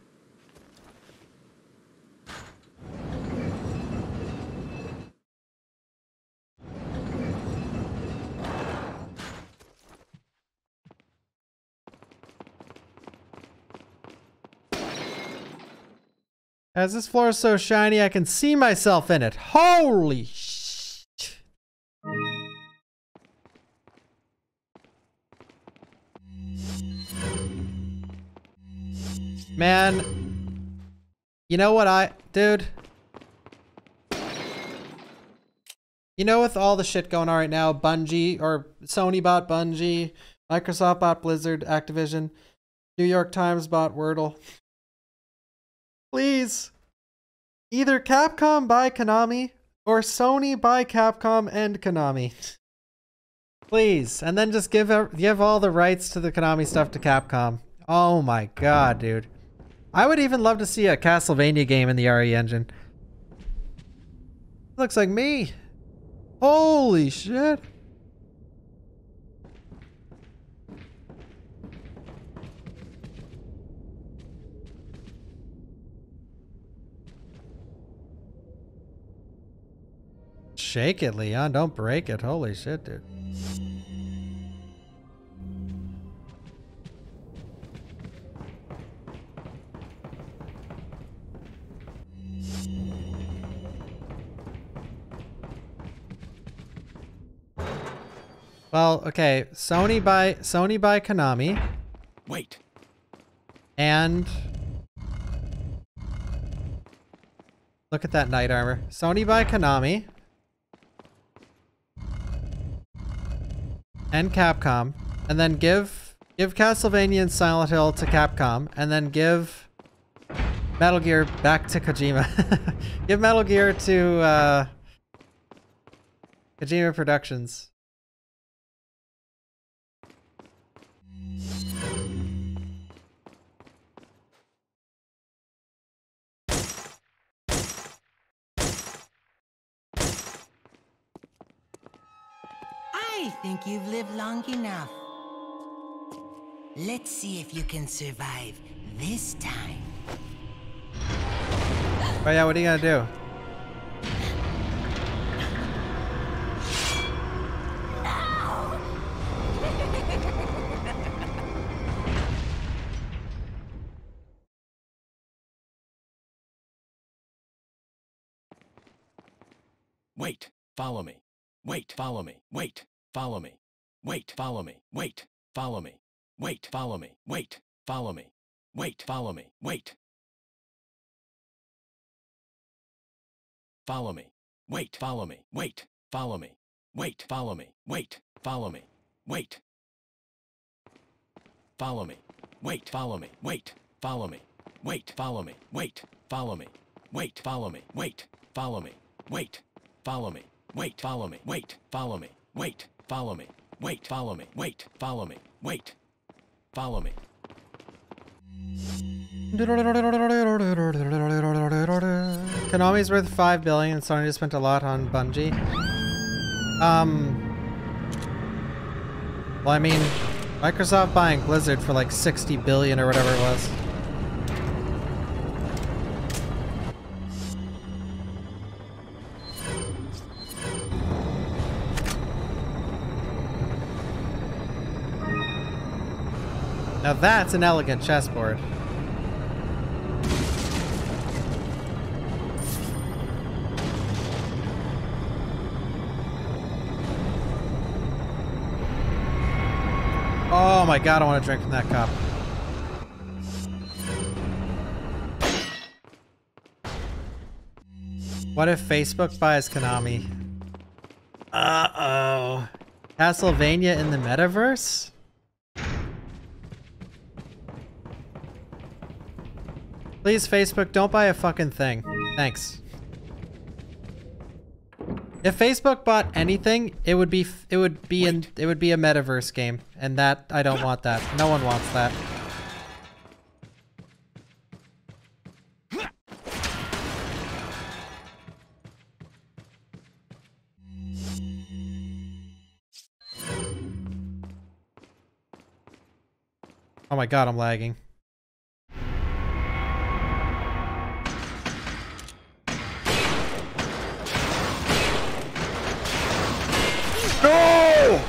As this floor is so shiny, I can see myself in it. Holy shit. Man, you know what I, dude? You know, with all the shit going on right now, Bungie or Sony bought Bungie, Microsoft bought Blizzard, Activision, New York Times bought Wordle. Please, either Capcom buy Konami or Sony buy Capcom and Konami. Please, and then just give give all the rights to the Konami stuff to Capcom. Oh my god, dude. I would even love to see a Castlevania game in the RE engine. Looks like me. Holy shit. Shake it, Leon. Don't break it. Holy shit, dude. Well, okay. Sony buy Sony buy Konami. Wait. And look at that knight armor. Sony buy Konami. And Capcom. And then give give Castlevania and Silent Hill to Capcom. And then give Metal Gear back to Kojima. give Metal Gear to uh, Kojima Productions. Think you've lived long enough. Let's see if you can survive this time. Oh yeah, what are you gonna do? Wait, follow me. Wait, follow me. Wait, follow me. Wait, follow me. Wait, follow me. Wait, follow me. Wait, follow me. Wait, follow me. Wait. Follow me. Wait, follow me. Wait, follow me. Wait, follow me. Wait, follow me. Wait. Follow me. Wait, follow me. Wait, follow me. Wait, follow me. Wait, follow me. Wait, follow me. Wait, follow me. Wait, follow me. Wait, follow me. Wait, follow me. Wait, follow me. Wait, follow me. Wait, follow me. Wait, follow me. Konami's worth five billion. Sony just spent a lot on Bungie. Um. Well, I mean, Microsoft buying Blizzard for like 60 billion or whatever it was. Now that's an elegant chessboard. Oh my god, I want to drink from that cup. What if Facebook buys Konami? Uh-oh. Castlevania in the metaverse? Please, Facebook, don't buy a fucking thing. Thanks. If Facebook bought anything, it would be it would be in it would be a metaverse game, and that I don't want that. No one wants that. Oh my god, I'm lagging. No!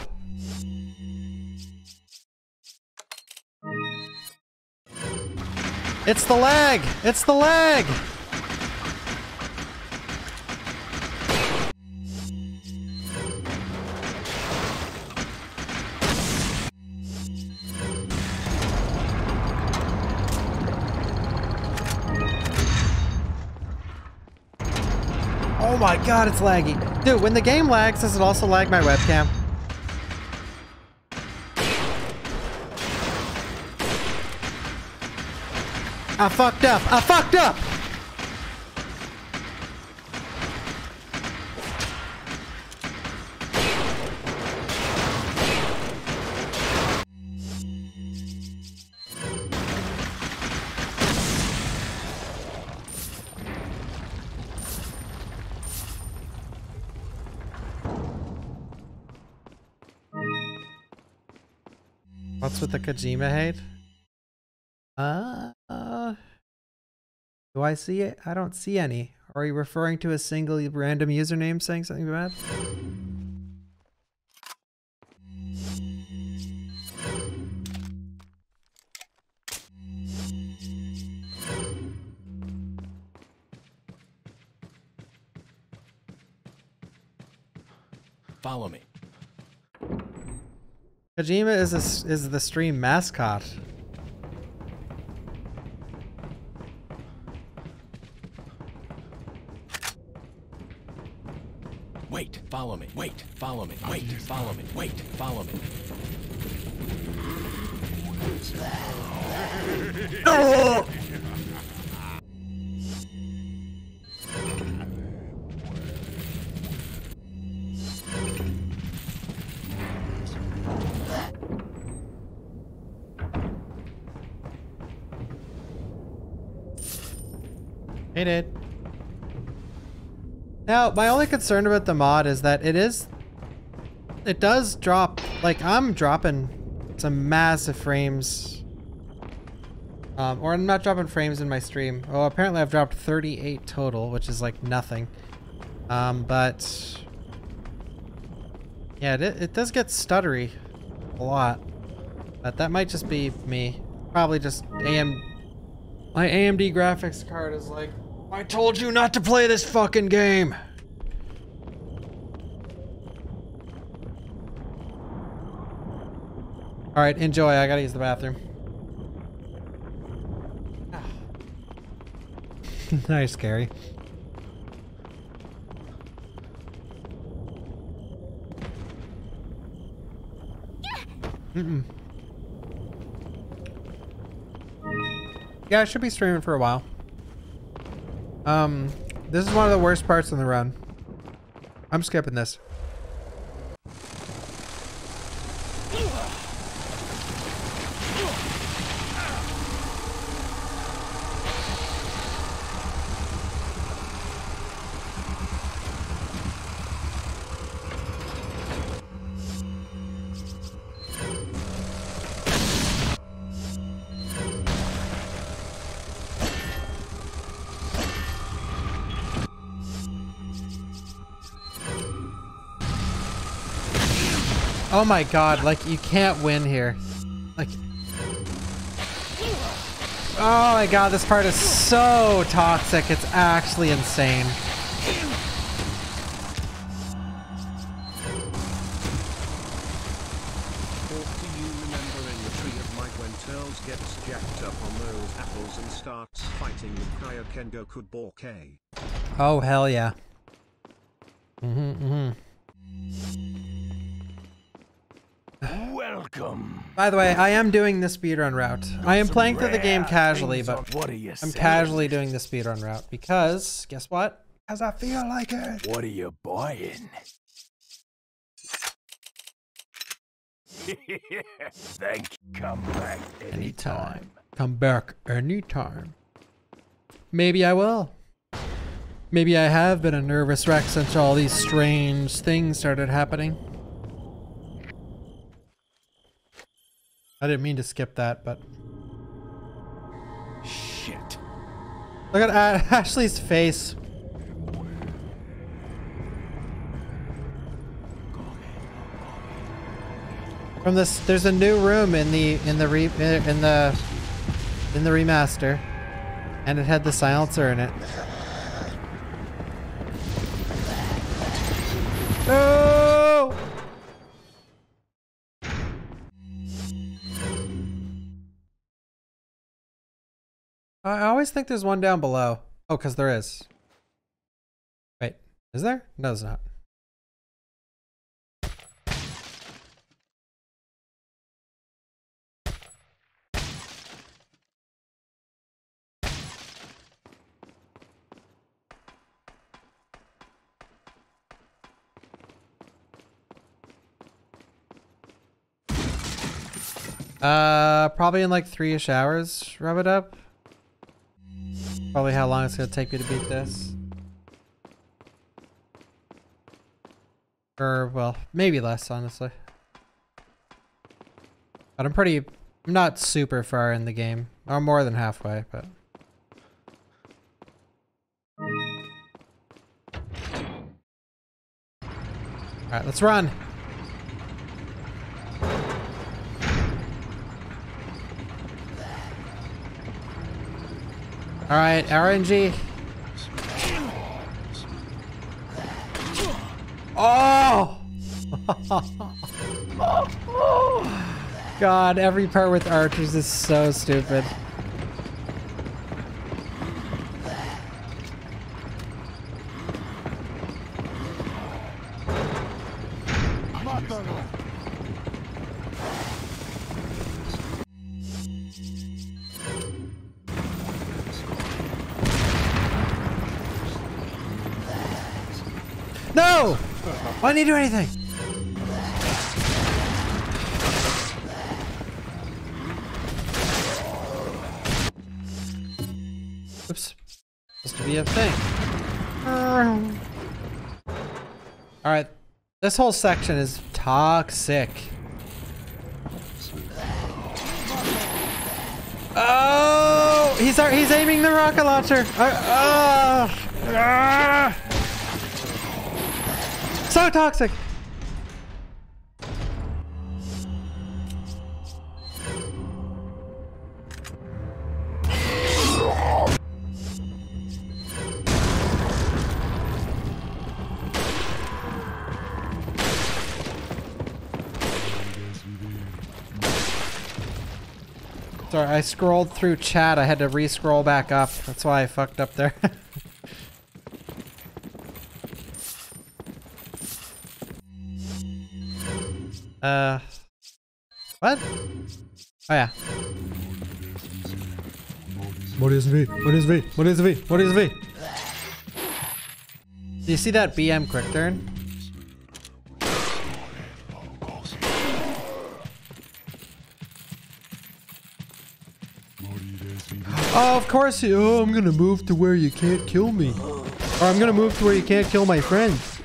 It's the lag! It's the lag! My god, it's laggy. Dude, when the game lags, does it also lag my webcam? I fucked up. I fucked up. With the Kojima hate? Uh, uh, do I see it? I don't see any. Are you referring to a single random username saying something bad? Follow me. Kojima is a, is the stream mascot. Wait, follow me. Wait, follow me. Wait, follow me. Wait, follow me. Oh! Now, my only concern about the mod is that it is... It does drop... Like, I'm dropping some massive frames. Um, or I'm not dropping frames in my stream. Oh, apparently I've dropped 38 total, which is like nothing. Um, but... Yeah, it, it does get stuttery. A lot. But that might just be me. Probably just AM... My AMD graphics card is like, I told you not to play this fucking game. All right, enjoy. I gotta use the bathroom. nice, Gary. Mm-mm. Yeah, I should be streaming for a while. Um, this is one of the worst parts in the run. I'm skipping this. My god, like you can't win here. Like Oh my god, this part is so toxic. It's actually insane. Or do you remember in the Tree of Might when Turles gets jacked up on those apples and starts fighting with Kaioken Goku Borke? Oh hell yeah. Mm-hmm, mm-hmm. Welcome. By the way, I am doing the speedrun route. I am playing through the game casually, but What do you I'm casually doing the speedrun route because guess what? Because I feel like it. What are you buying? Thank you. Come back anytime. Come back anytime. Maybe I will. Maybe I have been a nervous wreck since all these strange things started happening. I didn't mean to skip that, but Shit. look at uh, Ashley's face. From this, there's a new room in the in the re, in the in the remaster, and it had the silencer in it. No! I always think there's one down below. Oh, because there is. Wait, Is there? No, it's not. Uh, probably in like three-ish hours, rub it up. Probably how long it's gonna take me to beat this. Or, well, maybe less, honestly. But I'm pretty, I'm not super far in the game. Or more than halfway, but. Alright, let's run! Alright, RNG. Oh! God, every part with archers is so stupid. Didn't do anything? Oops. Supposed to be a thing. Alright. This whole section is toxic. Oh! He's he's aiming the rocket launcher. Uh, uh, uh. So toxic. Sorry, I scrolled through chat. I had to re-scroll back up. That's why I fucked up there. uh, what? Oh yeah. What is V? What is V? What is V? What is V? Do you see that BM quick turn? Oh, of course. Oh, I'm gonna move to where you can't kill me. Or I'm gonna move to where you can't kill my friends.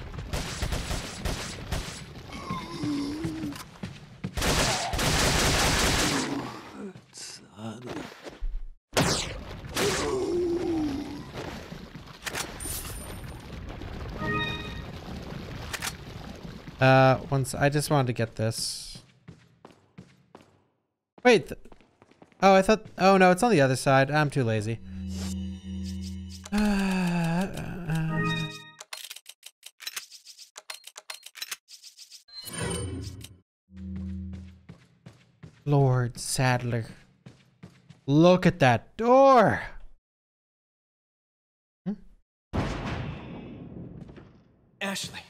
Uh, once I just wanted to get this. Wait. Oh, I thought. Oh no, it's on the other side. I'm too lazy. Lord Saddler. Look at that door. Ashley.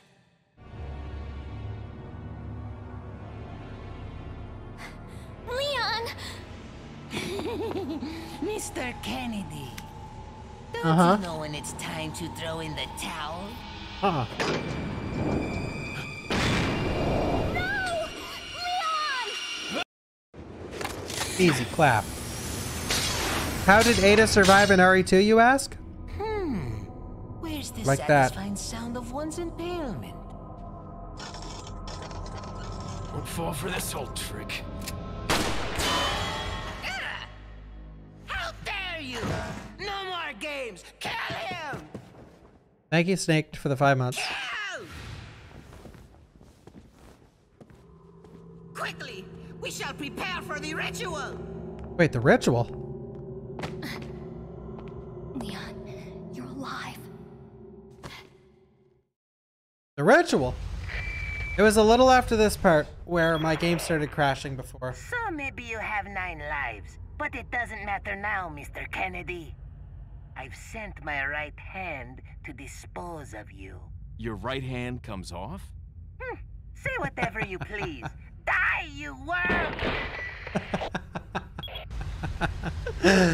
Mr. Kennedy. Don't Uh-huh. you know when it's time to throw in the towel? Uh-uh. Easy clap. How did Ada survive in RE2, you ask? Hmm. Where's the Like that. sound of one's impalement? Don't fall for this old trick. No more games! Kill him! Thank you, Snake, for the five months. Quickly! We shall prepare for the ritual! Wait, the ritual? Leon, you're alive. The ritual? It was a little after this part where my game started crashing before. So maybe you have nine lives, but it doesn't matter now, Mr. Kennedy. I've sent my right hand to dispose of you. Your right hand comes off? Hmm. Say whatever you please. Die, you worm!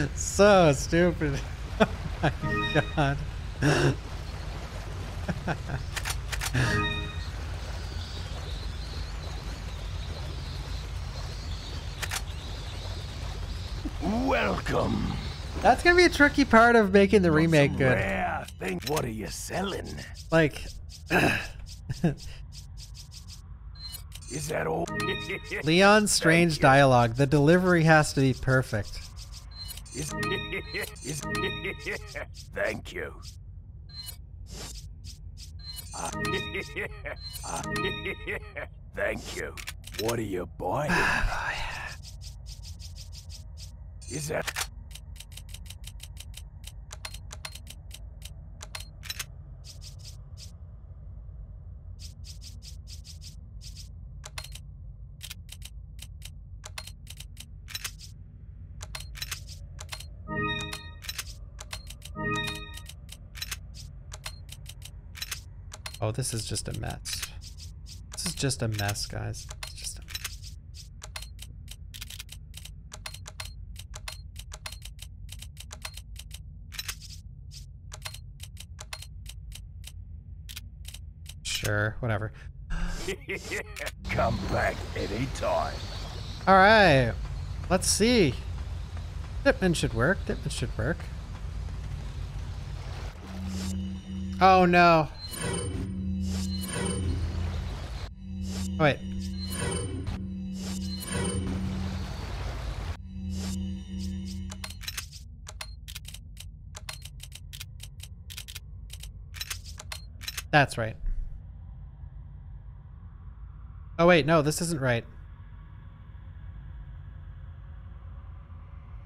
so stupid. Oh my god. Welcome. That's gonna be a tricky part of making the remake good. Rare thing. What are you selling? Like, Is that all? Leon's strange dialogue. The delivery has to be perfect. Is, is, thank you. Uh, uh, thank you. What are you buying? Is that? Oh, this is just a mess. This is just a mess, guys. Sure, whatever. Come back anytime. All right, let's see. Ditman should work. Ditman should work. Oh no. Oh, wait. That's right. Oh wait, no, this isn't right.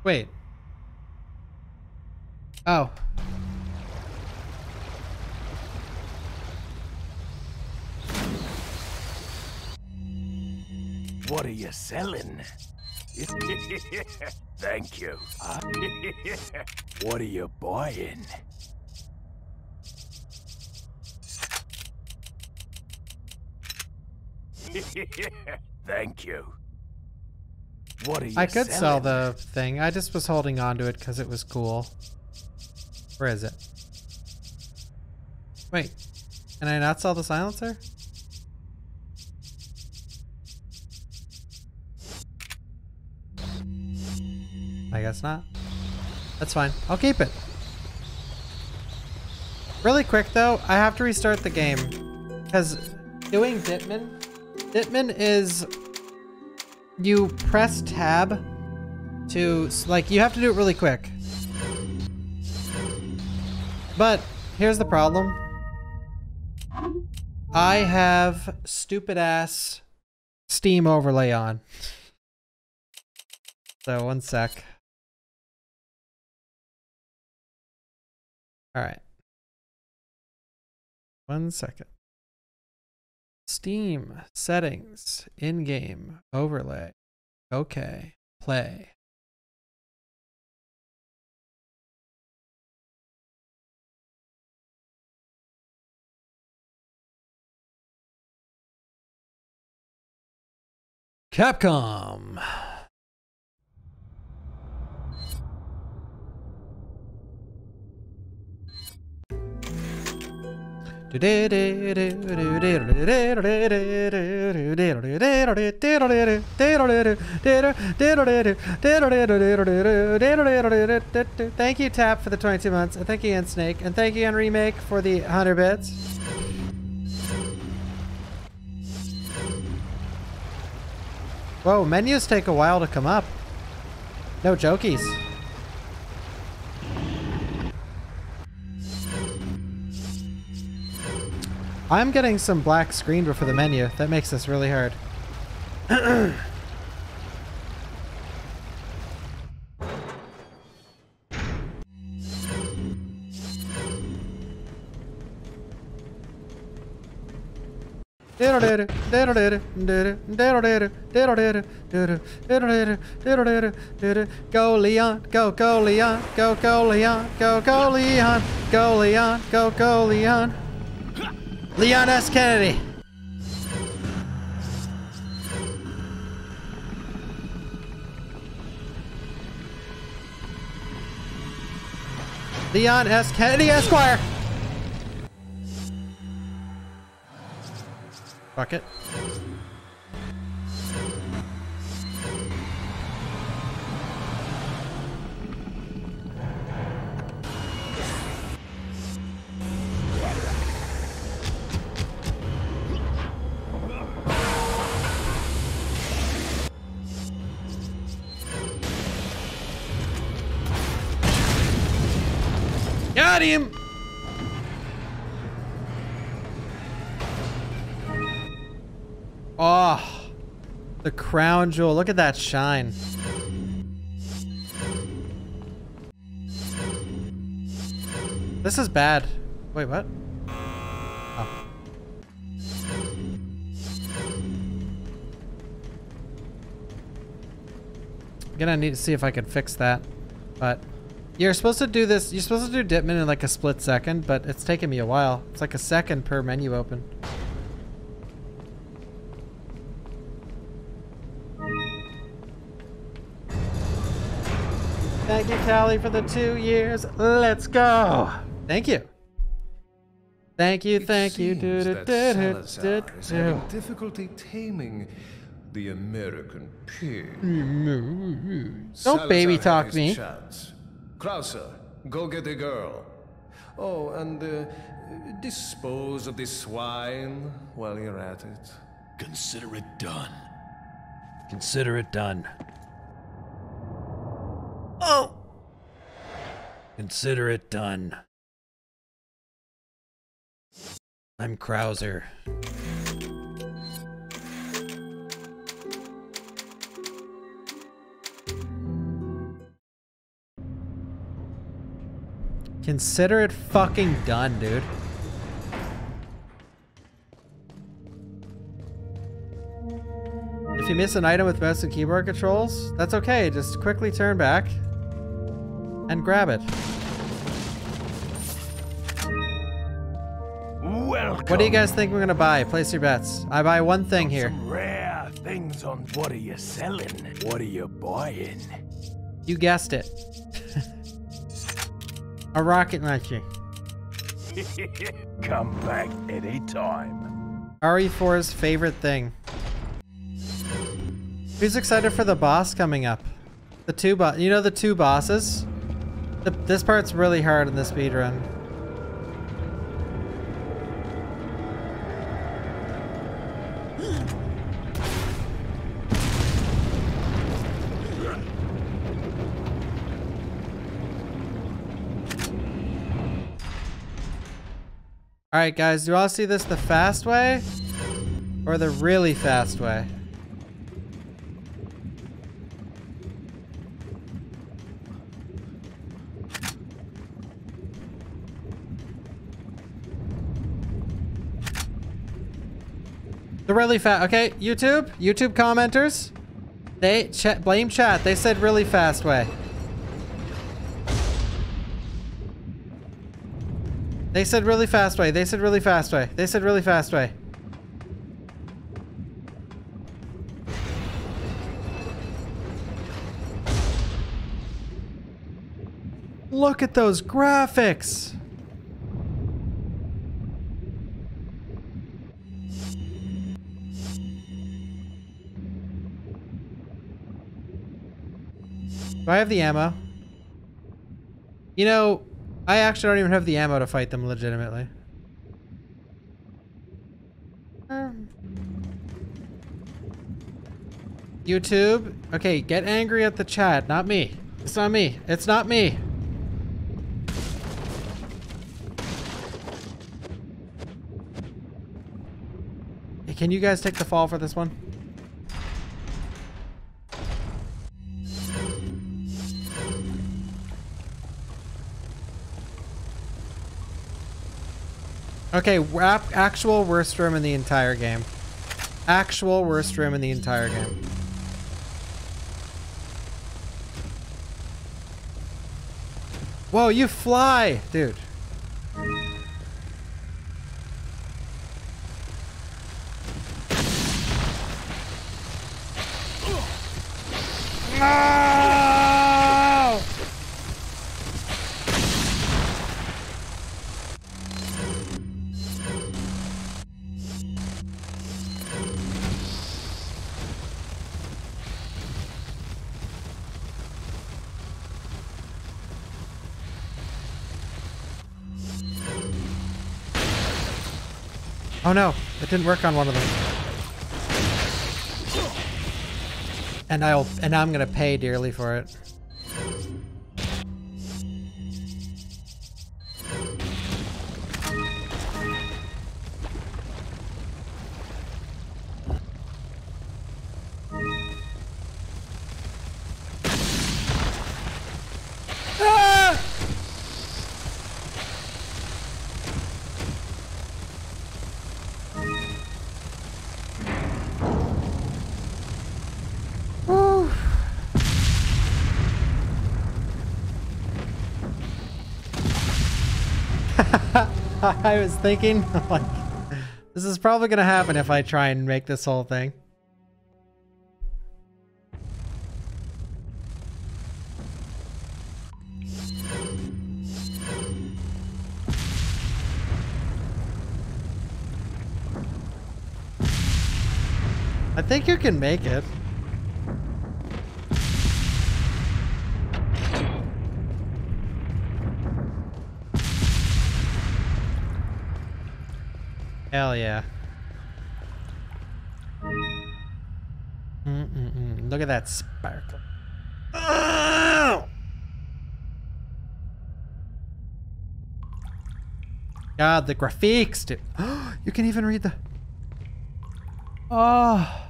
Wait. Oh. What are you selling? Thank you. What are you buying? Thank you. What are you I could sell the thing. I just was holding on to it because it was cool. Where is it? Wait. Can I not sell the silencer? I guess not. That's fine. I'll keep it. Really quick though, I have to restart the game. Because doing Ditman, Ditman is you press tab to like you have to do it really quick. But here's the problem. I have stupid ass Steam overlay on. So one sec. All right. One second. Steam settings in game overlay. Okay. Play. Capcom. Thank you, Tap, for the 22 months. And thank you, Ian Snake. And thank you, and Remake, for the 100 bits. Whoa, menus take a while to come up. No jokies. I'm getting some black screen before the menu. That makes this really hard. Go Leon, go go Leon, go go Leon, go go Leon, go Leon, go go Leon. Leon S. Kennedy. Leon S. Kennedy Esquire. Fuck it. Got him! Oh, the crown jewel. Look at that shine. This is bad. Wait, what? Oh. I'm gonna need to see if I can fix that. But you're supposed to do this. You're supposed to do Ditman in like a split second, but it's taken me a while. It's like a second per menu open. Thank you, Callie, for the two years. Let's go. Thank you. Thank you, thank you. Do, do, do, do, do. Difficulty taming the American pig. Don't baby talk me. Chance. Krauser, go get the girl. Oh, and uh, dispose of this swine while you're at it. Consider it done. Consider it done. Oh! Consider it done. I'm Krauser. Consider it fucking done, dude. If you miss an item with mouse and keyboard controls, that's okay. Just quickly turn back and grab it. Welcome. What do you guys think we're gonna buy? Place your bets. I buy one thing here. Some rare things on what are you selling? What are you buying? You guessed it. A rocket launcher. Come back anytime. RE4's favorite thing. Who's excited for the boss coming up? The two boss. You know the two bosses? The, this part's really hard in the speed run. Alright guys, do you all see this the fast way? Or the really fast way? The really fast. Okay, YouTube, YouTube commenters, they ch blame chat. They said really fast way. They said really fast way. They said really fast way. They said really fast way. Look at those graphics. Do I have the ammo? You know, I actually don't even have the ammo to fight them legitimately. Um. YouTube, okay, get angry at the chat, not me. It's not me. It's not me. Hey, can you guys take the fall for this one? Okay, actual worst room in the entire game. Actual worst room in the entire game. Whoa, you fly, dude. Didn't work on one of them. And I'll and I'm gonna pay dearly for it. I was thinking, like, this is probably gonna happen if I try and make this whole thing. I think you can make it. Hell yeah. Mm-mm-mm. Look at that sparkle. Oh! God, the graphics, dude. you can even read the... Oh.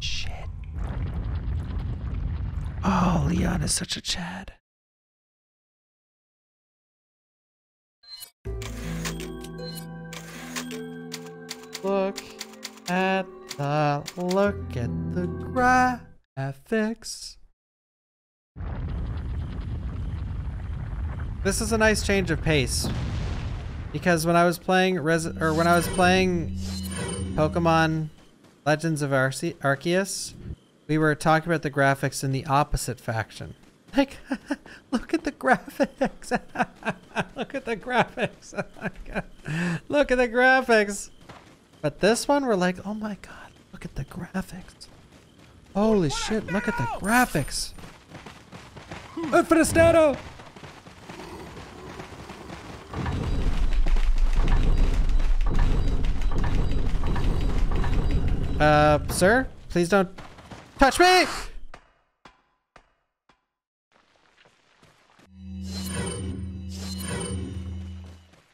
Shit. Oh, Leon is such a Chad. Look at the look at the graphics. This is a nice change of pace. Because when I was playing Res or when I was playing Pokemon Legends of Arce Arceus, we were talking about the graphics in the opposite faction. Like, look at the graphics. look at the graphics. Look at the graphics. But this one, we're like, oh my God, look at the graphics. Holy shit, look at the graphics. Infinistato! Uh, sir, please don't touch me!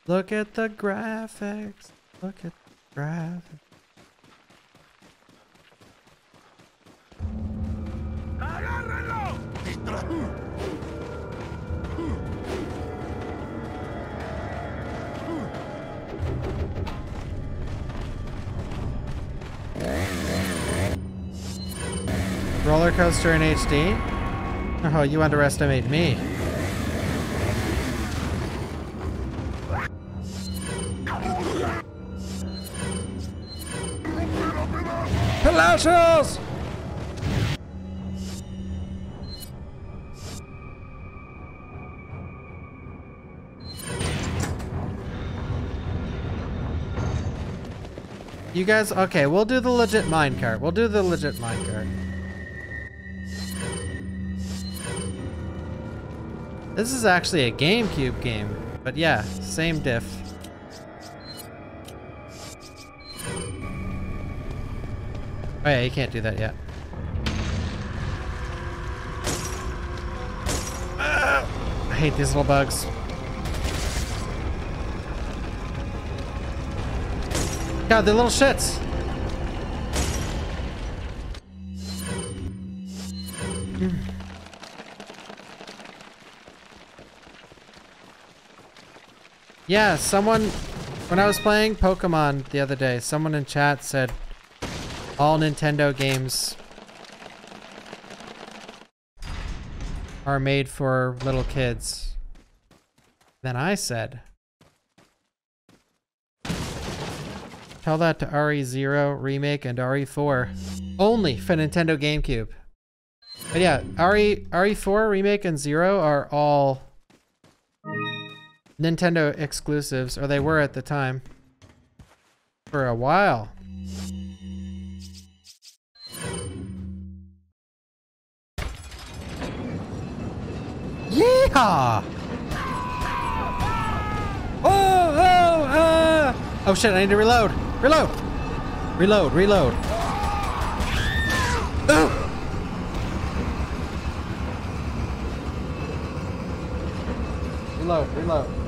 Look at the graphics. Look at the graphics. Roller coaster in HD? Oh, you underestimate me. Palacios! You guys, okay, we'll do the legit minecart. We'll do the legit minecart. This is actually a GameCube game, but yeah, same diff. Oh yeah, you can't do that yet. I hate these little bugs. God, they're little shits. Mm. Yeah, someone, when I was playing Pokemon the other day, someone in chat said all Nintendo games are made for little kids. Then I said, tell that to RE0 Remake and RE4. Only for Nintendo GameCube. But yeah, RE, RE4 Remake and Zero are all Nintendo exclusives, or they were at the time. For a while. Yeehaw! Oh, oh, uh. oh shit, I need to reload. Reload. Reload, reload. Ooh. Reload, reload.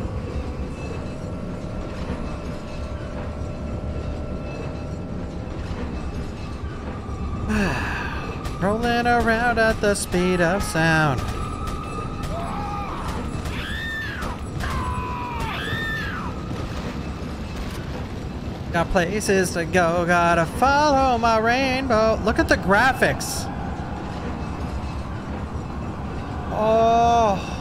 Rolling around at the speed of sound. Got places to go, gotta follow my rainbow. Look at the graphics. Oh.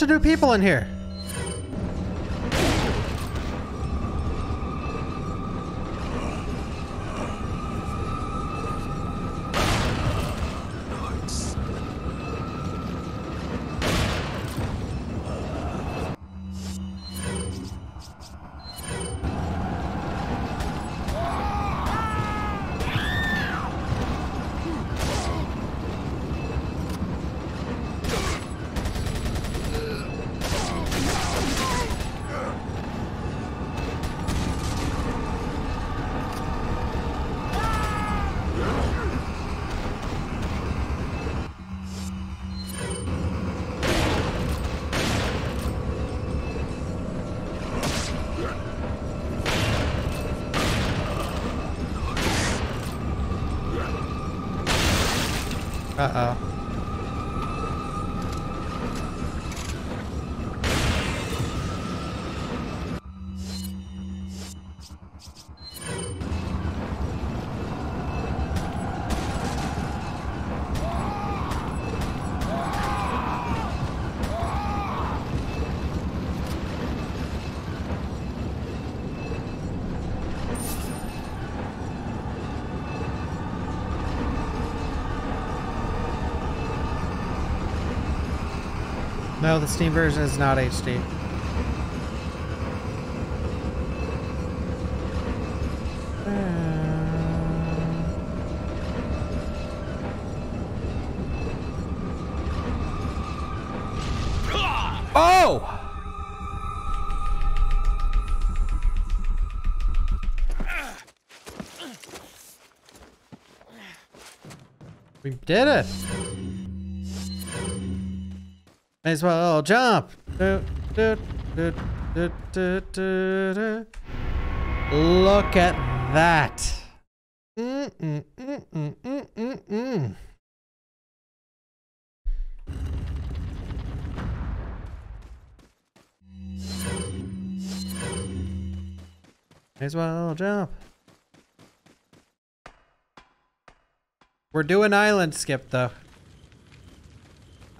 Bunch of new people in here. No, the Steam version is not HD. Uh. Oh! We did it! May as well jump. Do, do, do. Look at that. May as well jump. We're doing island skip though.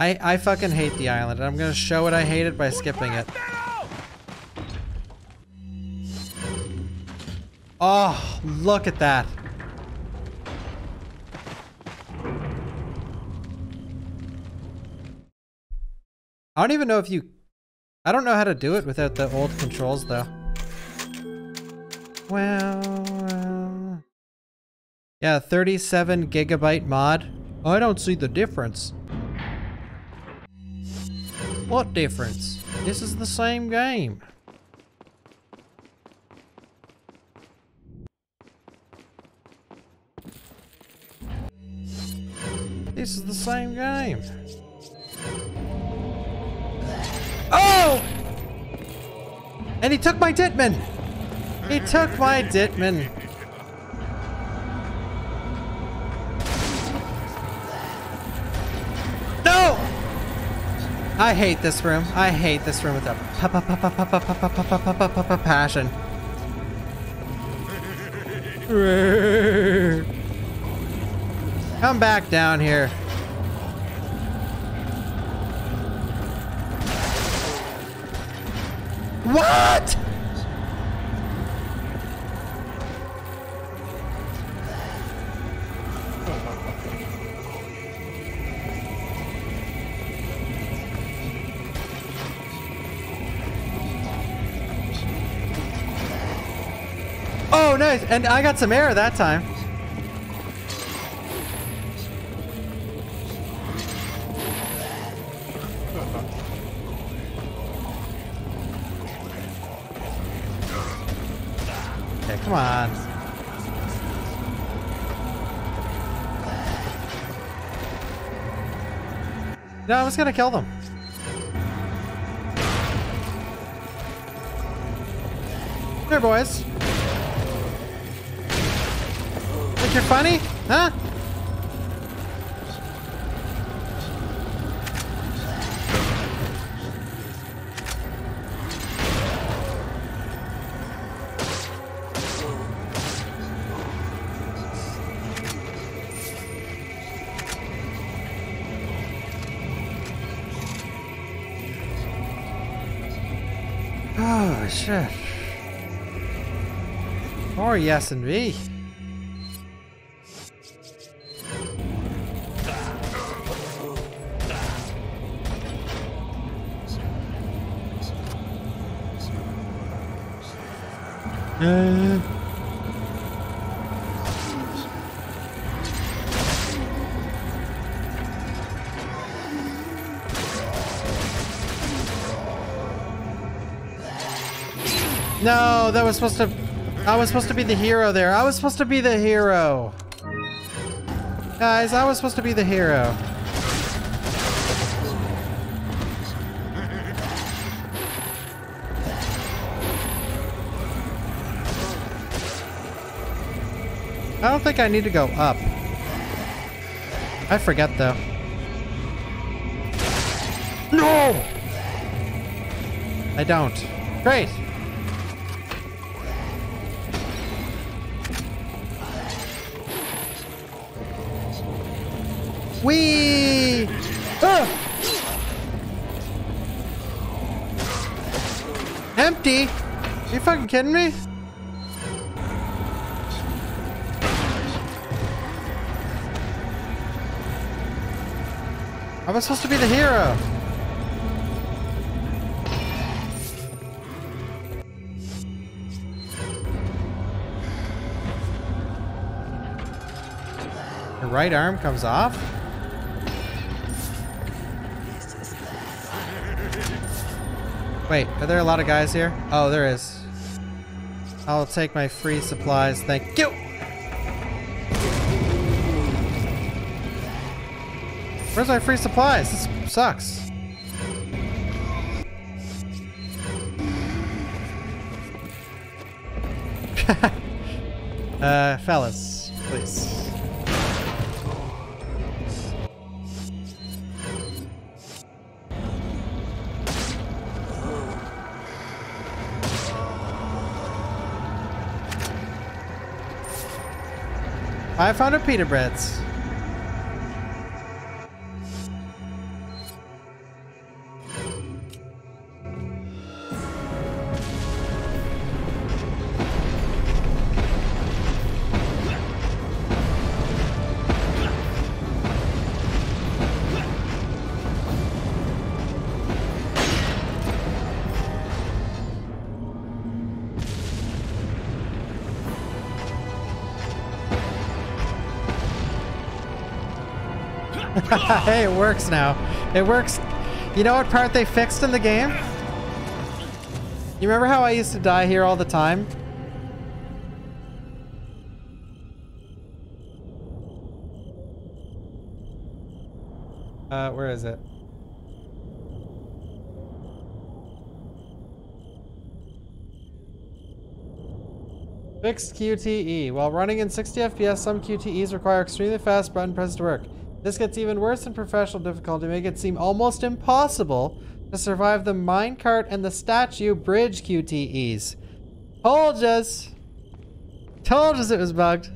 I, I fucking hate the island. I'm gonna show it I hate it by skipping it. Oh, look at that. I don't even know if you... I don't know how to do it without the old controls though. Well, well... Yeah, 37 gigabyte mod. I don't see the difference. What difference? This is the same game. This is the same game. Oh! And he took my Ditman! He took my Ditman. I hate this room. I hate this room with a passion. Come back down here. What? And I got some air that time. Okay, come on. No, I was gonna kill them. There, boys. Funny? Huh? Oh, shit. Or yes and me. Was supposed to... I was supposed to be the hero there. I was supposed to be the hero. Guys, I was supposed to be the hero. I don't think I need to go up. I forget though. No! I don't. Great. Wee! Ah! Empty? Are you fucking kidding me? I was supposed to be the hero. Your right arm comes off? Wait, are there a lot of guys here? Oh, there is. I'll take my free supplies, thank you! Where's my free supplies? This sucks. uh, fellas, I found a pita bretz. hey, it works now. It works. You know what part they fixed in the game? You remember how I used to die here all the time? Uh, where is it? Fixed QTE. While running in 60 FPS, some QTEs require extremely fast button presses to work. This gets even worse in professional difficulty, making it seem almost impossible to survive the minecart and the statue bridge QTEs. Told us. Told us it was bugged.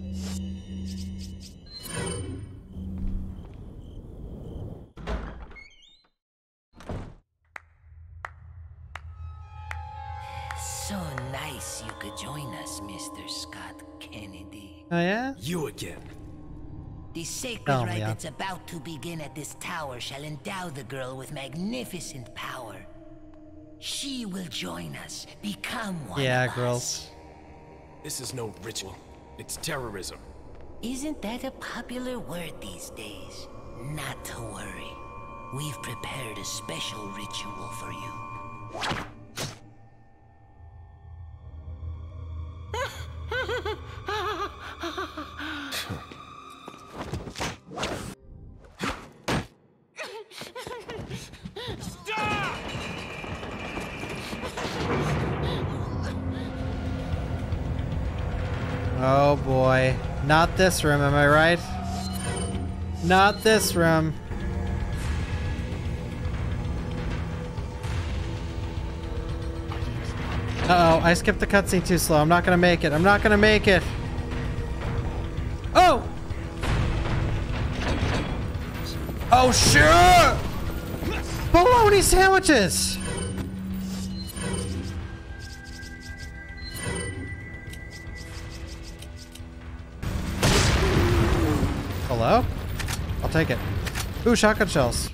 The sacred Oh, rite yeah. that's about to begin at this tower shall endow the girl with magnificent power. She will join us, become one Yeah, of us. girls. This is no ritual. It's terrorism. Isn't that a popular word these days? Not to worry. We've prepared a special ritual for you. This room, am I right? Not this room. Uh oh, I skipped the cutscene too slow. I'm not gonna make it. I'm not gonna make it. Oh! Oh, sure! Bologna sandwiches! Ooh, shotgun shells.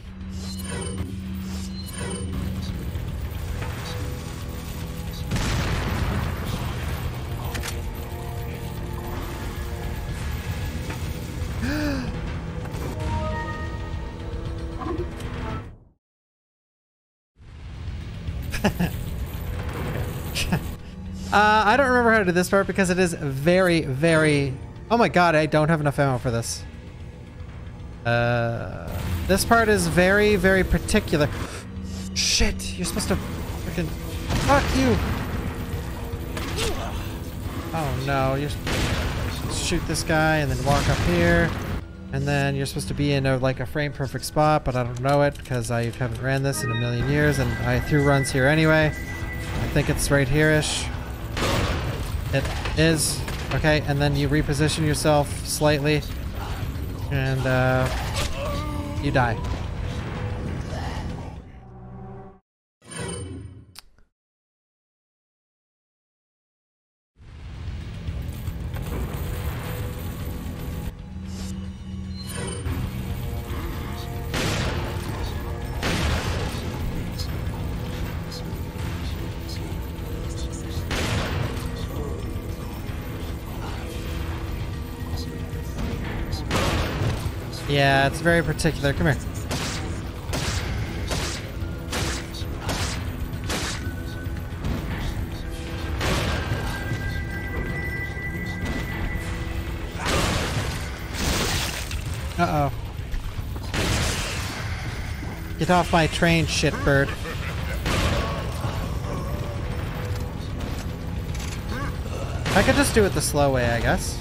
Uh, I don't remember how to do this part because it is very, very... Oh my god, I don't have enough ammo for this. Uh, this part is very, very particular. Shit, you're supposed to freaking... Fuck you! Oh no, you're shoot this guy and then walk up here. And then you're supposed to be in a, like a frame perfect spot, but I don't know it because I haven't ran this in a million years and I threw runs here anyway. I think it's right here-ish. It is. Okay, and then you reposition yourself slightly. And, uh, you die. Yeah, it's very particular. Come here. Uh-oh. Get off my train, shitbird. I could just do it the slow way, I guess.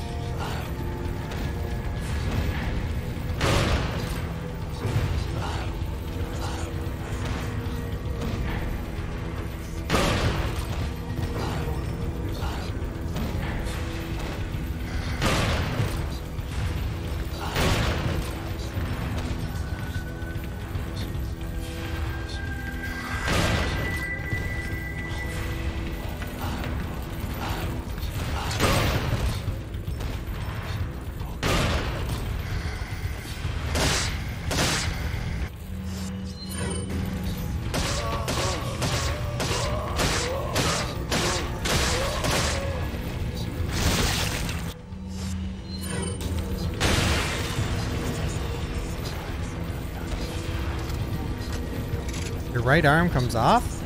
Right arm comes off?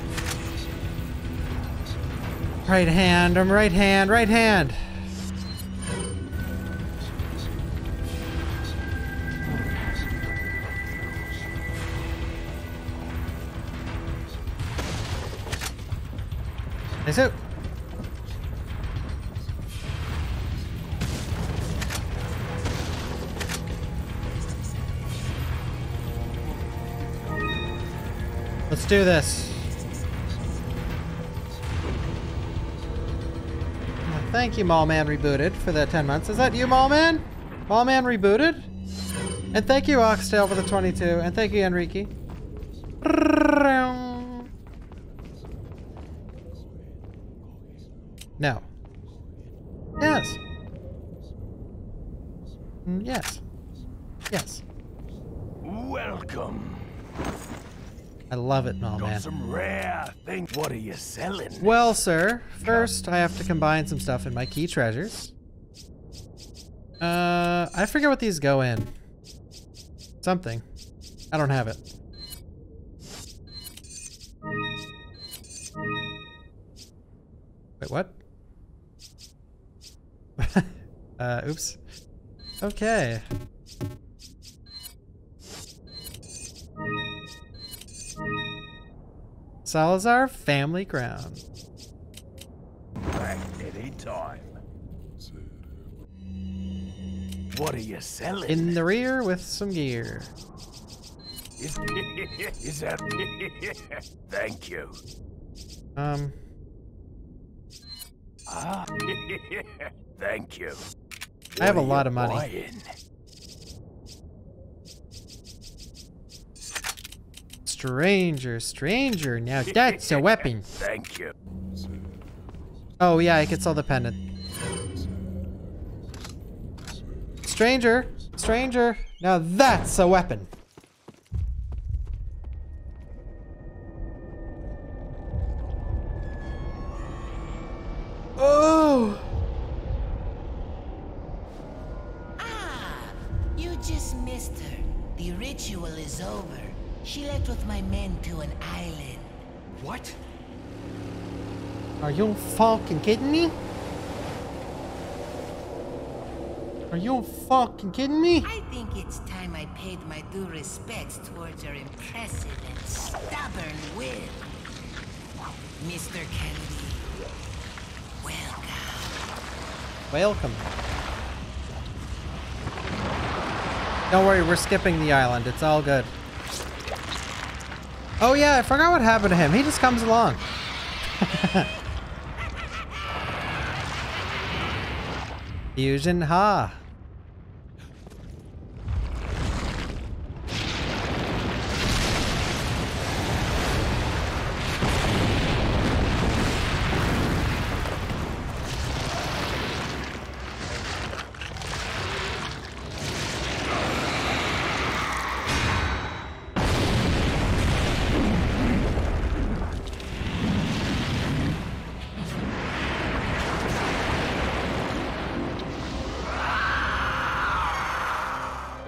Right hand, I'm right hand, right hand. Let's do this. Thank you, Mallman Rebooted, for the 10 months. Is that you, Mallman? Mallman Rebooted? And thank you, Oxtail, for the 22. And thank you, Enrique. No. Yes. Mm, Yes. Yes. Welcome. I love it, Got Mallman. some rare things. What are you selling? Well, sir, first I have to combine some stuff in my key treasures. Uh, I forget what these go in. Something. I don't have it. Wait, what? uh, oops. Okay. Salazar Family Ground. Back anytime. What are you selling? In the rear with some gear. Is, is that? Thank you. Um, Ah. Thank you. I have a lot of money. buying? Stranger, stranger. Now that's a weapon. Thank you. Oh yeah, I could sell the pendant. Stranger, stranger. Now that's a weapon. Oh. An island. What? Are you fucking kidding me? Are you fucking kidding me? I think it's time I paid my due respects towards your impressive and stubborn will. Mr. Kennedy, Welcome. Welcome. Don't worry, we're skipping the island. It's all good. Oh yeah, I forgot what happened to him. He just comes along. Fusion Ha.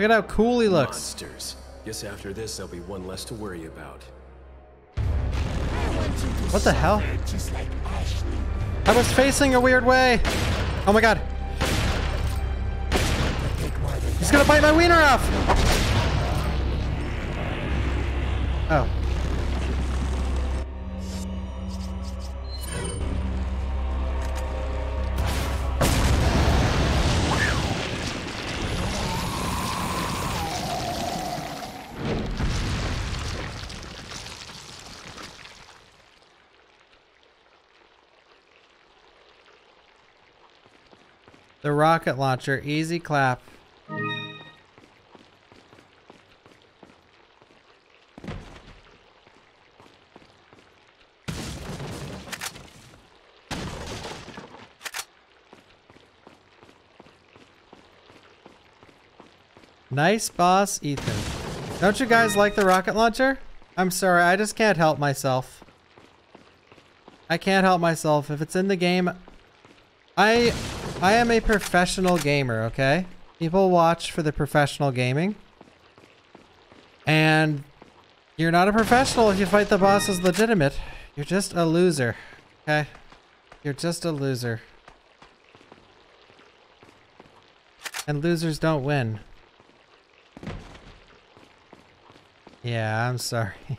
At how cool he looks. Monsters. Guess after this, there'll be one less to worry about. What the hell? I was facing a weird way. Oh my god. He's gonna bite my wiener off. Oh. The rocket launcher, easy clap. Nice boss, Ethan. Don't you guys like the rocket launcher? I'm sorry, I just can't help myself. I can't help myself. If it's in the game, I I am a professional gamer, okay? People watch for the professional gaming. And you're not a professional if you fight the boss as legitimate. You're just a loser, okay? You're just a loser. And losers don't win. Yeah, I'm sorry.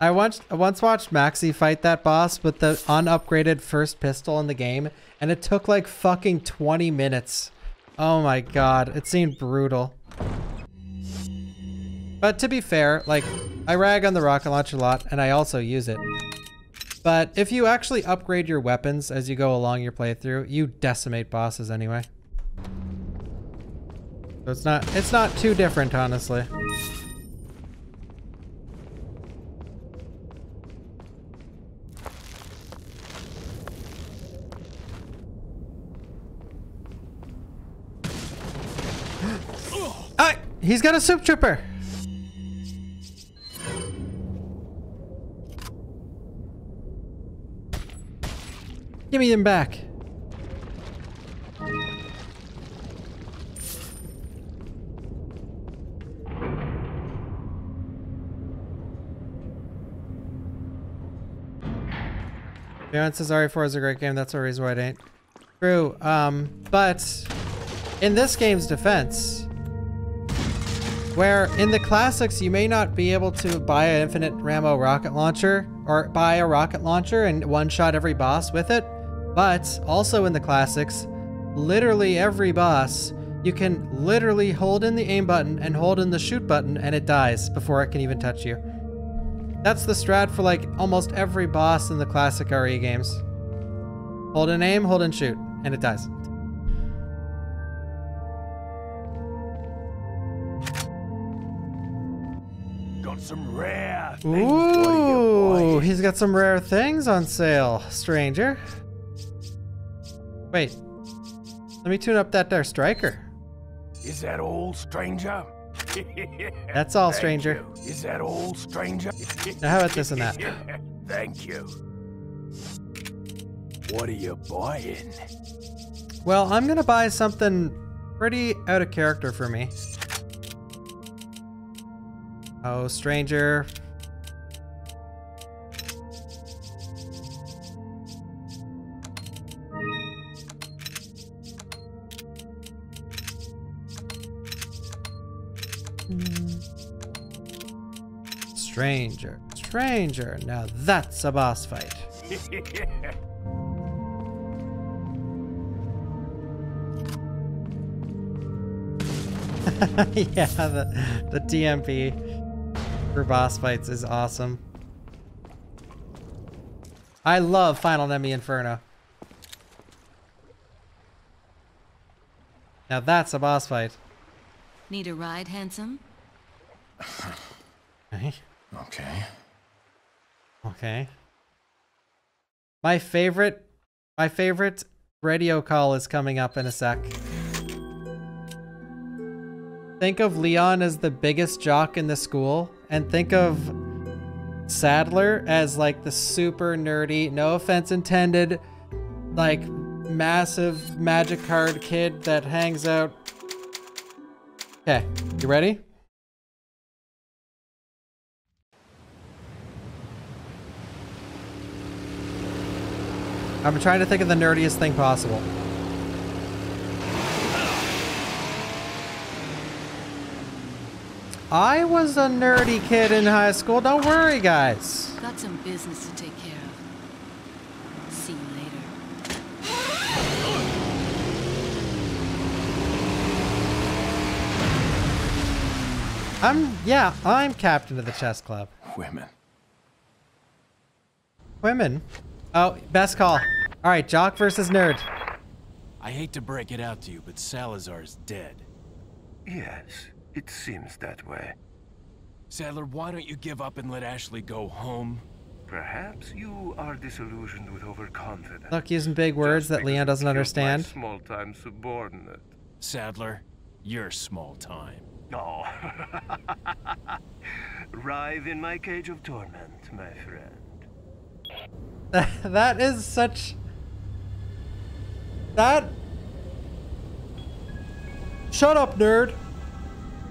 I once once watched Maxi fight that boss with the unupgraded first pistol in the game, and it took like fucking 20 minutes. Oh my god, it seemed brutal. But to be fair, like, I rag on the rocket launcher a lot, and I also use it. But if you actually upgrade your weapons as you go along your playthrough, you decimate bosses anyway. So it's not it's not too different, honestly. Ah, he's got a soup trooper. Give me him back. Beyond says RE4 is a great game. That's a reason why it ain't. True. Um, but in this game's defense, where in the classics you may not be able to buy an infinite Rambo rocket launcher or buy a rocket launcher and one-shot every boss with it, but also in the classics, literally every boss, you can literally hold in the aim button and hold in the shoot button and it dies before it can even touch you. That's the strat for like almost every boss in the classic RE games. Hold in aim, hold in shoot, and it dies. Some rare things. What are you Ooh, he's got some rare things on sale, stranger. Wait, let me tune up that there striker. Is that all, stranger? That's all, stranger. Is that all, stranger? Now how about this and that? Thank you. What are you buying? Well, I'm gonna buy something pretty out of character for me. Oh, stranger. Stranger, stranger. Now that's a boss fight. yeah, the, the TMP for boss fights is awesome. I love Final Enemy Inferno. Now that's a boss fight. Need a ride, handsome? Okay. Okay. Okay. My favorite, my favorite radio call is coming up in a sec. Think of Leon as the biggest jock in the school, and think of Saddler as like the super nerdy, no offense intended, like massive magic card kid that hangs out. Okay, you ready? I'm trying to think of the nerdiest thing possible. I was a nerdy kid in high school. Don't worry, guys. Got some business to take care of. See you later. I'm, yeah, I'm captain of the chess club. Women. Women? Oh, best call. All right, jock versus nerd. I hate to break it out to you, but Salazar's dead. Yes, it seems that way. Saddler, why don't you give up and let Ashley go home? Perhaps you are disillusioned with overconfidence. Look, using big words that Leon doesn't understand. Small-time subordinate. Saddler, you're small time. Oh. Writhe in my cage of torment, my friend. that is such. That. Shut up, nerd.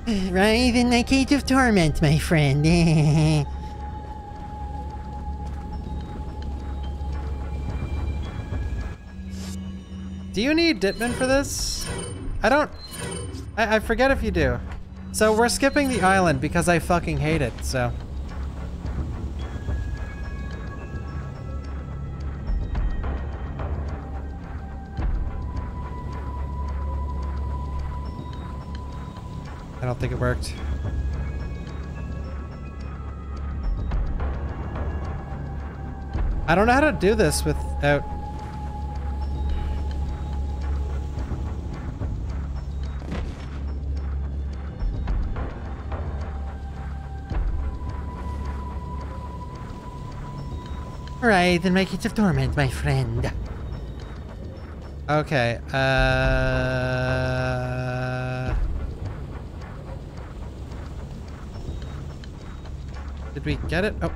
Writhe in my cage of torment, my friend. Do you need Ditman for this? I don't. I, I forget if you do. So we're skipping the island because I fucking hate it, so. I don't think it worked. I don't know how to do this without... Alright, then make it of torment, my friend. Okay, uh... Did we get it? Oh.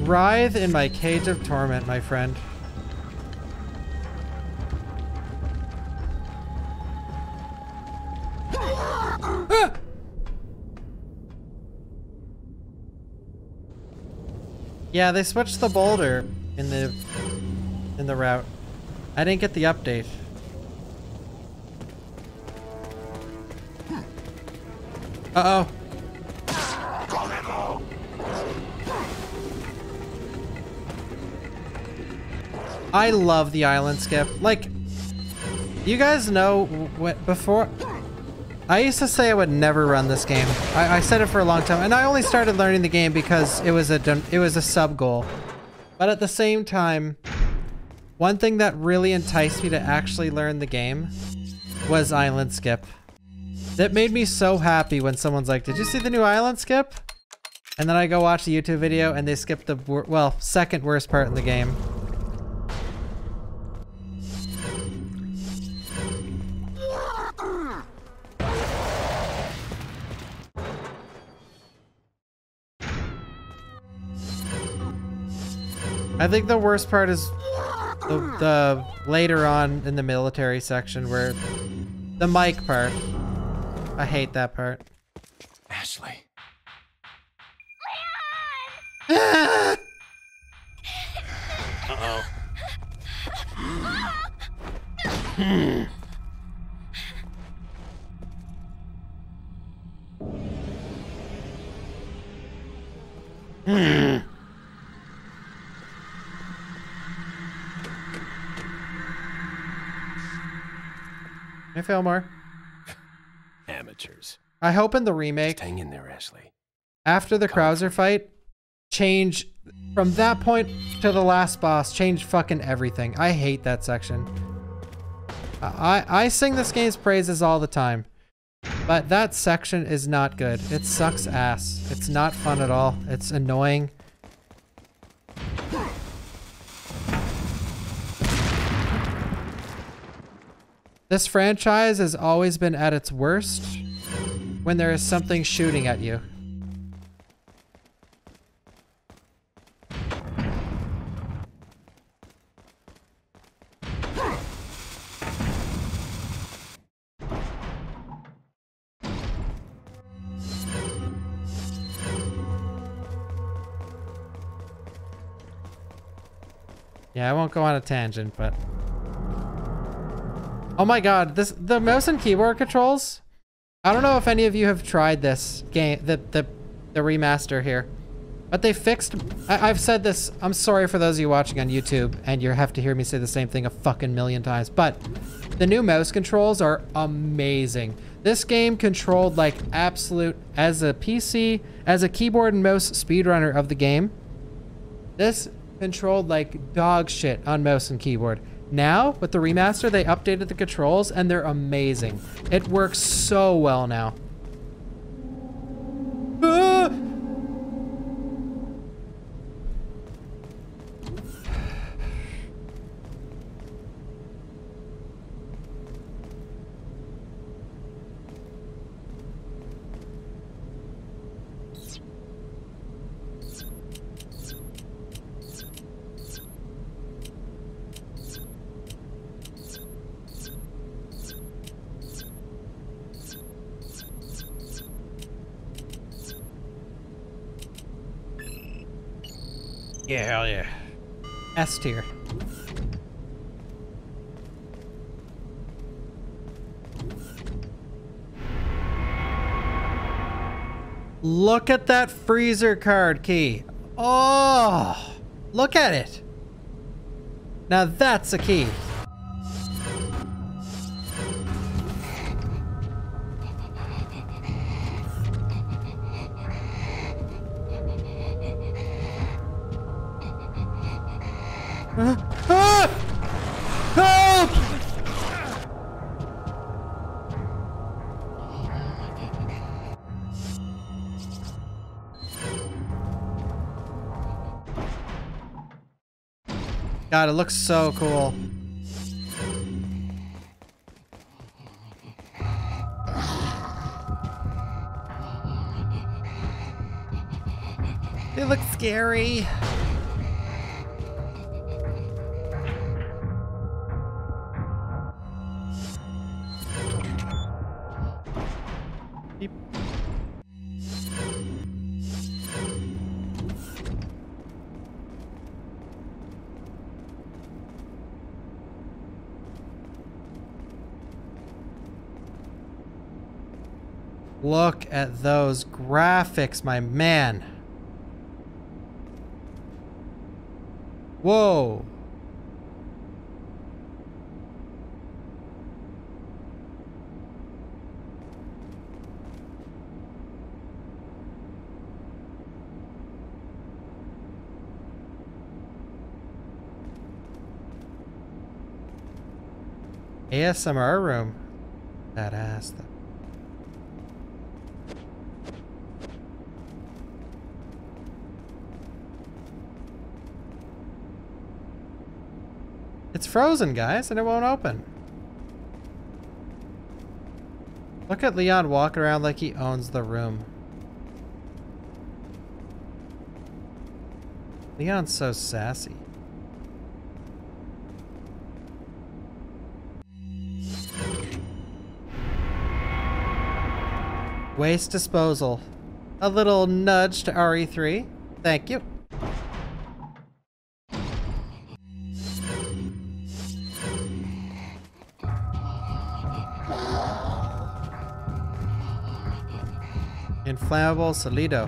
Writhe in my cage of torment, my friend. Yeah, they switched the boulder in the in the route. I didn't get the update. Uh-oh. I love the island skip. Like, you guys know what before I used to say I would never run this game. I, I, said it for a long time, and I only started learning the game because it was a it was a sub goal. But at the same time, one thing that really enticed me to actually learn the game was Island Skip. That made me so happy when someone's like, "Did you see the new Island Skip?" And then I go watch the YouTube video and they skip the well second worst part in the game. I think the worst part is the, the later on in the military section where the mic part. I hate that part. Ashley. Uh-oh. Hmm. Hmm. Hey, Fillmore. Amateurs. I hope in the remake. Just hang in there, Ashley. After the Krauser fight, change from that point to the last boss, change fucking everything. I hate that section. I, I sing this game's praises all the time, but that section is not good. It sucks ass. It's not fun at all. It's annoying. This franchise has always been at its worst when there is something shooting at you. Yeah, I won't go on a tangent, but Oh my god, this the mouse and keyboard controls. I don't know if any of you have tried this game, the the the remaster here, but they fixed. I, have said this. I'm sorry for those of you watching on YouTube, and you have to hear me say the same thing a fucking million times. But the new mouse controls are amazing. This game controlled like absolute as a PC, as a keyboard and mouse speedrunner of the game. This controlled like dog shit on mouse and keyboard. Now, with the remaster, they updated the controls and they're amazing. It works so well now. Ah! Yeah, hell yeah. S tier. Look at that freezer card key. Oh, look at it. Now that's a key. Ah! Help! God, it looks so cool. It looks scary. Look at those graphics, my man. Whoa. ASMR room. That ass. It's frozen, guys, and it won't open. Look at Leon walking around like he owns the room. Leon's so sassy. Waste disposal. A little nudge to RE3. Thank you. Inflammable Solido.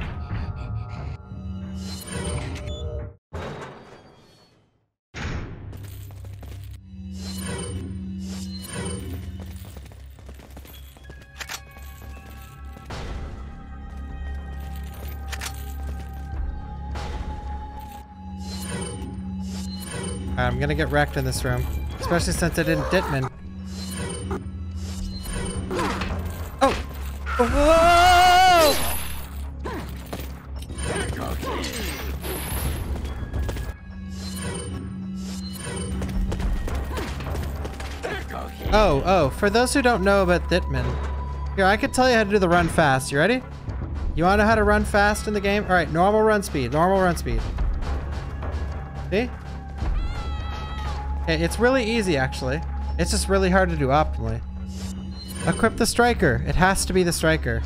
I'm gonna get wrecked in this room. Especially since I didn't Ditman. For those who don't know about Ditman, here, I could tell you how to do the run fast. You ready? You want to know how to run fast in the game? All right, normal run speed, normal run speed. See? Okay, it's really easy, actually. It's just really hard to do optimally. Equip the striker. It has to be the striker.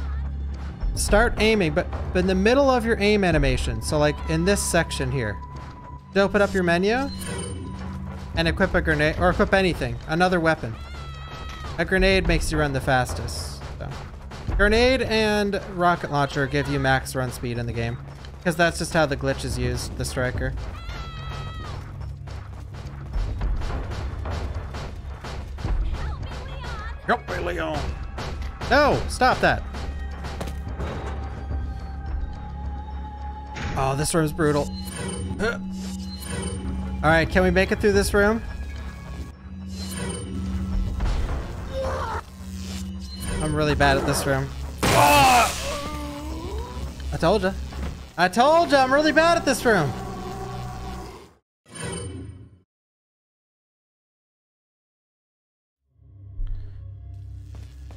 Start aiming, but, but in the middle of your aim animation, so like in this section here, open up your menu and equip a grenade, or equip anything, another weapon. A grenade makes you run the fastest. So. Grenade and rocket launcher give you max run speed in the game, because that's just how the glitch is used, the striker. Help me, Leon. No, stop that. Oh, this room's brutal. All right, can we make it through this room? I'm really bad at this room. I told you. I told you I'm really bad at this room.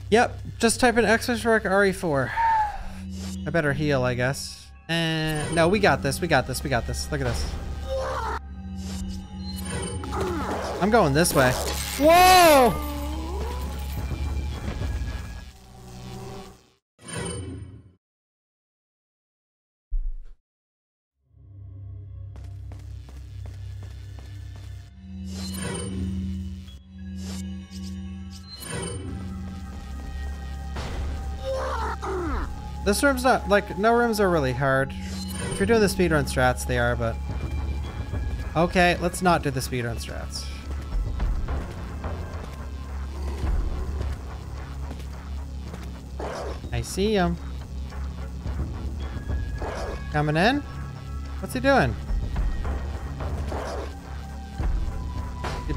Yep, just type in Exoshark RE4. I better heal, I guess. And no, we got this. We got this. We got this. Look at this. I'm going this way. Whoa! This room's not, like, no rooms are really hard. If you're doing the speedrun strats, they are, but... Okay, let's not do the speedrun strats. I see him. Coming in? What's he doing?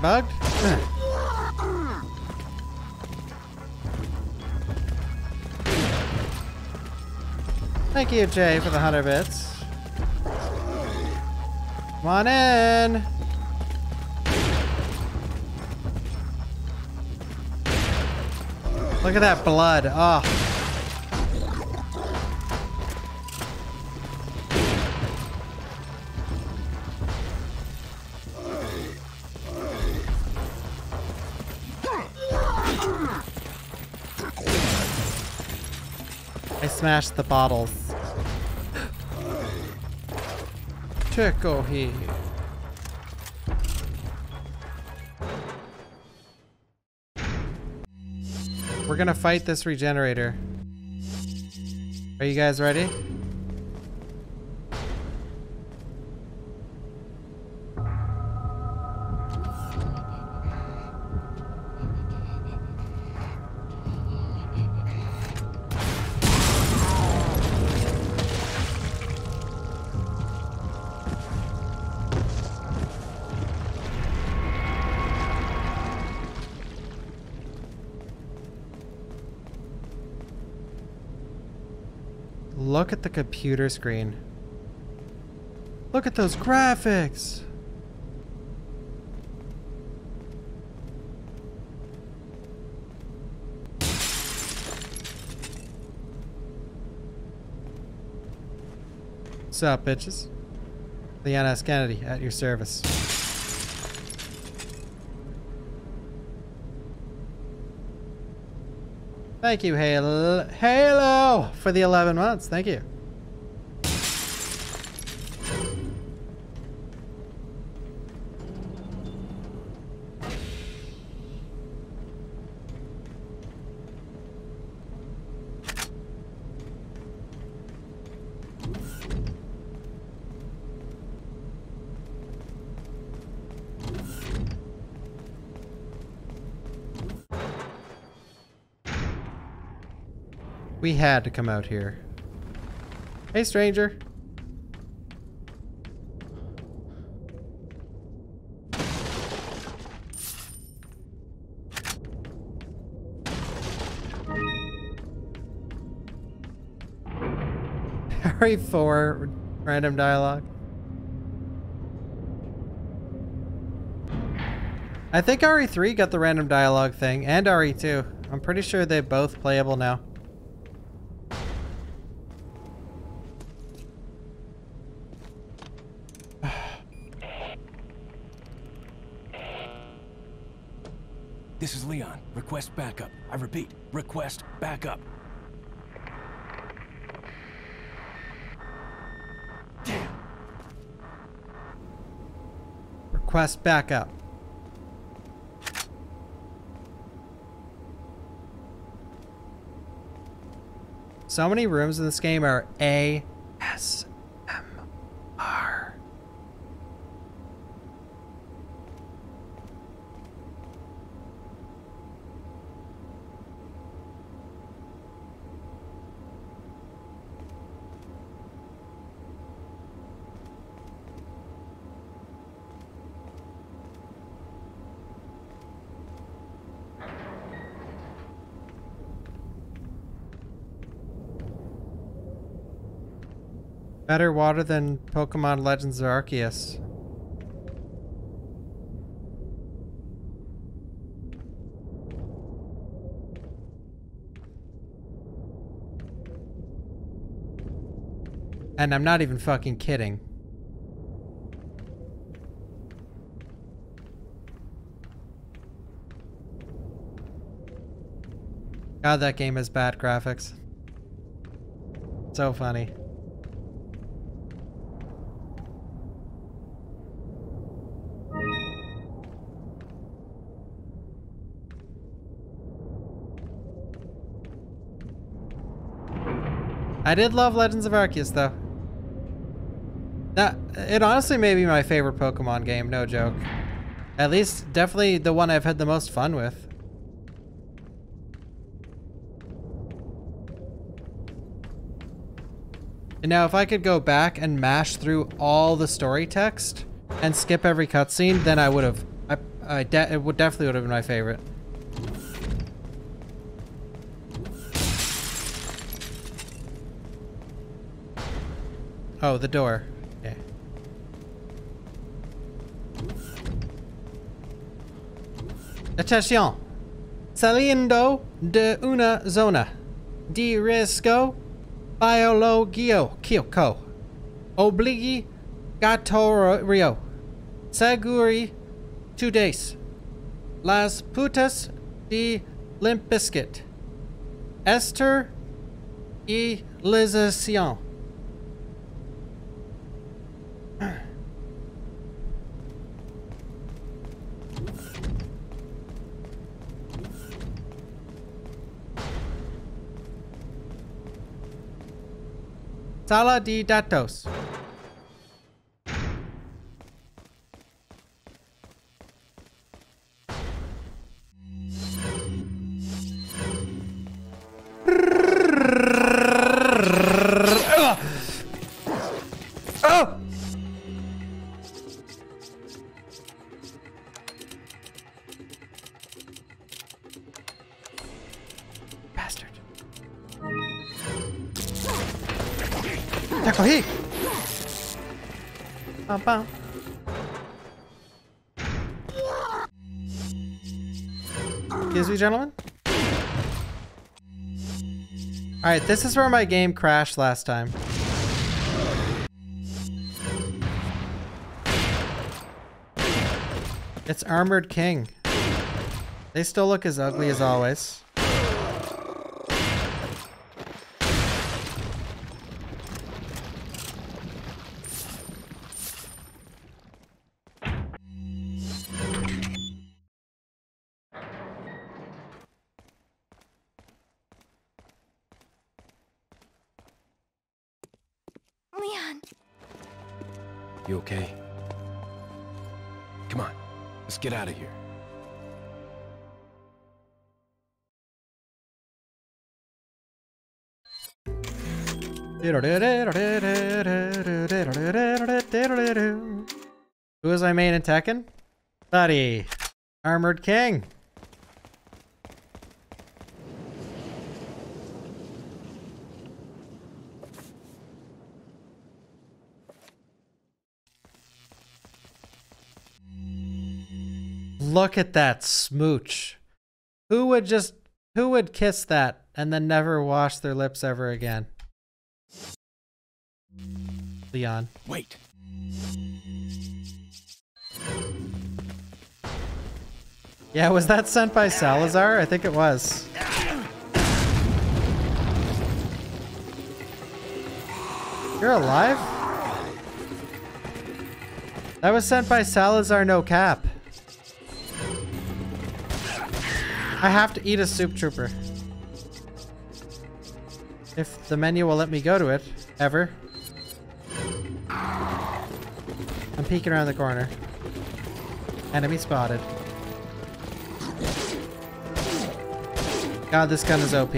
bugged? Thank you, Jay, for the 100 bits. Come on in. Look at that blood. Oh. I smashed the bottles. Tickle he. We're gonna fight this regenerator. Are you guys ready? The computer screen. Look at those graphics. What's up, bitches? Leon S. Kennedy at your service. Thank you, Halo, Halo, for the 11 months. Thank you. We had to come out here. Hey, stranger. RE 4 random dialogue. I think RE3 got the random dialogue thing, and RE2. I'm pretty sure they're both playable now. This is Leon. Request backup. I repeat, request backup. Request backup. So many rooms in this game are A Better water than Pokemon Legends of Arceus. And I'm not even fucking kidding. God, that game has bad graphics. So funny. I did love Legends of Arceus, though. That, it honestly may be my favorite Pokemon game, no joke. At least, definitely the one I've had the most fun with. And now, if I could go back and mash through all the story text and skip every cutscene, then I would have... I, I de it would definitely would have been my favorite. Oh, the door. Okay. Attention! Saliendo de una zona di riesgo biologio Kyoko. Obligi gatorio. Seguri two days. Las putas de Limpisket. Esther y Sala de datos. Alright, this is where my game crashed last time. It's Armored King. They still look as ugly as always. Who is my main in Tekken? Buddy. Armored King. Look at that smooch. Who would just who would kiss that and then never wash their lips ever again? Leon. Wait. Yeah, was that sent by Salazar? I think it was. You're alive? That was sent by Salazar No Cap. I have to eat a soup trooper. If the menu will let me go to it, ever. I'm peeking around the corner. Enemy spotted. God, this gun is OP.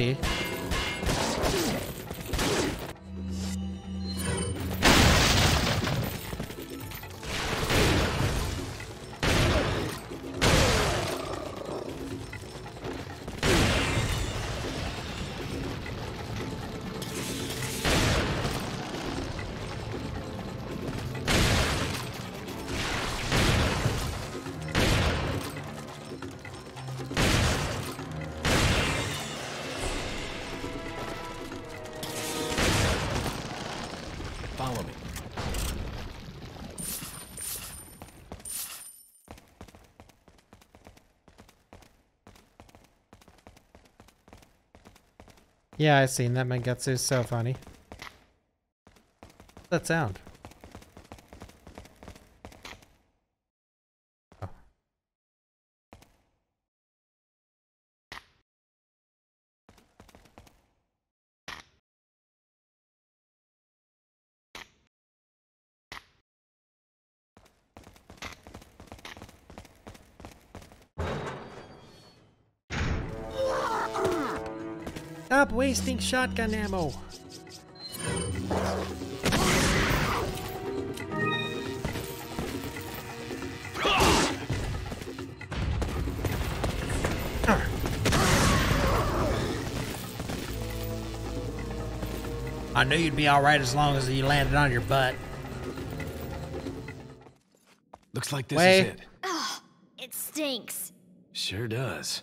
Yeah, I've seen that. My guts is so funny. What's that sound? Shotgun ammo. I knew you'd be alright as long as you landed on your butt. Looks like this is it. Ugh, it stinks. Sure does.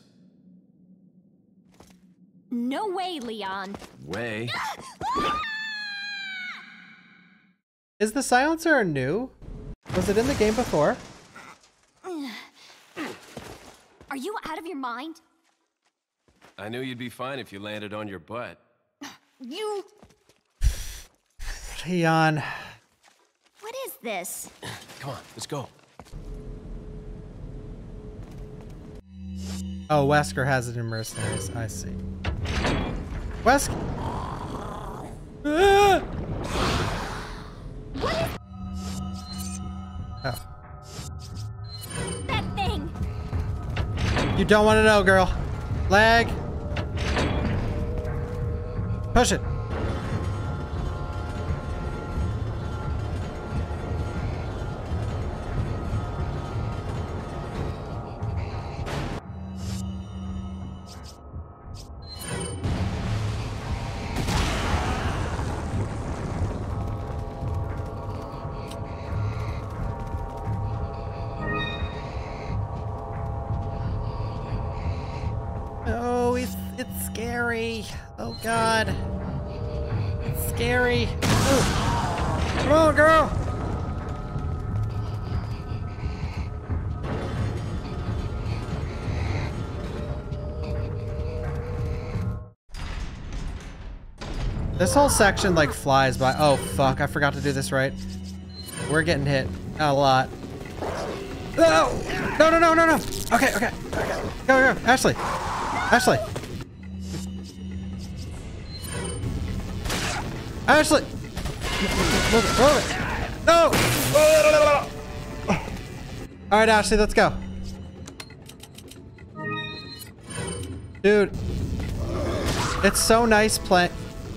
No way, Leon. Way. Is the silencer new? Was it in the game before? Are you out of your mind? I knew you'd be fine if you landed on your butt. You. Leon. What is this? Come on, let's go. Oh, Wesker has it in Mercenaries. I see. Ah! Oh. That thing. You don't want to know, girl. Lag. Push it. This whole section like flies by. Oh fuck, I forgot to do this right. We're getting hit a lot. No! No, no, no, no, no! Okay, okay. okay. Go, go, Ashley. Ashley. Ashley! Move it, move it. No! Alright, Ashley, let's go. Dude. It's so nice playing.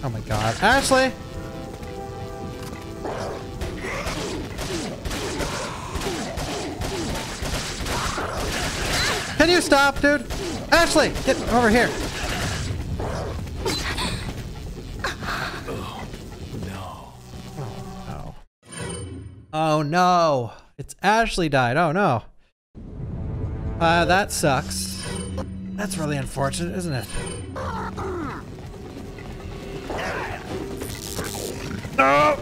Oh my god. Ashley! Can you stop, dude? Ashley, get over here. Oh, Oh no. It's Ashley died. Oh no. Uh, that sucks. That's really unfortunate, isn't it? No!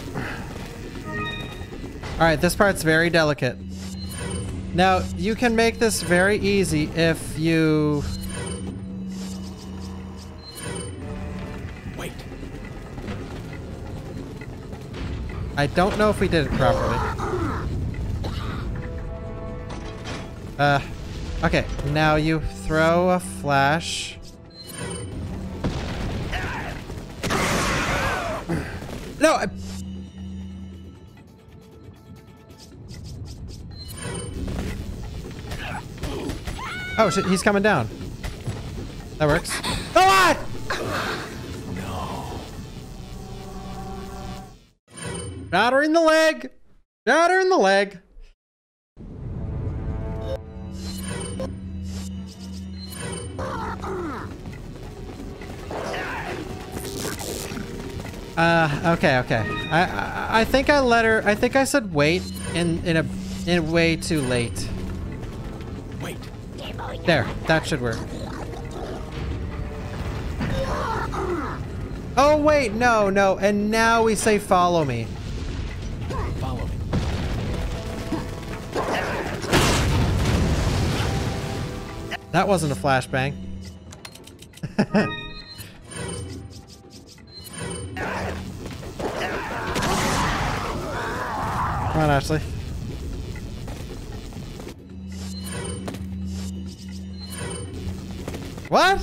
Alright, this part's very delicate. Now, you can make this very easy if you... Wait. I don't know if we did it properly. Uh, okay. Now you throw a flash. No! I... Oh shit, he's coming down. That works. Ah! Got her in the leg! Her in the leg! Uh, okay, okay. I, I I think I let her. I think I said wait in in a in way too late. Wait. There, that should work. Oh wait, no, no, and now we say follow me. Follow me. That wasn't a flashbang. Come on, Ashley. What?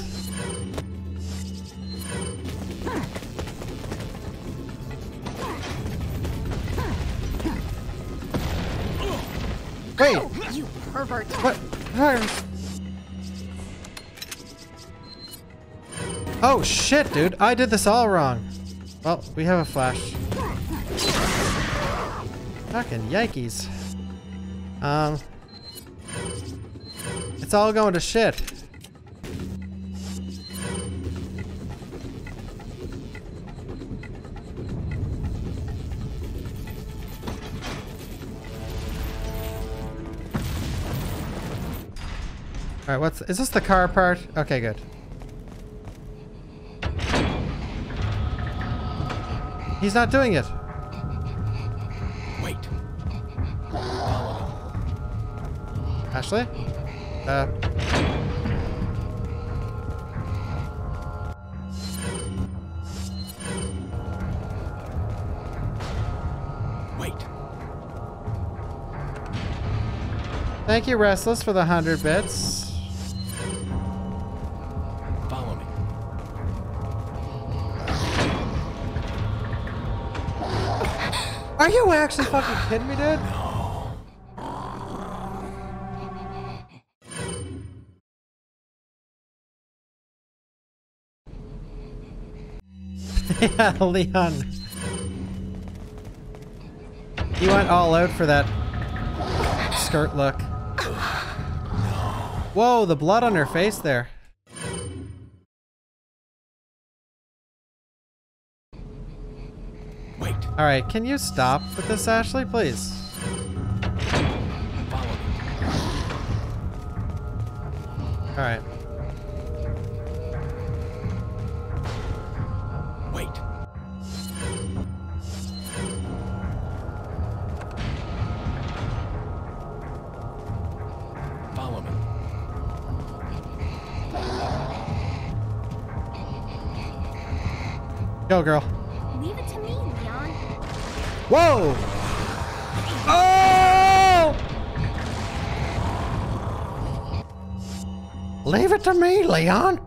Wait. Oh, you pervert. What? Oh shit, dude. I did this all wrong. Well, we have a flash. Fucking yikes. Um, it's all going to shit. All right, what's is this the car part? Okay, good. He's not doing it. Ashley? Uh. Wait. Thank you, Restless, for the 100 bits. Follow me. Are you actually fucking kidding me, dude? yeah, Leon. You went all out for that skirt look. Whoa, the blood on her face there. Wait. All right, can you stop with this, Ashley, please? All right. Go, girl. Leave it to me, Leon. Whoa! Oh! Leave it to me, Leon.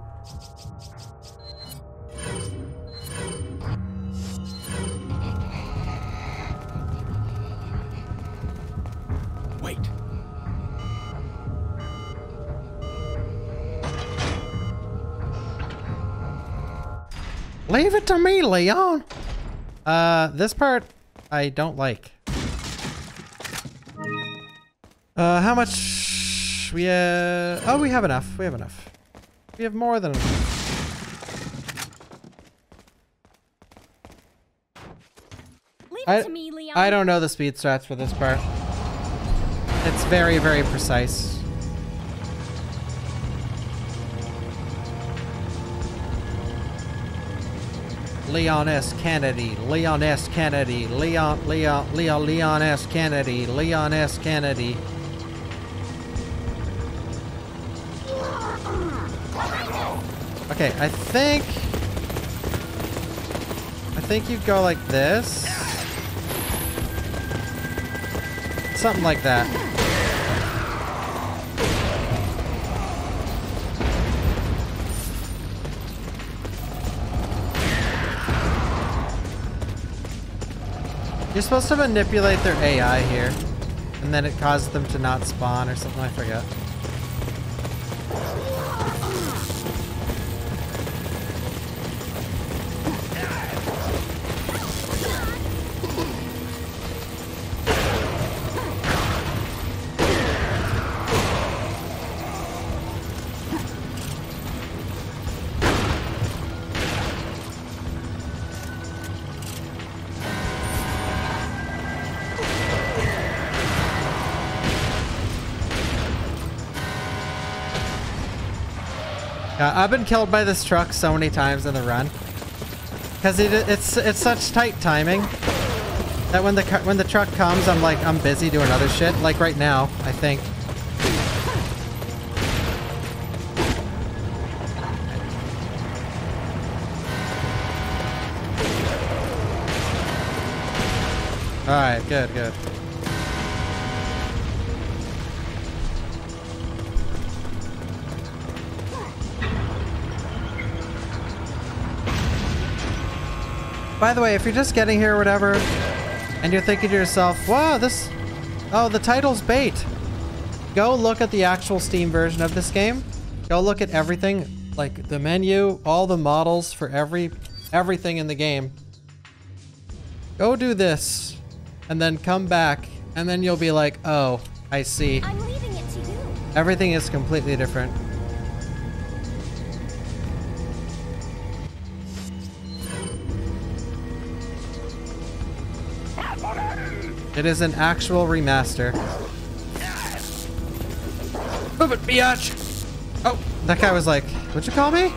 Leave it to me, Leon. Uh, this part I don't like. Uh, how much we uh? Oh, we have enough. We have enough. We have more than enough. Leave I, it to me, Leon. I don't know the speed strats for this part. It's very, very precise. Leon S. Kennedy, Leon S. Kennedy, Leon, Leon, Leon, Leon S. Kennedy, Leon S. Kennedy. Okay, I think... I think you go like this. Something like that. You're supposed to manipulate their AI here. And then it causes them to not spawn or something, I forget. I've been killed by this truck so many times in the run. Cause it, it's it's such tight timing that when the when the truck comes, I'm like I'm busy doing other shit. Like right now, I think. All right, good, good. By the way, if you're just getting here or whatever, and you're thinking to yourself, wow, this... Oh, the title's bait. Go look at the actual Steam version of this game. Go look at everything, like the menu, all the models for every everything in the game. Go do this, and then come back, and then you'll be like, oh, I see. I'm leaving it to you. Everything is completely different. It is an actual remaster. Move it, biatch! Oh, that guy was like, what'd you call me?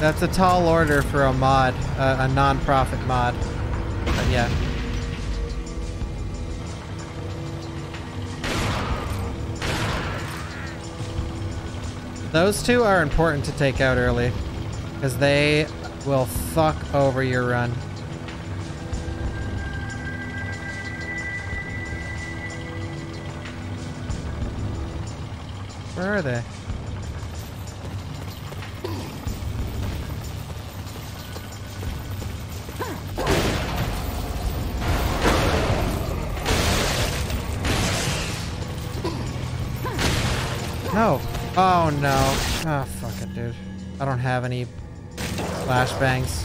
That's a tall order for a mod, a non-profit mod. But yeah. Those two are important to take out early, because they will fuck over your run. Where are they? No. Oh no. Oh fuck it, dude. I don't have any flashbangs.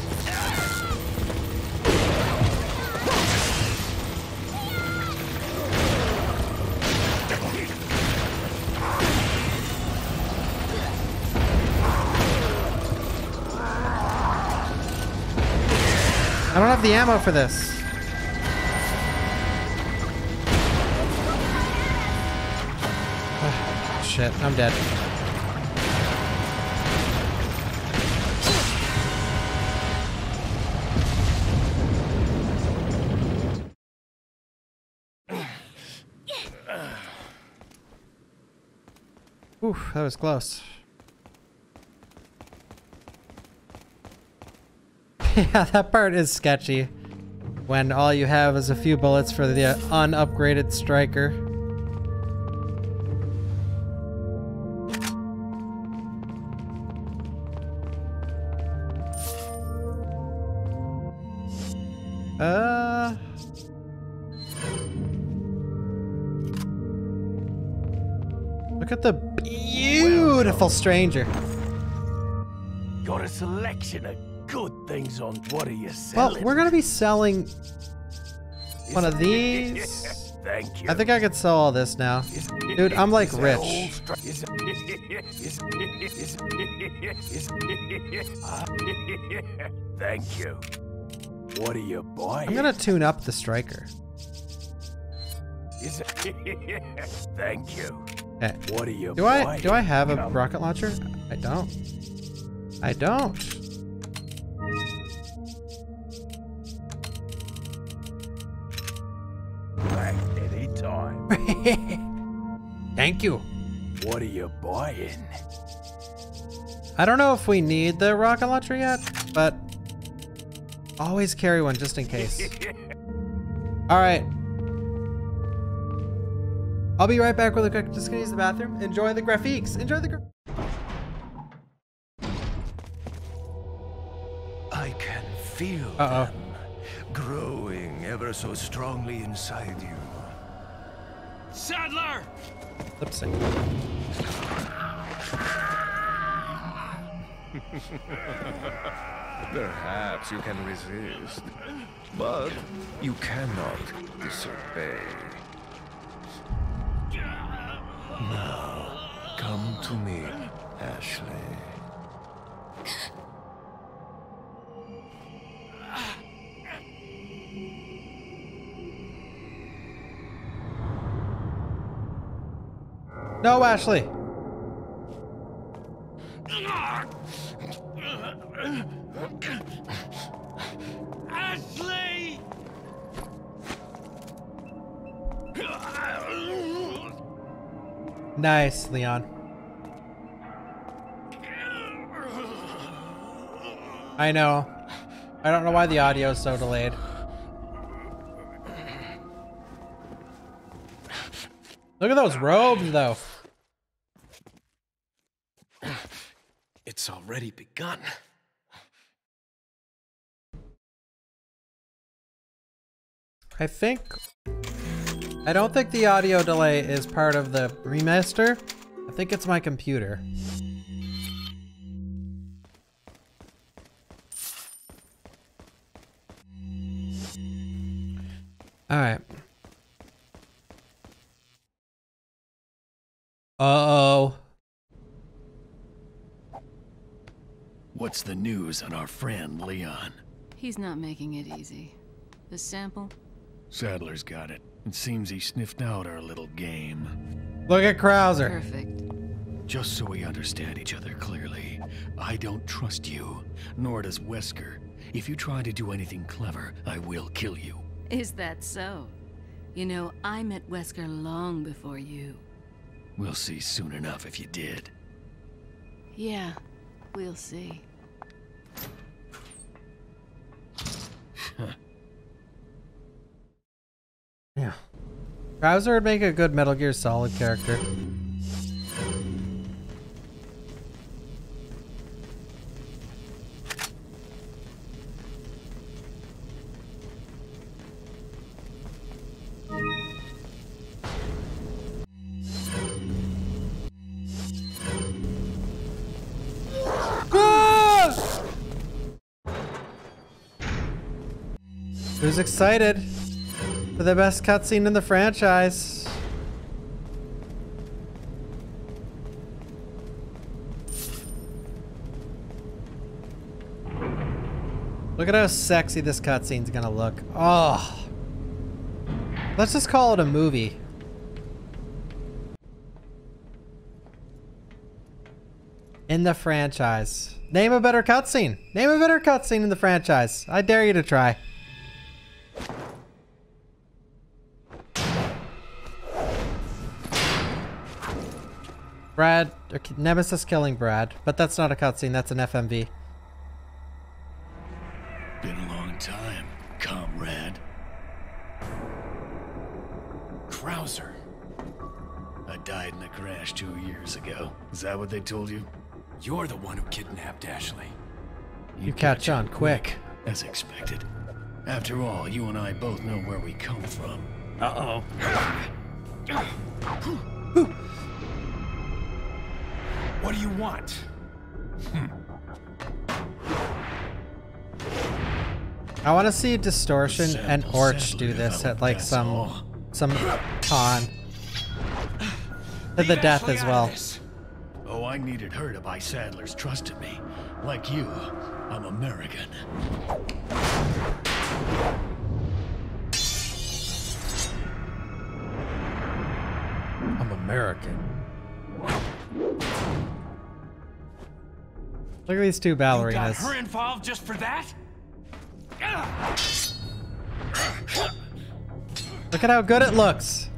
I don't have the ammo for this. Shit, I'm dead. Oof, that was close. yeah, that part is sketchy. When all you have is a few bullets for the unupgraded striker. Stranger. Got a selection of good things on what are you Well, selling? we're gonna be selling one of these. Thank you. I think I could sell all this now. Dude, I'm like Is that all rich. Ah, Thank you. What are you buying? I'm gonna tune up the striker. Thank you. Okay. What are you Do I do I have a rocket launcher? I don't. I don't. Back anytime. Thank you. What are you buying? I don't know if we need the rocket launcher yet, but always carry one just in case. All right. I'll be right back really quick. Just gonna use the bathroom. Enjoy the graphics. Enjoy the. Gra I can feel Uh-oh. them growing ever so strongly inside you. Saddler! Lip sync. Perhaps you can resist, but you cannot disobey. Now, come to me, Ashley. No, Ashley. Ashley! Nice, Leon. I know. I don't know why the audio is so delayed. Look at those robes, though. It's already begun. I think... I don't think the audio delay is part of the remaster. I think it's my computer. Alright. Uh-oh. What's the news on our friend, Leon? He's not making it easy. The sample? Saddler's got it. It seems he sniffed out our little game. Look at Krauser. Perfect. Just so we understand each other clearly, I don't trust you, nor does Wesker. If you try to do anything clever, I will kill you. Is that so? You know, I met Wesker long before you. We'll see soon enough if you did. Yeah, we'll see. Yeah. Krauser would make a good Metal Gear Solid character. Who's excited for the best cutscene in the franchise? Look at how sexy this cutscene's gonna look. Oh. Let's just call it a movie. In the franchise. Name a better cutscene. Name a better cutscene in the franchise. I dare you to try. Brad, or Nemesis killing Brad, but that's not a cutscene, that's an FMV. Been a long time, comrade. Krauser. I died in a crash two years ago. Is that what they told you? You're the one who kidnapped Ashley. You catch on quick. As expected. After all, you and I both know where we come from. Uh-oh. What do you want? I want to see Distortion and Orch do this at like some oh. some con. To the death as well. Oh, I needed her to buy Saddler's trust in me. Like you, I'm American. I'm American. Look at these two ballerinas. Got ballerinas. her involved just for that? Look at how good it looks.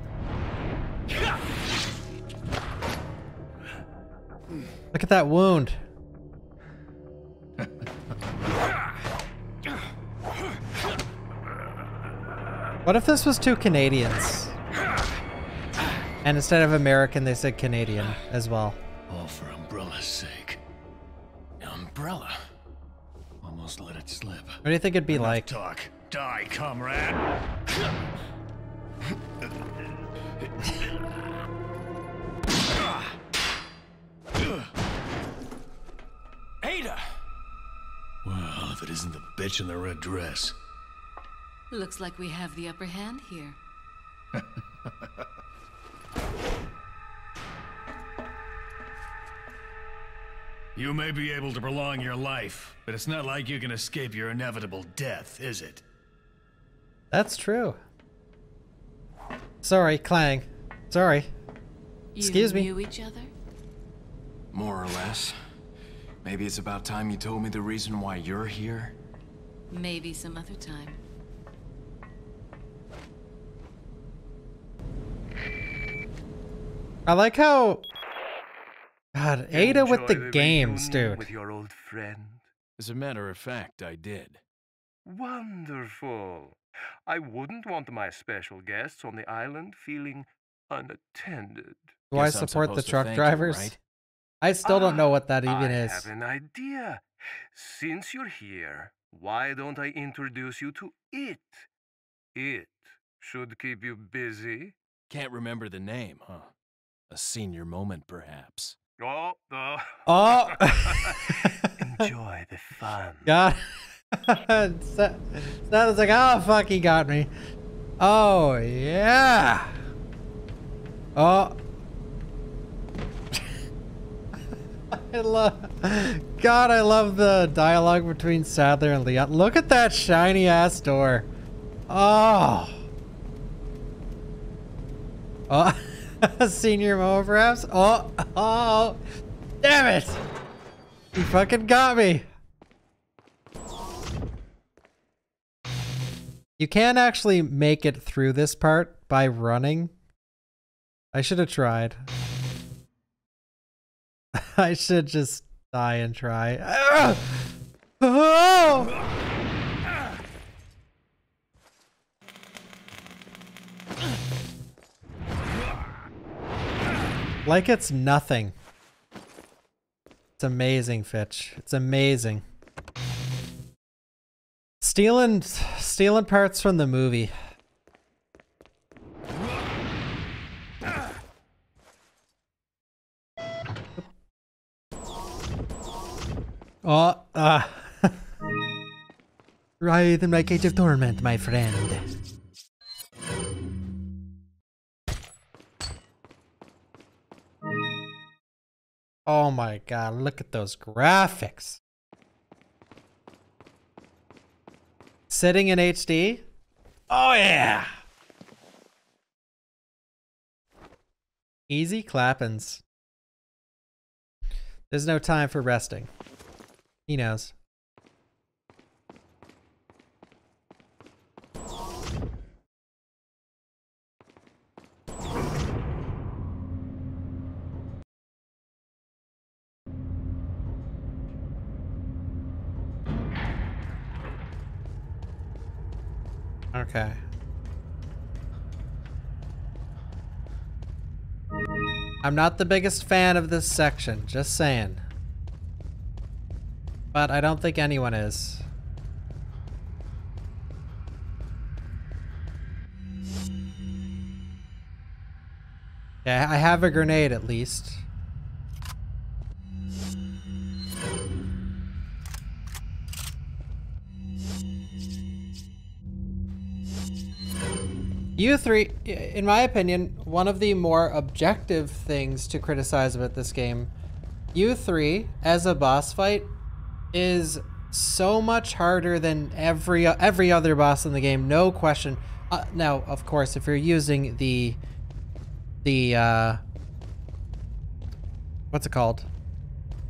Look at that wound. What if this was two Canadians? And instead of American, they said Canadian as well. All for Umbrella's sake. Umbrella. Almost let it slip. What do you think it'd be like? Talk. Die, comrade. Ada! Well, if it isn't the bitch in the red dress. Looks like we have the upper hand here. You may be able to prolong your life, but it's not like you can escape your inevitable death, is it? That's true. Sorry, Clang. Sorry. You Excuse me. knew each other? More or less. Maybe it's about time you told me the reason why you're here. Maybe some other time. I like how. God, Ada with the the games, dude. With your old friend. As a matter of fact, I did. Wonderful. I wouldn't want my special guests on the island feeling unattended. Do I Guess I'm support the truck thank you, drivers? right? I still don't ah, know what that even I is. I have an idea. Since you're here, why don't I introduce you to it? It should keep you busy. Can't remember the name, huh? A senior moment, perhaps. Oh, oh. Oh. Enjoy the fun. God. That was like, oh, fuck, he got me. Oh, yeah. Oh. I love, God, I love the dialogue between Saddler and Leon. Look at that shiny ass door. Oh. Oh, senior Momo perhaps? Oh, oh, damn it. You fucking got me. You can actually make it through this part by running. I should have tried. I should just die and try. Oh! Like it's nothing. It's amazing, Fitch. It's amazing. Stealing, stealing parts from the movie. Oh, ah. Uh. Writhe in my cage of torment, my friend. Oh my god, look at those graphics. Sitting in HD? Oh yeah! Easy clappins. There's no time for resting. He knows. Okay. I'm not the biggest fan of this section, just saying. But I don't think anyone is. Yeah, I have a grenade at least. U3, in my opinion, one of the more objective things to criticize about this game, U3 as a boss fight is so much harder than every every other boss in the game, no question. Uh, now, of course, if you're using the the uh, what's it called?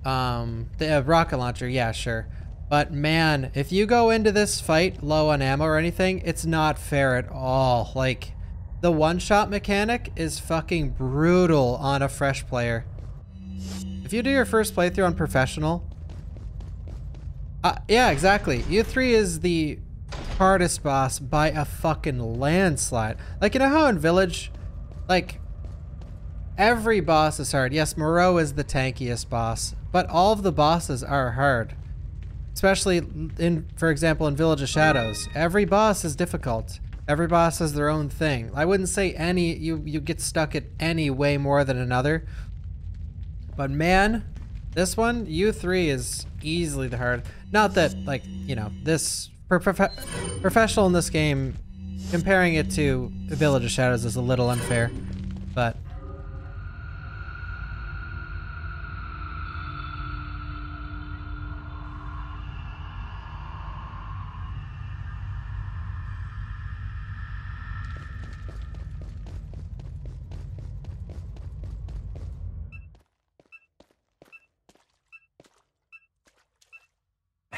Um, the uh, rocket launcher, yeah, sure. But man, if you go into this fight low on ammo or anything, it's not fair at all. Like, the one-shot mechanic is fucking brutal on a fresh player. If you do your first playthrough on professional, uh, yeah, exactly. U3 is the hardest boss by a fucking landslide. Like, you know how in Village, like, every boss is hard. Yes, Moreau is the tankiest boss, but all of the bosses are hard. Especially in, for example, in Village of Shadows. Every boss is difficult. Every boss has their own thing. I wouldn't say any, you, you get stuck at any way more than another. But man, this one, U3 is easily the hard. Not that, like, you know, this, prof professional in this game, comparing it to Village of Shadows is a little unfair. But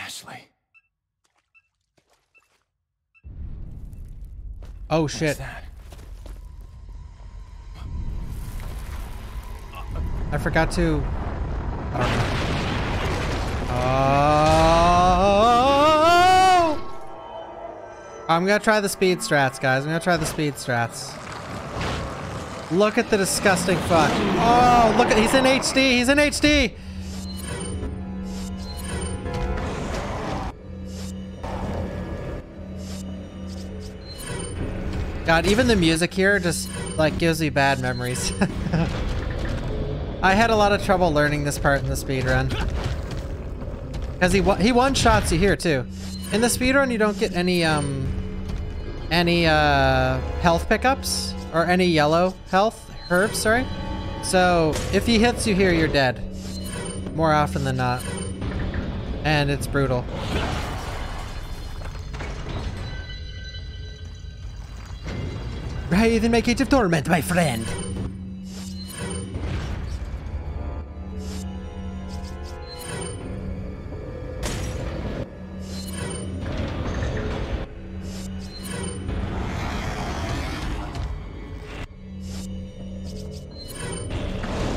Ashley. Oh shit. I forgot to. Um, oh! I'm gonna try the speed strats, guys. I'm gonna try the speed strats. Look at the disgusting fuck. Oh, look at he's in HD. He's in HD. God, even the music here just like gives me bad memories. I had a lot of trouble learning this part in the speedrun. Because he, he one-shots you here too. In the speedrun you don't get any, um... any uh, health pickups or any yellow health herbs, sorry. So if he hits you here, you're dead. More often than not. And it's brutal. Right, then make it of torment, my friend.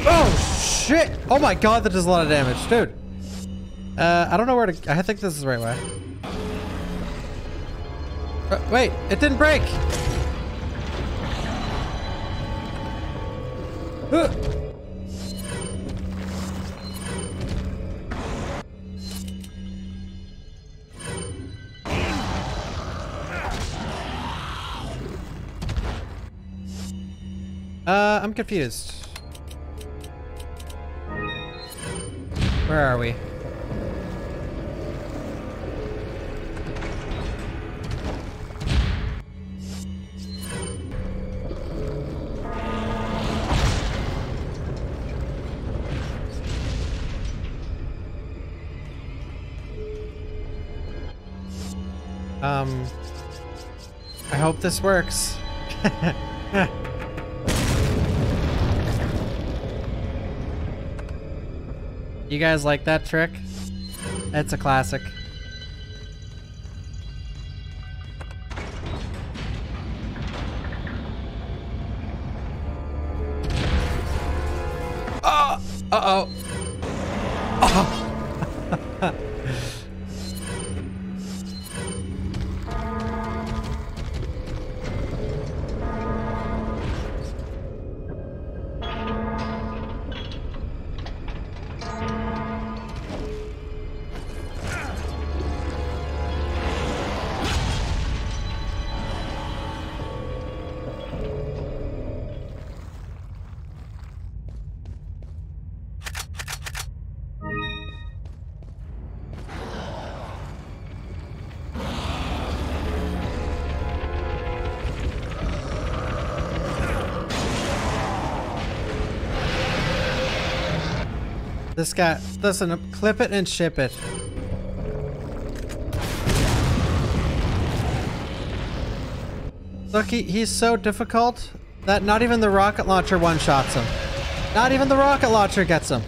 Oh shit! Oh my god, that does a lot of damage, dude. Uh, I don't know where to. I think this is the right way. Uh, wait, it didn't break. Uh. I'm confused. Where are we? Um, I hope this works. you guys like that trick? It's a classic. Oh, uh-oh. This guy, listen, clip it and ship it. Look, he, he's so difficult that not even the rocket launcher one-shots him. Not even the rocket launcher gets him.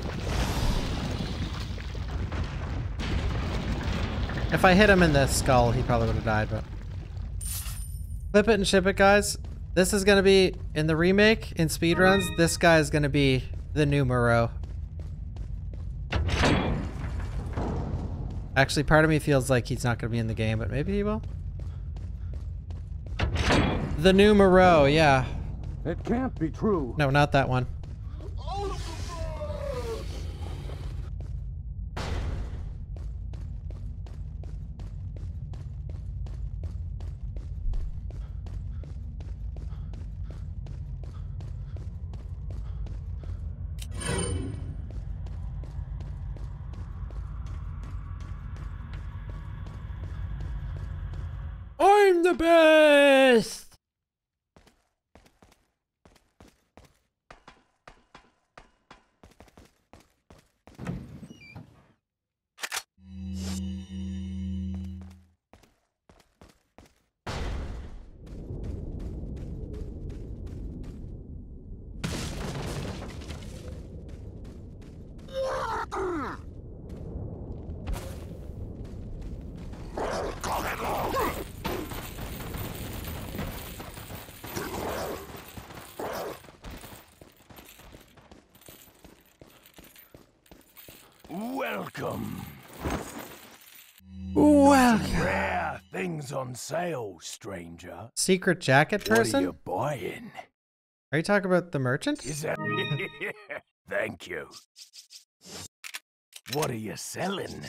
If I hit him in the skull, he probably would have died, but... Clip it and ship it, guys. This is going to be, in the remake, in speedruns, this guy is going to be the new Moreau. Actually, part of me feels like he's not going to be in the game, but maybe he will. The new Moreau, yeah. It can't be true. No, not that one. I'm on sale, stranger. Secret jacket What are person? you buying? Are you talking about the merchant? Is that? Thank you. What are you selling?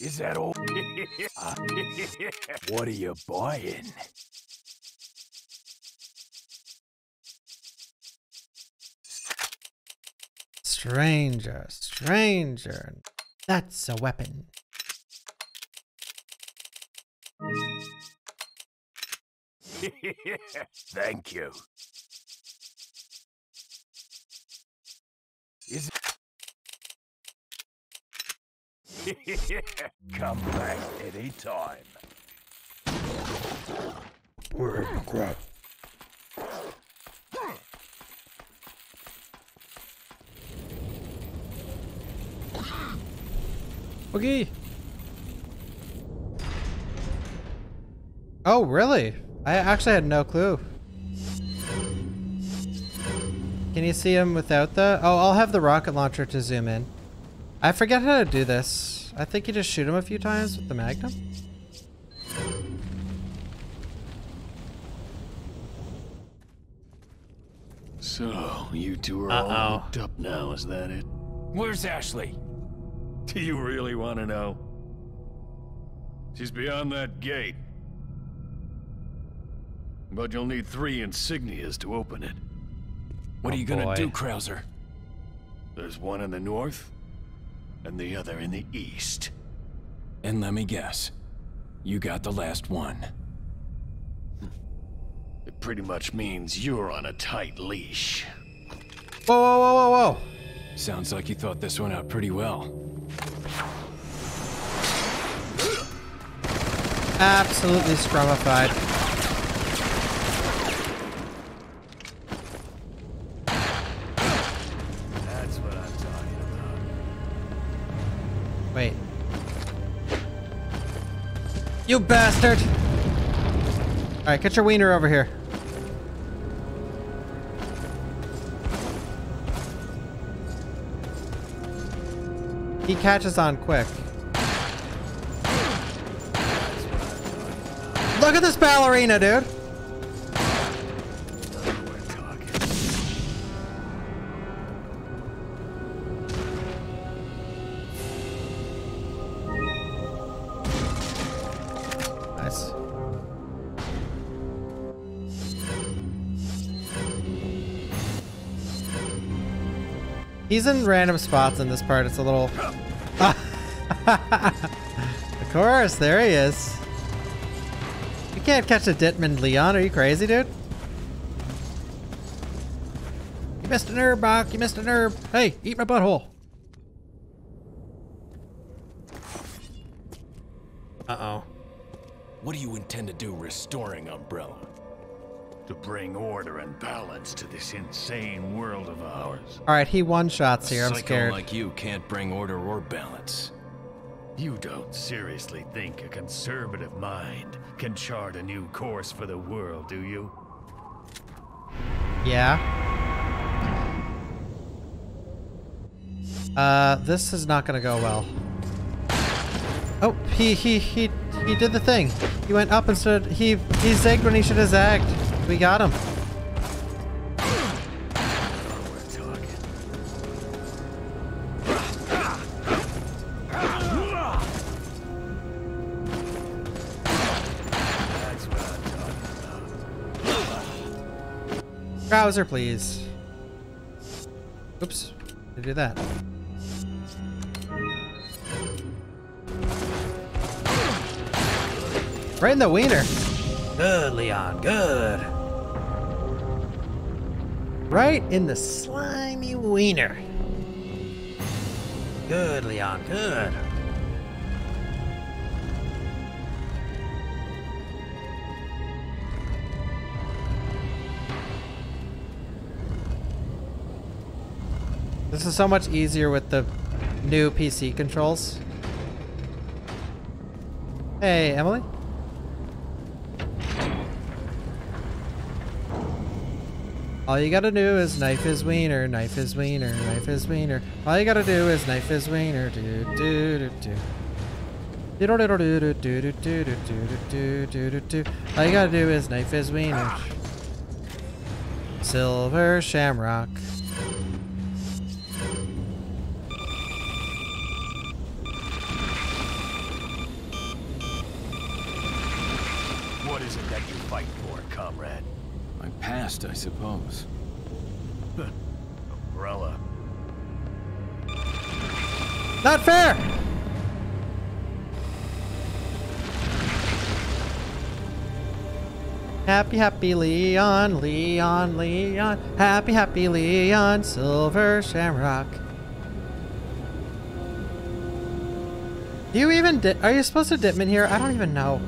Is that all? Uh, what are you buying? Stranger, stranger. That's a weapon. Thank you. Is it? Come back anytime. Where the crap? Okay. Oh, really? I actually had no clue. Can you see him without the... Oh, I'll have the rocket launcher to zoom in. I forget how to do this. I think you just shoot him a few times with the Magnum. So, you two are Uh-oh. all hooked up now, is that it? Where's Ashley? Do you really want to know? She's beyond that gate. But you'll need three insignias to open it. What Oh, are you gonna do, Krauser? There's one in the north, and the other in the east. And let me guess. You got the last one. It pretty much means you're on a tight leash. Whoa, whoa, whoa, whoa, whoa. Sounds like you thought this one out pretty well. Absolutely scrumified. Wait. You bastard! Alright, get your wiener over here. He catches on quick. Look at this ballerina, dude! He's in random spots in this part. It's a little. of course, there he is. You can't catch a Ditman, Leon. Are you crazy, dude? You missed an herb, Bawk. You missed an herb. Hey, eat my butthole. Uh-oh. What do you intend to do restoring Umbrella? To bring order and balance to this insane world of ours. All right, he one-shots here. A I'm psycho scared. like you can't bring order or balance. You don't seriously think a conservative mind can chart a new course for the world, do you? Yeah. Uh, this is not gonna go well. Oh, he he he he did the thing. He went up and instead. He he zigged when he should have zagged. We got him. Browser, please. Oops. Did do that. Right in the wiener. Good, Leon. Good. Right in the slimy wiener. Good, Leon. Good. This is so much easier with the new PC controls. Hey, Emily? All you gotta do is knife his wiener, knife his wiener, knife his wiener. All you gotta do is knife his wiener. Do do do do. do do do do do do do do do do do do do. All you gotta do is knife his wiener. Silver shamrock. My I suppose. Umbrella. Not fair! Happy, happy Leon, Leon, Leon. Happy, happy Leon, Silver Shamrock. Do you even di- are you supposed to dip in here? I don't even know.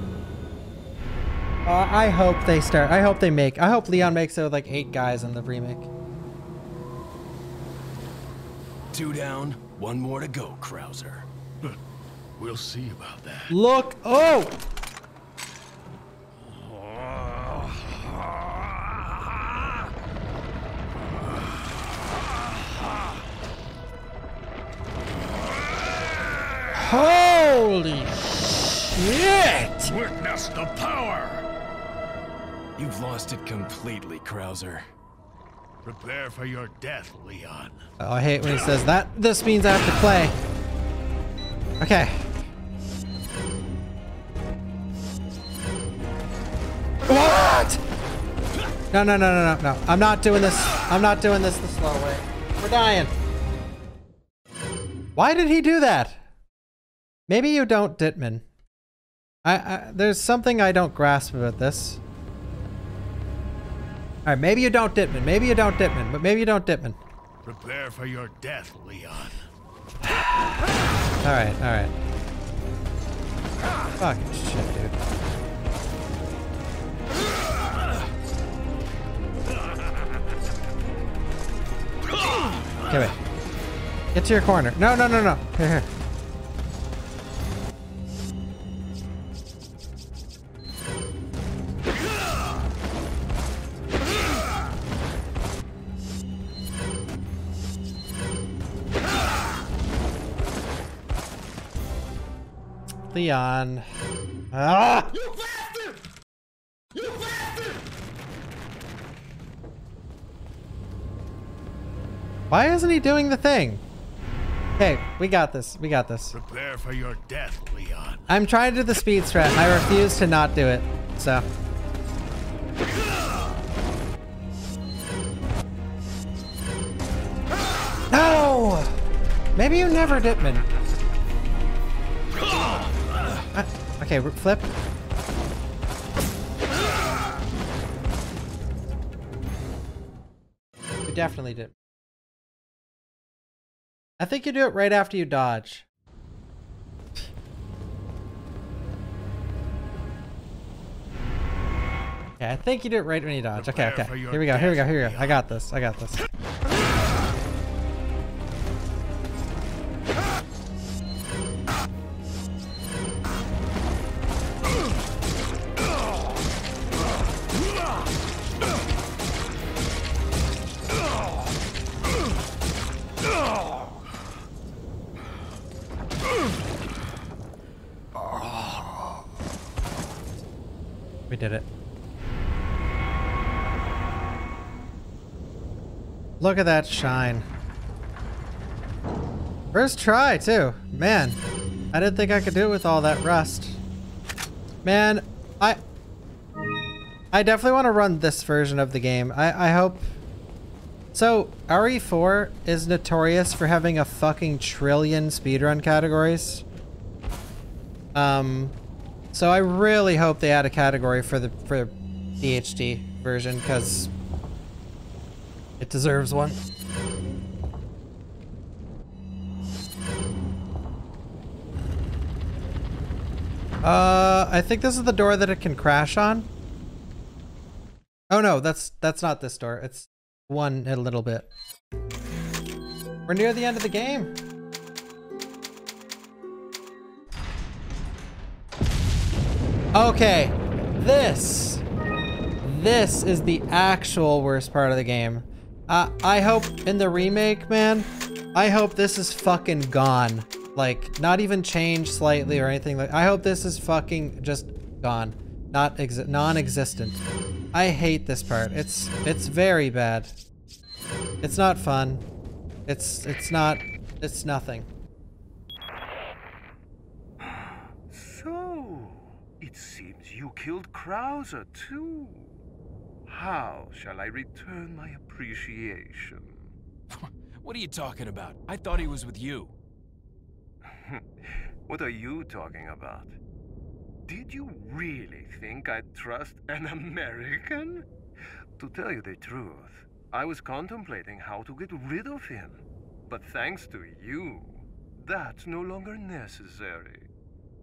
Uh, I hope they start. I hope they make. I hope Leon makes it with like eight guys in the remake. Two down, one more to go, Krauser. We'll see about that. Look! Oh! Holy shit! Witness the power! You've lost it completely, Krauser. Prepare for your death, Leon. Oh, I hate when he says that. This means I have to play. Okay. What? No, no, no, no, no, no. I'm not doing this. I'm not doing this the slow way. We're dying. Why did he do that? Maybe you don't, Ditman. I, I there's something I don't grasp about this. All right, maybe you don't, Ditman. Maybe you don't, Ditman. But maybe you don't, Ditman. Prepare for your death, Leon. All right, all right. Fucking shit, dude. Okay, wait. Get to your corner. No, no, no, no. Here, here. Leon. Ah! You bastard! You bastard! Why isn't he doing the thing? Okay, we got this. We got this. Prepare for your death, Leon. I'm trying to do the speed strat. and I refuse to not do it. So. No! Maybe you never, Ditman. Uh, okay, flip. We definitely did. I think you do it right after you dodge. Okay, I think you do it right when you dodge. Okay, okay. Here we go, here we go, here we go. I got this, I got this. Did it. Look at that shine. First try, too. Man, I didn't think I could do it with all that rust. Man, I... I definitely want to run this version of the game. I, I hope... So, RE4 is notorious for having a fucking trillion speedrun categories. Um, so I really hope they add a category for the for the HD version because it deserves one. Uh, I think this is the door that it can crash on. Oh no, that's that's not this door. It's one a little bit. We're near the end of the game. Okay, this, this is the actual worst part of the game. Uh, I hope in the remake, man, I hope this is fucking gone. Like, not even changed slightly or anything. Like, I hope this is fucking just gone. Not exi non-existent. I hate this part. It's, it's very bad. It's not fun. It's, it's not, it's nothing. So, it seems you killed Krauser too. How shall I return my appreciation? What are you talking about? I thought he was with you. what are you talking about? Did you really think I'd trust an American? To tell you the truth, I was contemplating how to get rid of him. But thanks to you, that's no longer necessary.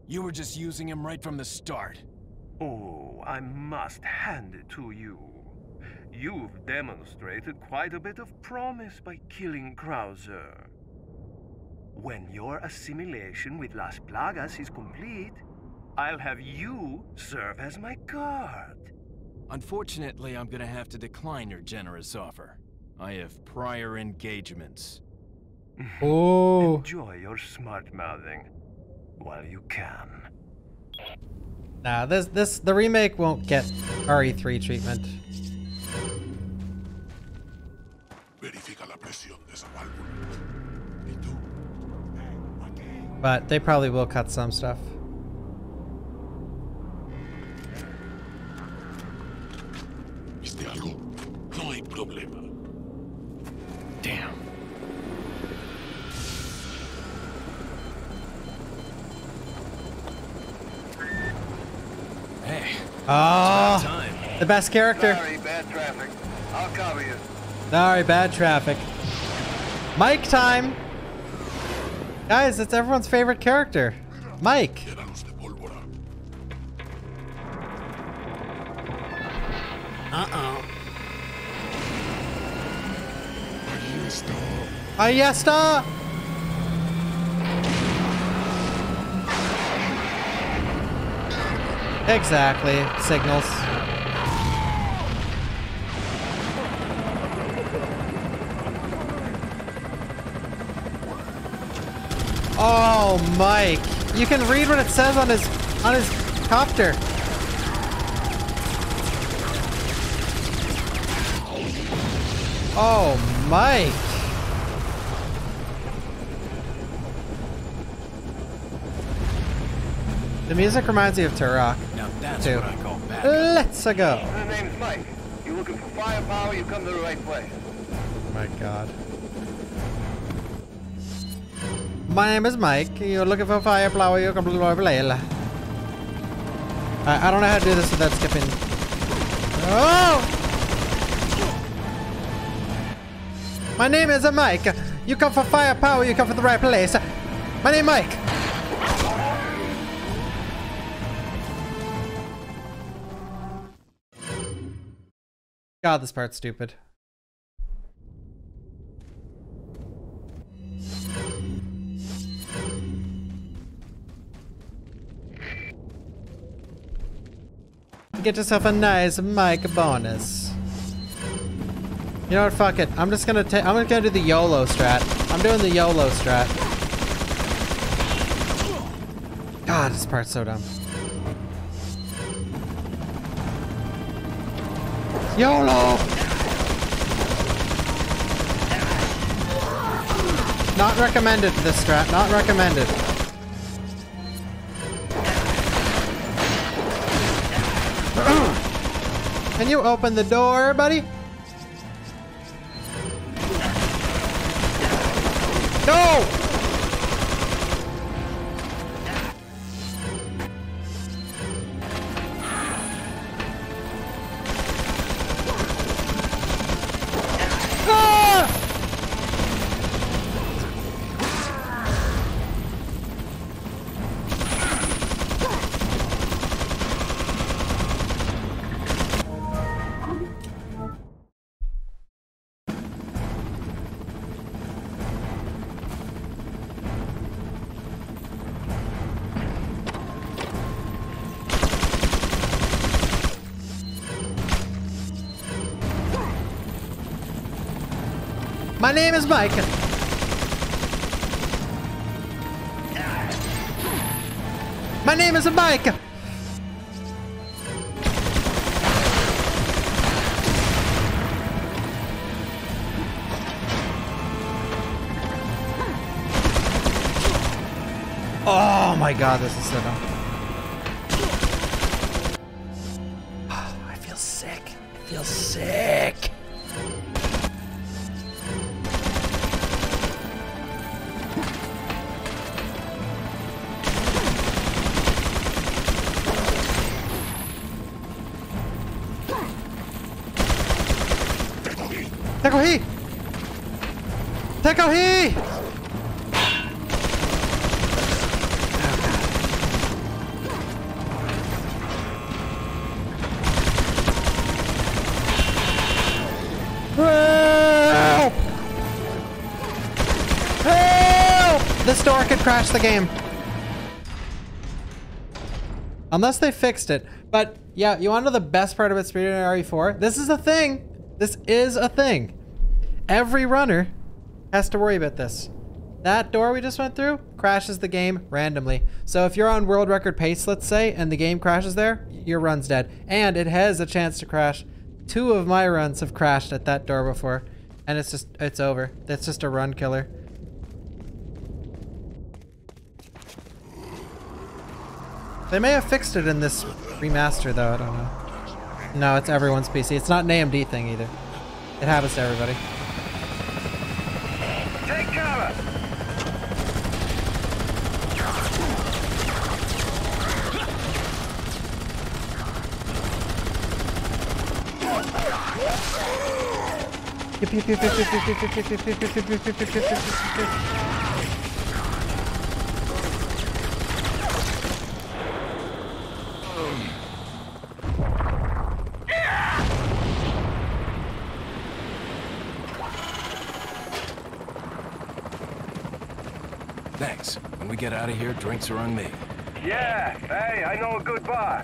You were just using him right from the start. Oh, I must hand it to you. You've demonstrated quite a bit of promise by killing Krauser. When your assimilation with Las Plagas is complete, I'll have you serve as my guard. Unfortunately, I'm gonna have to decline your generous offer. I have prior engagements. Oh. Enjoy your smart mouthing while you can. Nah, this this the remake won't get RE3 treatment. Verifica la presión de esa válvula. But they probably will cut some stuff. ¿Viste algo? No hay problema. Damn. Hey. Oh, the best character. Sorry, bad traffic. I'll cover you. Sorry, bad traffic. Mike time. Guys, it's everyone's favorite character. Mike. Uh-oh. Ahí está. Exactly. Signals. Oh, Mike. You can read what it says on his on his copter. Oh, Mike. The music reminds me of Turok. Now that's too. I call bad. Uh, let's go. My name's Mike. You looking for firepower, you come to the right place. My God. My name is Mike. You're looking for firepower. You're completely I, I don't know how to do this without skipping. Oh! My name is Mike. You come for firepower. You come for the right place. My name Mike. God, this part's stupid. Get yourself a nice mic bonus. You know what? Fuck it. I'm just gonna take. I'm gonna do the YOLO strat. I'm doing the YOLO strat. God, this part's so dumb. YOLO! Not recommended this strat. Not recommended. Can you open the door, buddy? My name is Mike. My name is Mike. Oh my god, this is so dumb. Door crash the game. Unless they fixed it. But yeah, you want to know the best part about Speedrunner RE4? This is a thing. This is a thing. Every runner has to worry about this. That door we just went through crashes the game randomly. So if you're on world record pace, let's say, and the game crashes there, your run's dead. And it has a chance to crash. Two of my runs have crashed at that door before. And it's just, it's over. That's just a run killer. They may have fixed it in this remaster though, I don't know. No, it's everyone's PC. It's not an AMD thing either. It happens to everybody. Take cover! Yip, yip, yip, get out of here, drinks are on me. Yeah, hey, I know a good bar.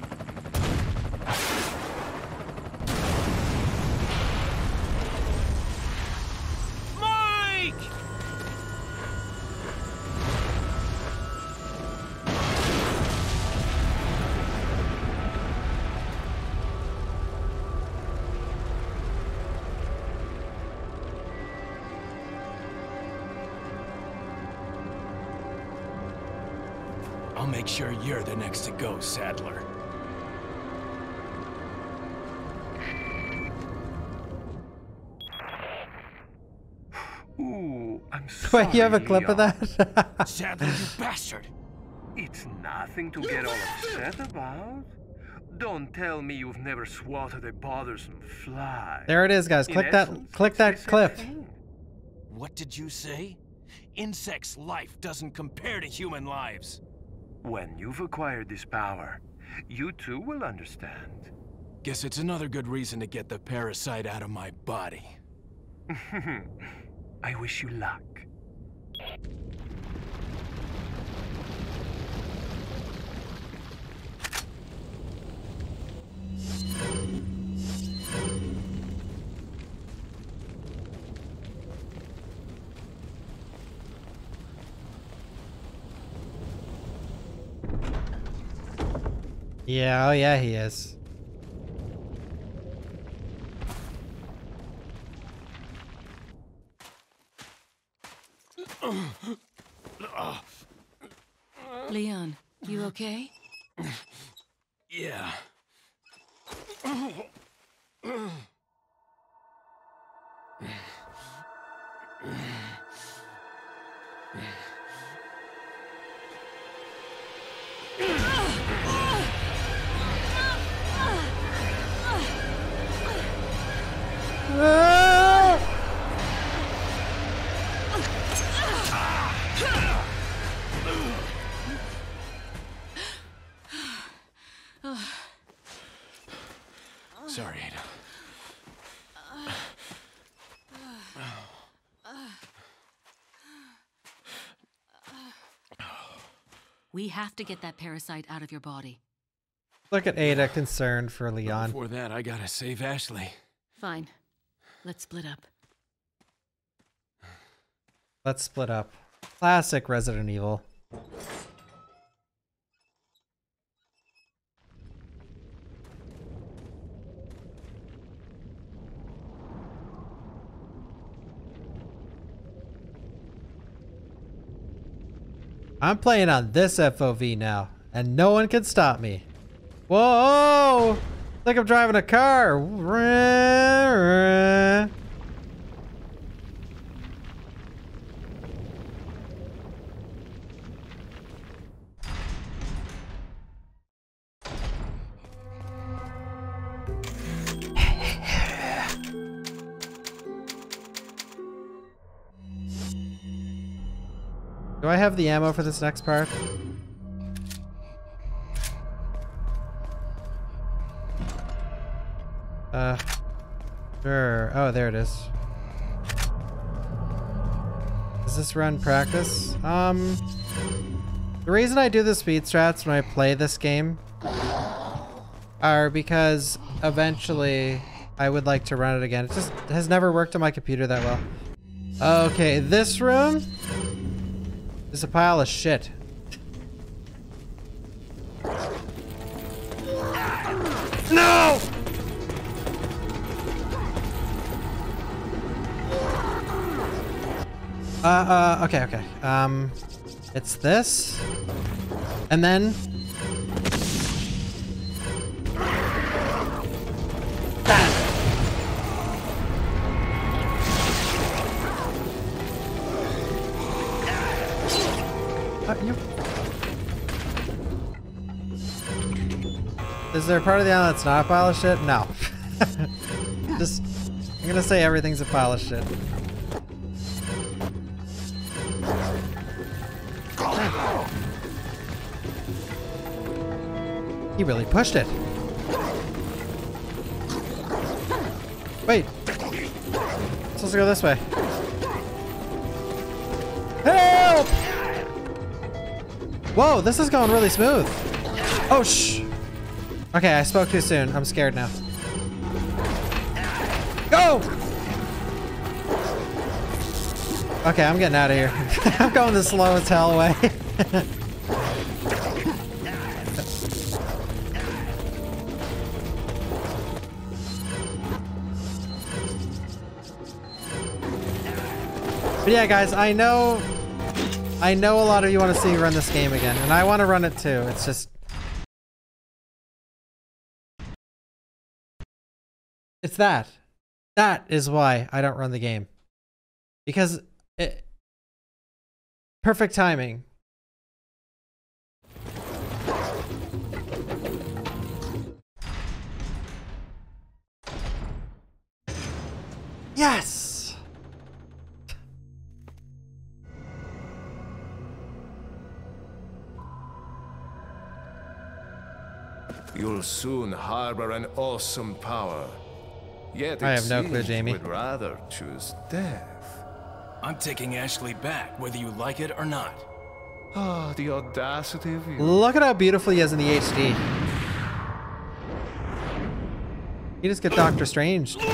Go, Saddler. Ooh, I'm sorry. Wait, you have a clip of that? Saddler, you bastard! It's nothing to get all upset about. Don't tell me you've never swatted a bothersome fly. there it is, guys. In Click that essence, click that clip. What did you say? Insects' life doesn't compare to human lives. When you've acquired this power, you too will understand. Guess it's another good reason to get the parasite out of my body. I wish you luck. Yeah, oh yeah, he is. Leon, you okay? Yeah. Sorry, Ada. We have to get that parasite out of your body. Look at Ada concerned for Leon. Before that, I gotta save Ashley. Fine. Let's split up. Let's split up. Classic Resident Evil. I'm playing on this FOV now, and no one can stop me. Whoa! like I'm driving a car. Do I have the ammo for this next part? Uh, sure. Oh, there it is. Does this run practice? Um, the reason I do the speed strats when I play this game are because eventually I would like to run it again. It just has never worked on my computer that well. Okay, this room is a pile of shit. No! Uh, uh, okay, okay. Um, it's this. And then... Uh. Is there a part of the island that's not a pile of shit? No. Just, I'm gonna say everything's a pile of shit. He really pushed it. Wait. It's supposed to go this way. Help! Whoa, this is going really smooth. Oh, shh. Okay, I spoke too soon. I'm scared now. Go! Okay, I'm getting out of here. I'm going the slow as hell way. yeah, guys, I know, I know a lot of you want to see me run this game again, and I want to run it too. It's just, it's that. That is why I don't run the game. Because it, perfect timing. Yes! You'll soon harbor an awesome power. Yet I it have no clue, seems Jamie. you would rather choose death. I'm taking Ashley back, whether you like it or not. Ah, the audacity of you. Look at how beautiful he is in the HD. You just get Doctor Strange.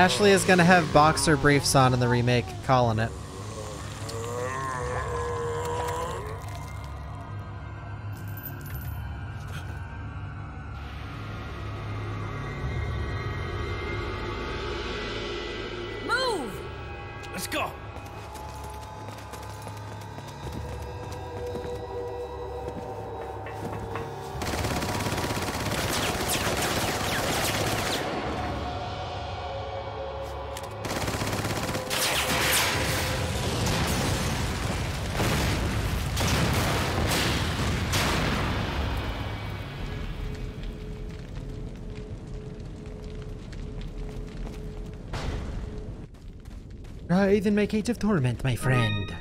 Ashley is gonna have boxer briefs on in the remake, calling it. In my cage of torment, my friend.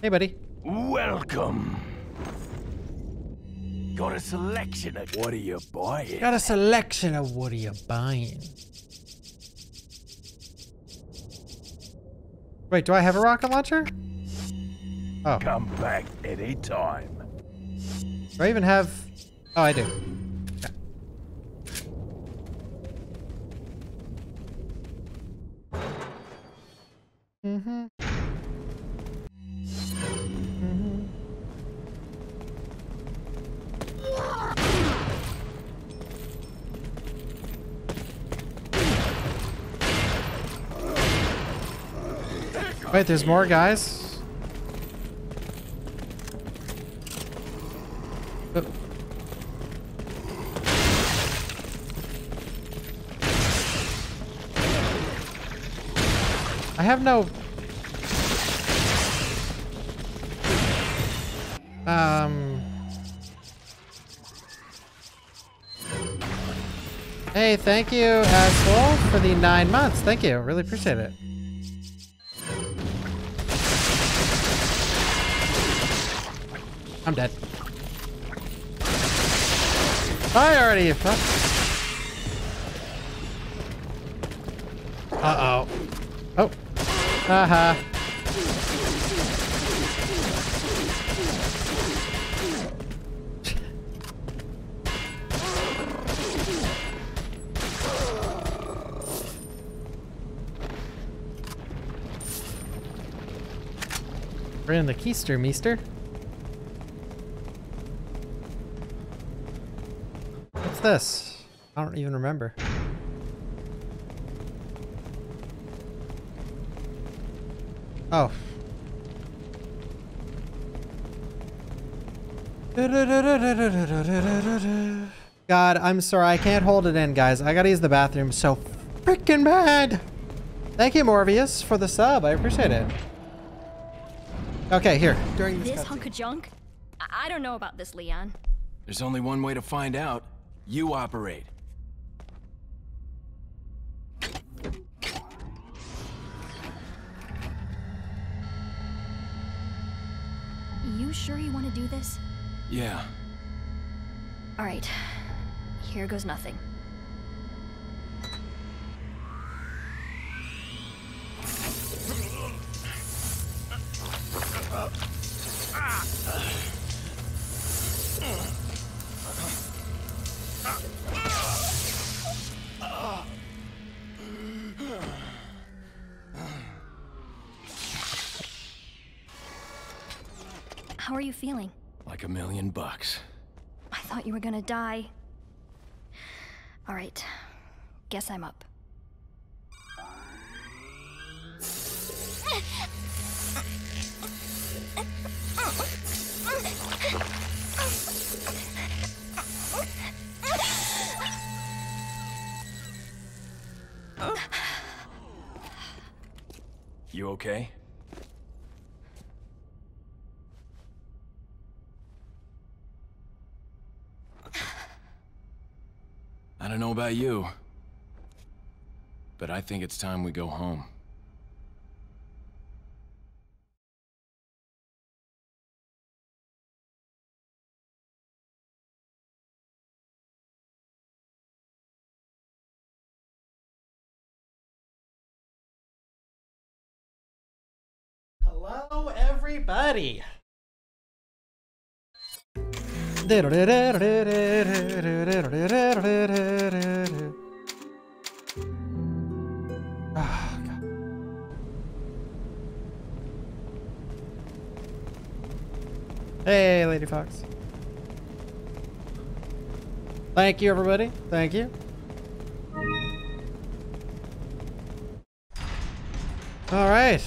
Hey, buddy. Welcome. Got a selection of what are you buying? Got a selection of what are you buying? Wait, do I have a rocket launcher? Oh. Come back anytime. Do I even have... Oh, I do. Wait, there's more guys? Oh. I have no... Um... Hey, thank you, asshole, for the nine months. Thank you. Really appreciate it. I'm dead. I already, you fuck. Uh-oh. Oh. Haha. We're in the keister, meester. This? I don't even remember. Oh. God, I'm sorry. I can't hold it in, guys. I gotta use the bathroom so freaking bad. Thank you, Morbius, for the sub. I appreciate it. Okay, here. During this hunk of junk? I, I don't know about this, Leon. There's only one way to find out. You operate. You sure you want to do this? Yeah. All right. Here goes nothing. Feeling? Like a million bucks. I thought you were gonna die. All right. Guess I'm up. About you, but I think it's time we go home. Hello, everybody. Hey, Lady Fox. Thank you, everybody. Thank you. All right.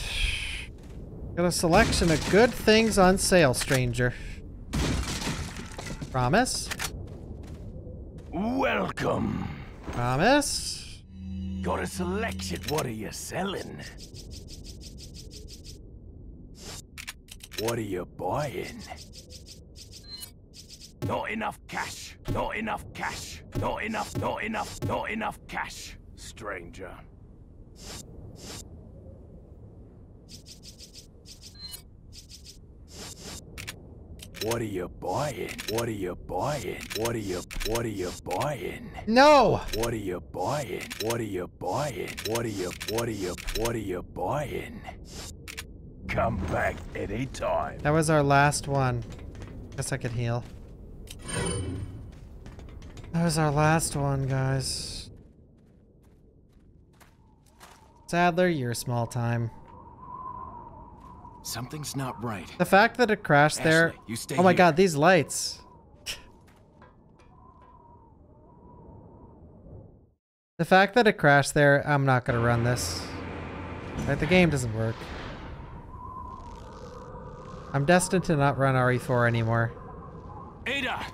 Got a selection of good things on sale, stranger. Promise? Welcome. Promise? Got a selection. What are you selling? What are you buying? Not enough cash. Not enough cash. Not enough. Not enough. Not enough cash. Stranger. What are you buying? What are you buying? What are you what are you buying? No. What are you buying? What are you buying? What are you what are you what are you buying? Come back anytime. That was our last one. Guess I could heal. That was our last one, guys. Saddler, you're small time. Something's not right. The fact that it crashed there. Ashley, you stay oh my here. god, these lights. The fact that it crashed there, I'm not gonna run this. Like, the game doesn't work. I'm destined to not run RE4 anymore. Ada!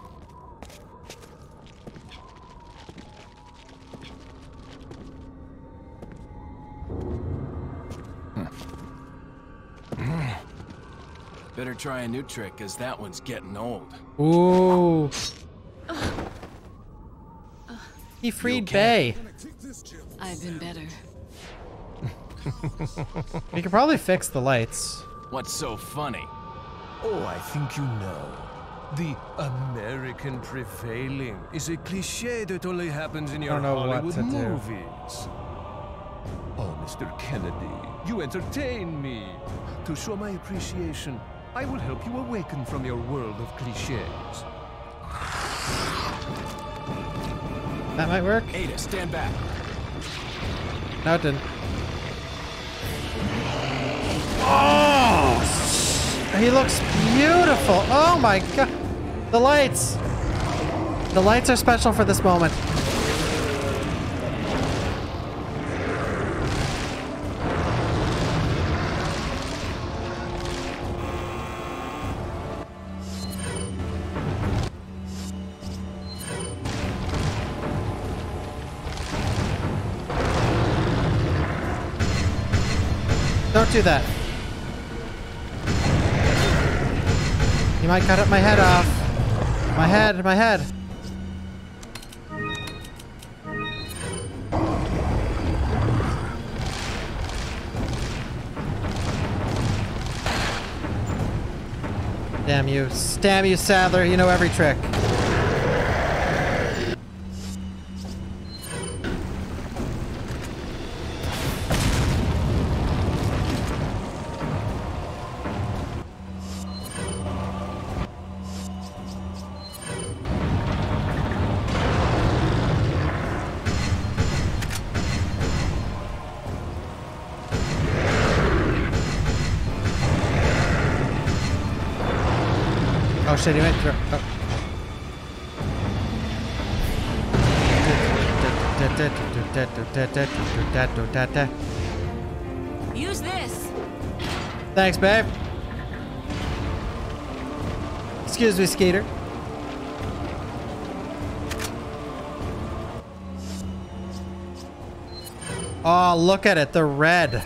Hmm. Better try a new trick, cause that one's getting old. Ooh. He freed Bay. I've been better. We could probably fix the lights. What's so funny? Oh, I think you know. The American prevailing is a cliche that only happens in your Don't know Hollywood movies. Oh, Mr. Kennedy, you entertain me. To show my appreciation, I will help you awaken from your world of cliches. That might work. Ada, stand back. No, it didn't. Oh! He looks beautiful. Oh my god. The lights. The lights are special for this moment. Don't do that. Might cut up my head off. My head, my head. Damn you. Damn you, Saddler. You know every trick. He. Oh. Use this. Thanks, babe. Excuse me, Skeeter. Oh, look at it, the red.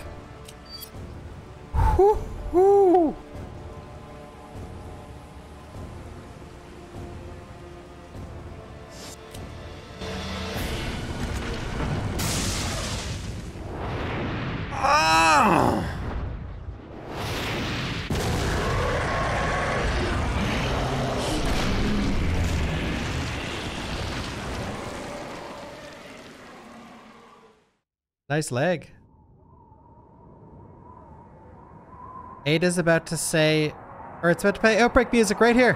Whew, whew. Nice leg. Ada's about to say, or it's about to play outbreak music right here.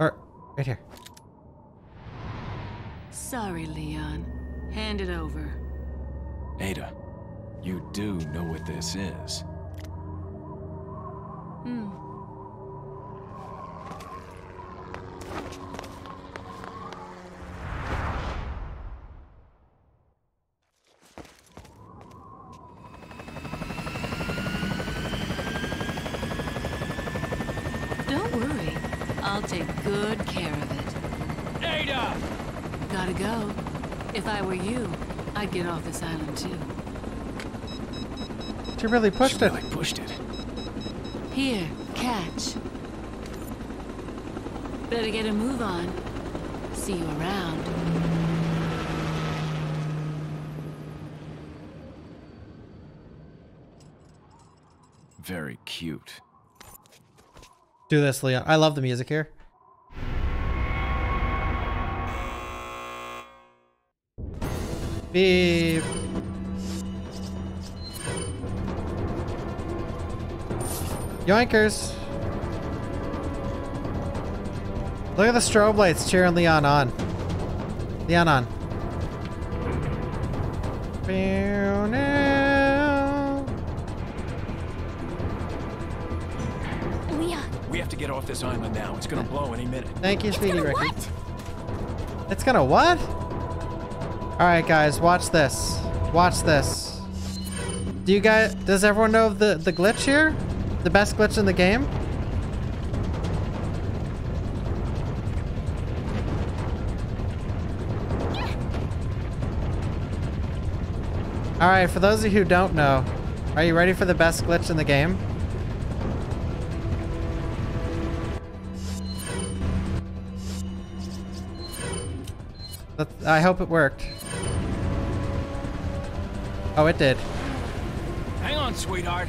Or, right here. Sorry, Leon. Hand it over. Ada, you do know what this is. She really pushed she it. really pushed it. Here, catch. Better get a move on. See you around. Very cute. Do this, Leon. I love the music here. Beep. Yoinkers. Look at the strobe lights cheering Leon on. Leon on. Leon. We have to get off this island now. It's gonna blow any minute. Thank you, Speedy Ricky. It's gonna what? Alright guys, watch this. Watch this. Do you guys does everyone know of the, the glitch here? The best glitch in the game? All right, for those of you who don't know, are you ready for the best glitch in the game? I hope it worked. Oh, it did. Hang on, sweetheart.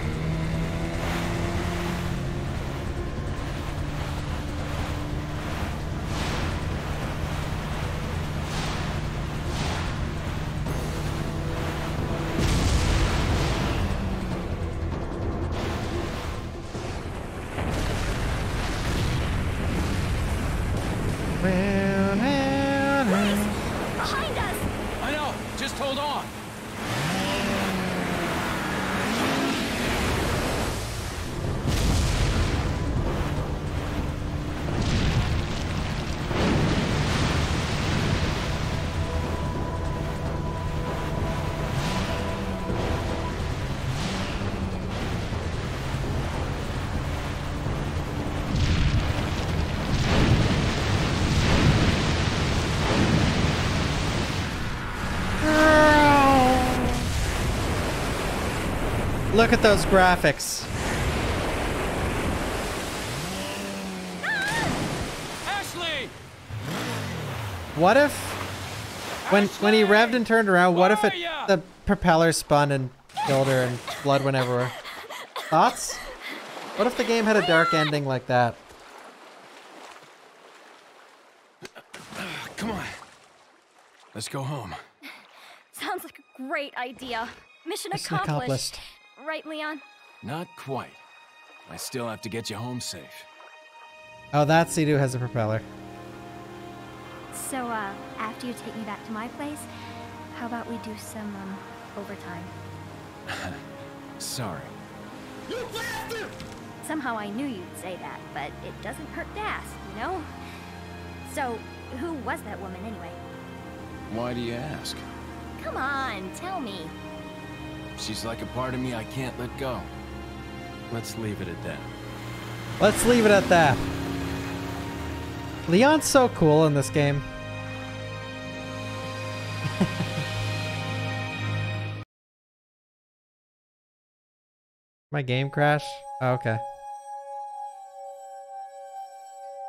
Look at those graphics. Ashley! What if when when he revved and turned around, what if it the propeller spun and killed her and blood went everywhere? Thoughts? What if the game had a dark ending like that? Come on. Let's go home. Sounds like a great idea. Mission, Mission accomplished. accomplished. Right, Leon? Not quite. I still have to get you home safe. Oh, that Sea-Doo has a propeller. So, uh, after you take me back to my place, how about we do some, um, overtime? Sorry. Somehow I knew you'd say that, but it doesn't hurt to ask, you know? So, who was that woman anyway? Why do you ask? Come on, tell me. She's like a part of me I can't let go. Let's leave it at that. Let's leave it at that. Leon's so cool in this game. My game crash? Oh, okay.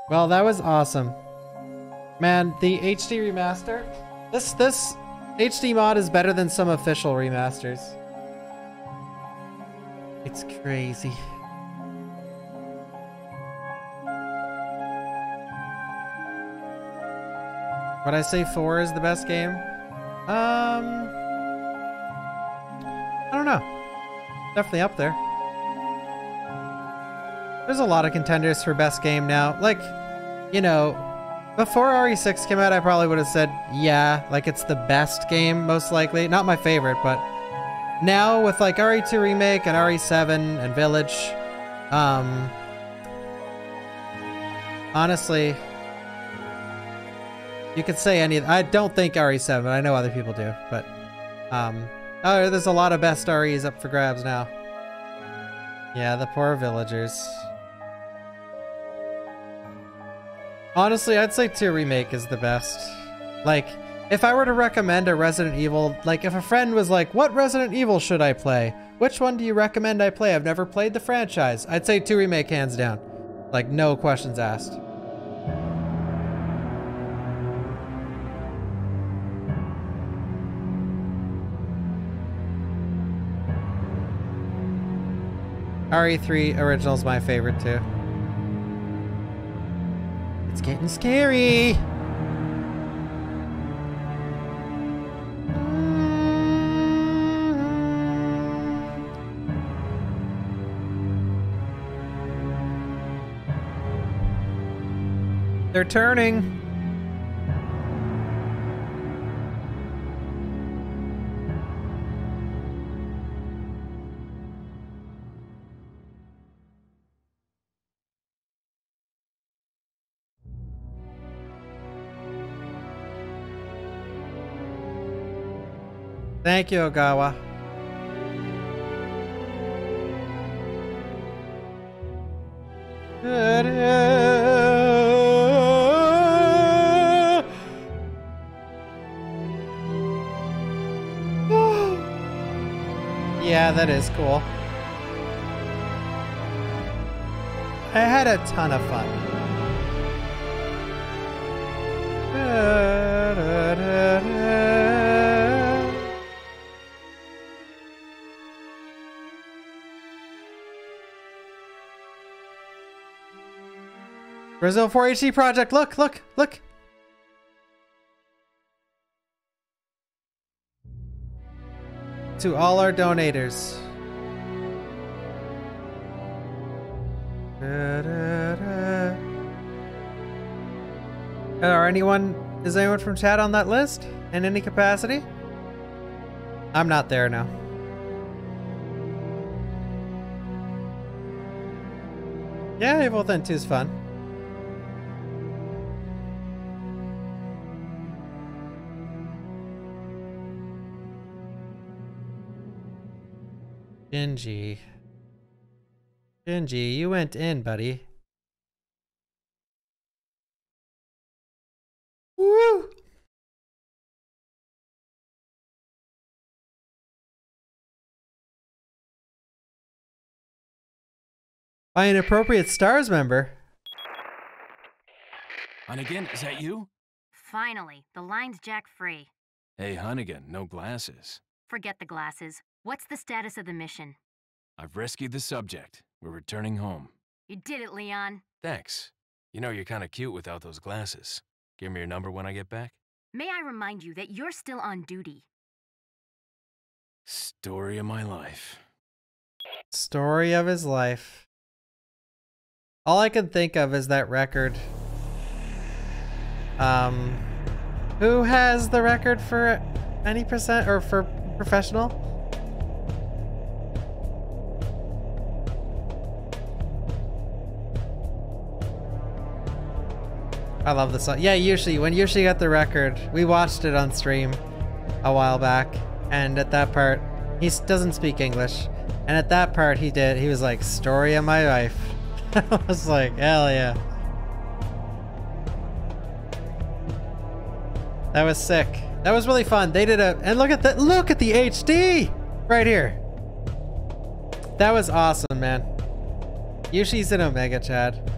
Well, that was awesome. Man, the HD remaster. This this HD mod is better than some official remasters. It's crazy. Would I say 4 is the best game? Um I don't know. Definitely up there. There's a lot of contenders for best game now. Like, you know, before RE6 came out, I probably would have said, yeah, like it's the best game, most likely. Not my favorite, but now with like RE2 Remake and RE7 and Village, um, honestly, you could say any. I don't think RE7, I know other people do, but um, oh, there's a lot of best REs up for grabs now. Yeah, the poor villagers. Honestly, I'd say 2 Remake is the best. Like, if I were to recommend a Resident Evil, like if a friend was like, what Resident Evil should I play? Which one do you recommend I play? I've never played the franchise. I'd say 2 Remake hands down. Like, no questions asked. RE3 original's my favorite too. It's getting scary. They're turning. Thank you, Ogawa. That is cool. I had a ton of fun. Brazil 4 HD project. Look, look, look. To all our donators. Da, da, da. Are anyone, is anyone from chat on that list in any capacity? I'm not there now. Yeah, Evil Within 2 is fun. Shinji. Shinji, you went in, buddy. Woo! By an appropriate stars member. Hunnigan, is that you? Finally, the line's jack free. Hey, Hunnigan, no glasses. Forget the glasses. What's the status of the mission? I've rescued the subject. We're returning home. You did it, Leon. Thanks. You know, you're kind of cute without those glasses. Give me your number when I get back. May I remind you that you're still on duty. Story of my life. Story of his life. All I can think of is that record. Um, who has the record for any percent or for professional? I love this song. Yeah, Yushi. When Yushi got the record, we watched it on stream a while back, and at that part, he doesn't speak English, and at that part he did. He was like, "Story of my life." I was like, "Hell yeah!" That was sick. That was really fun. They did a and look at that. Look at the HD right here. That was awesome, man. Yushi's in Omega, Chad.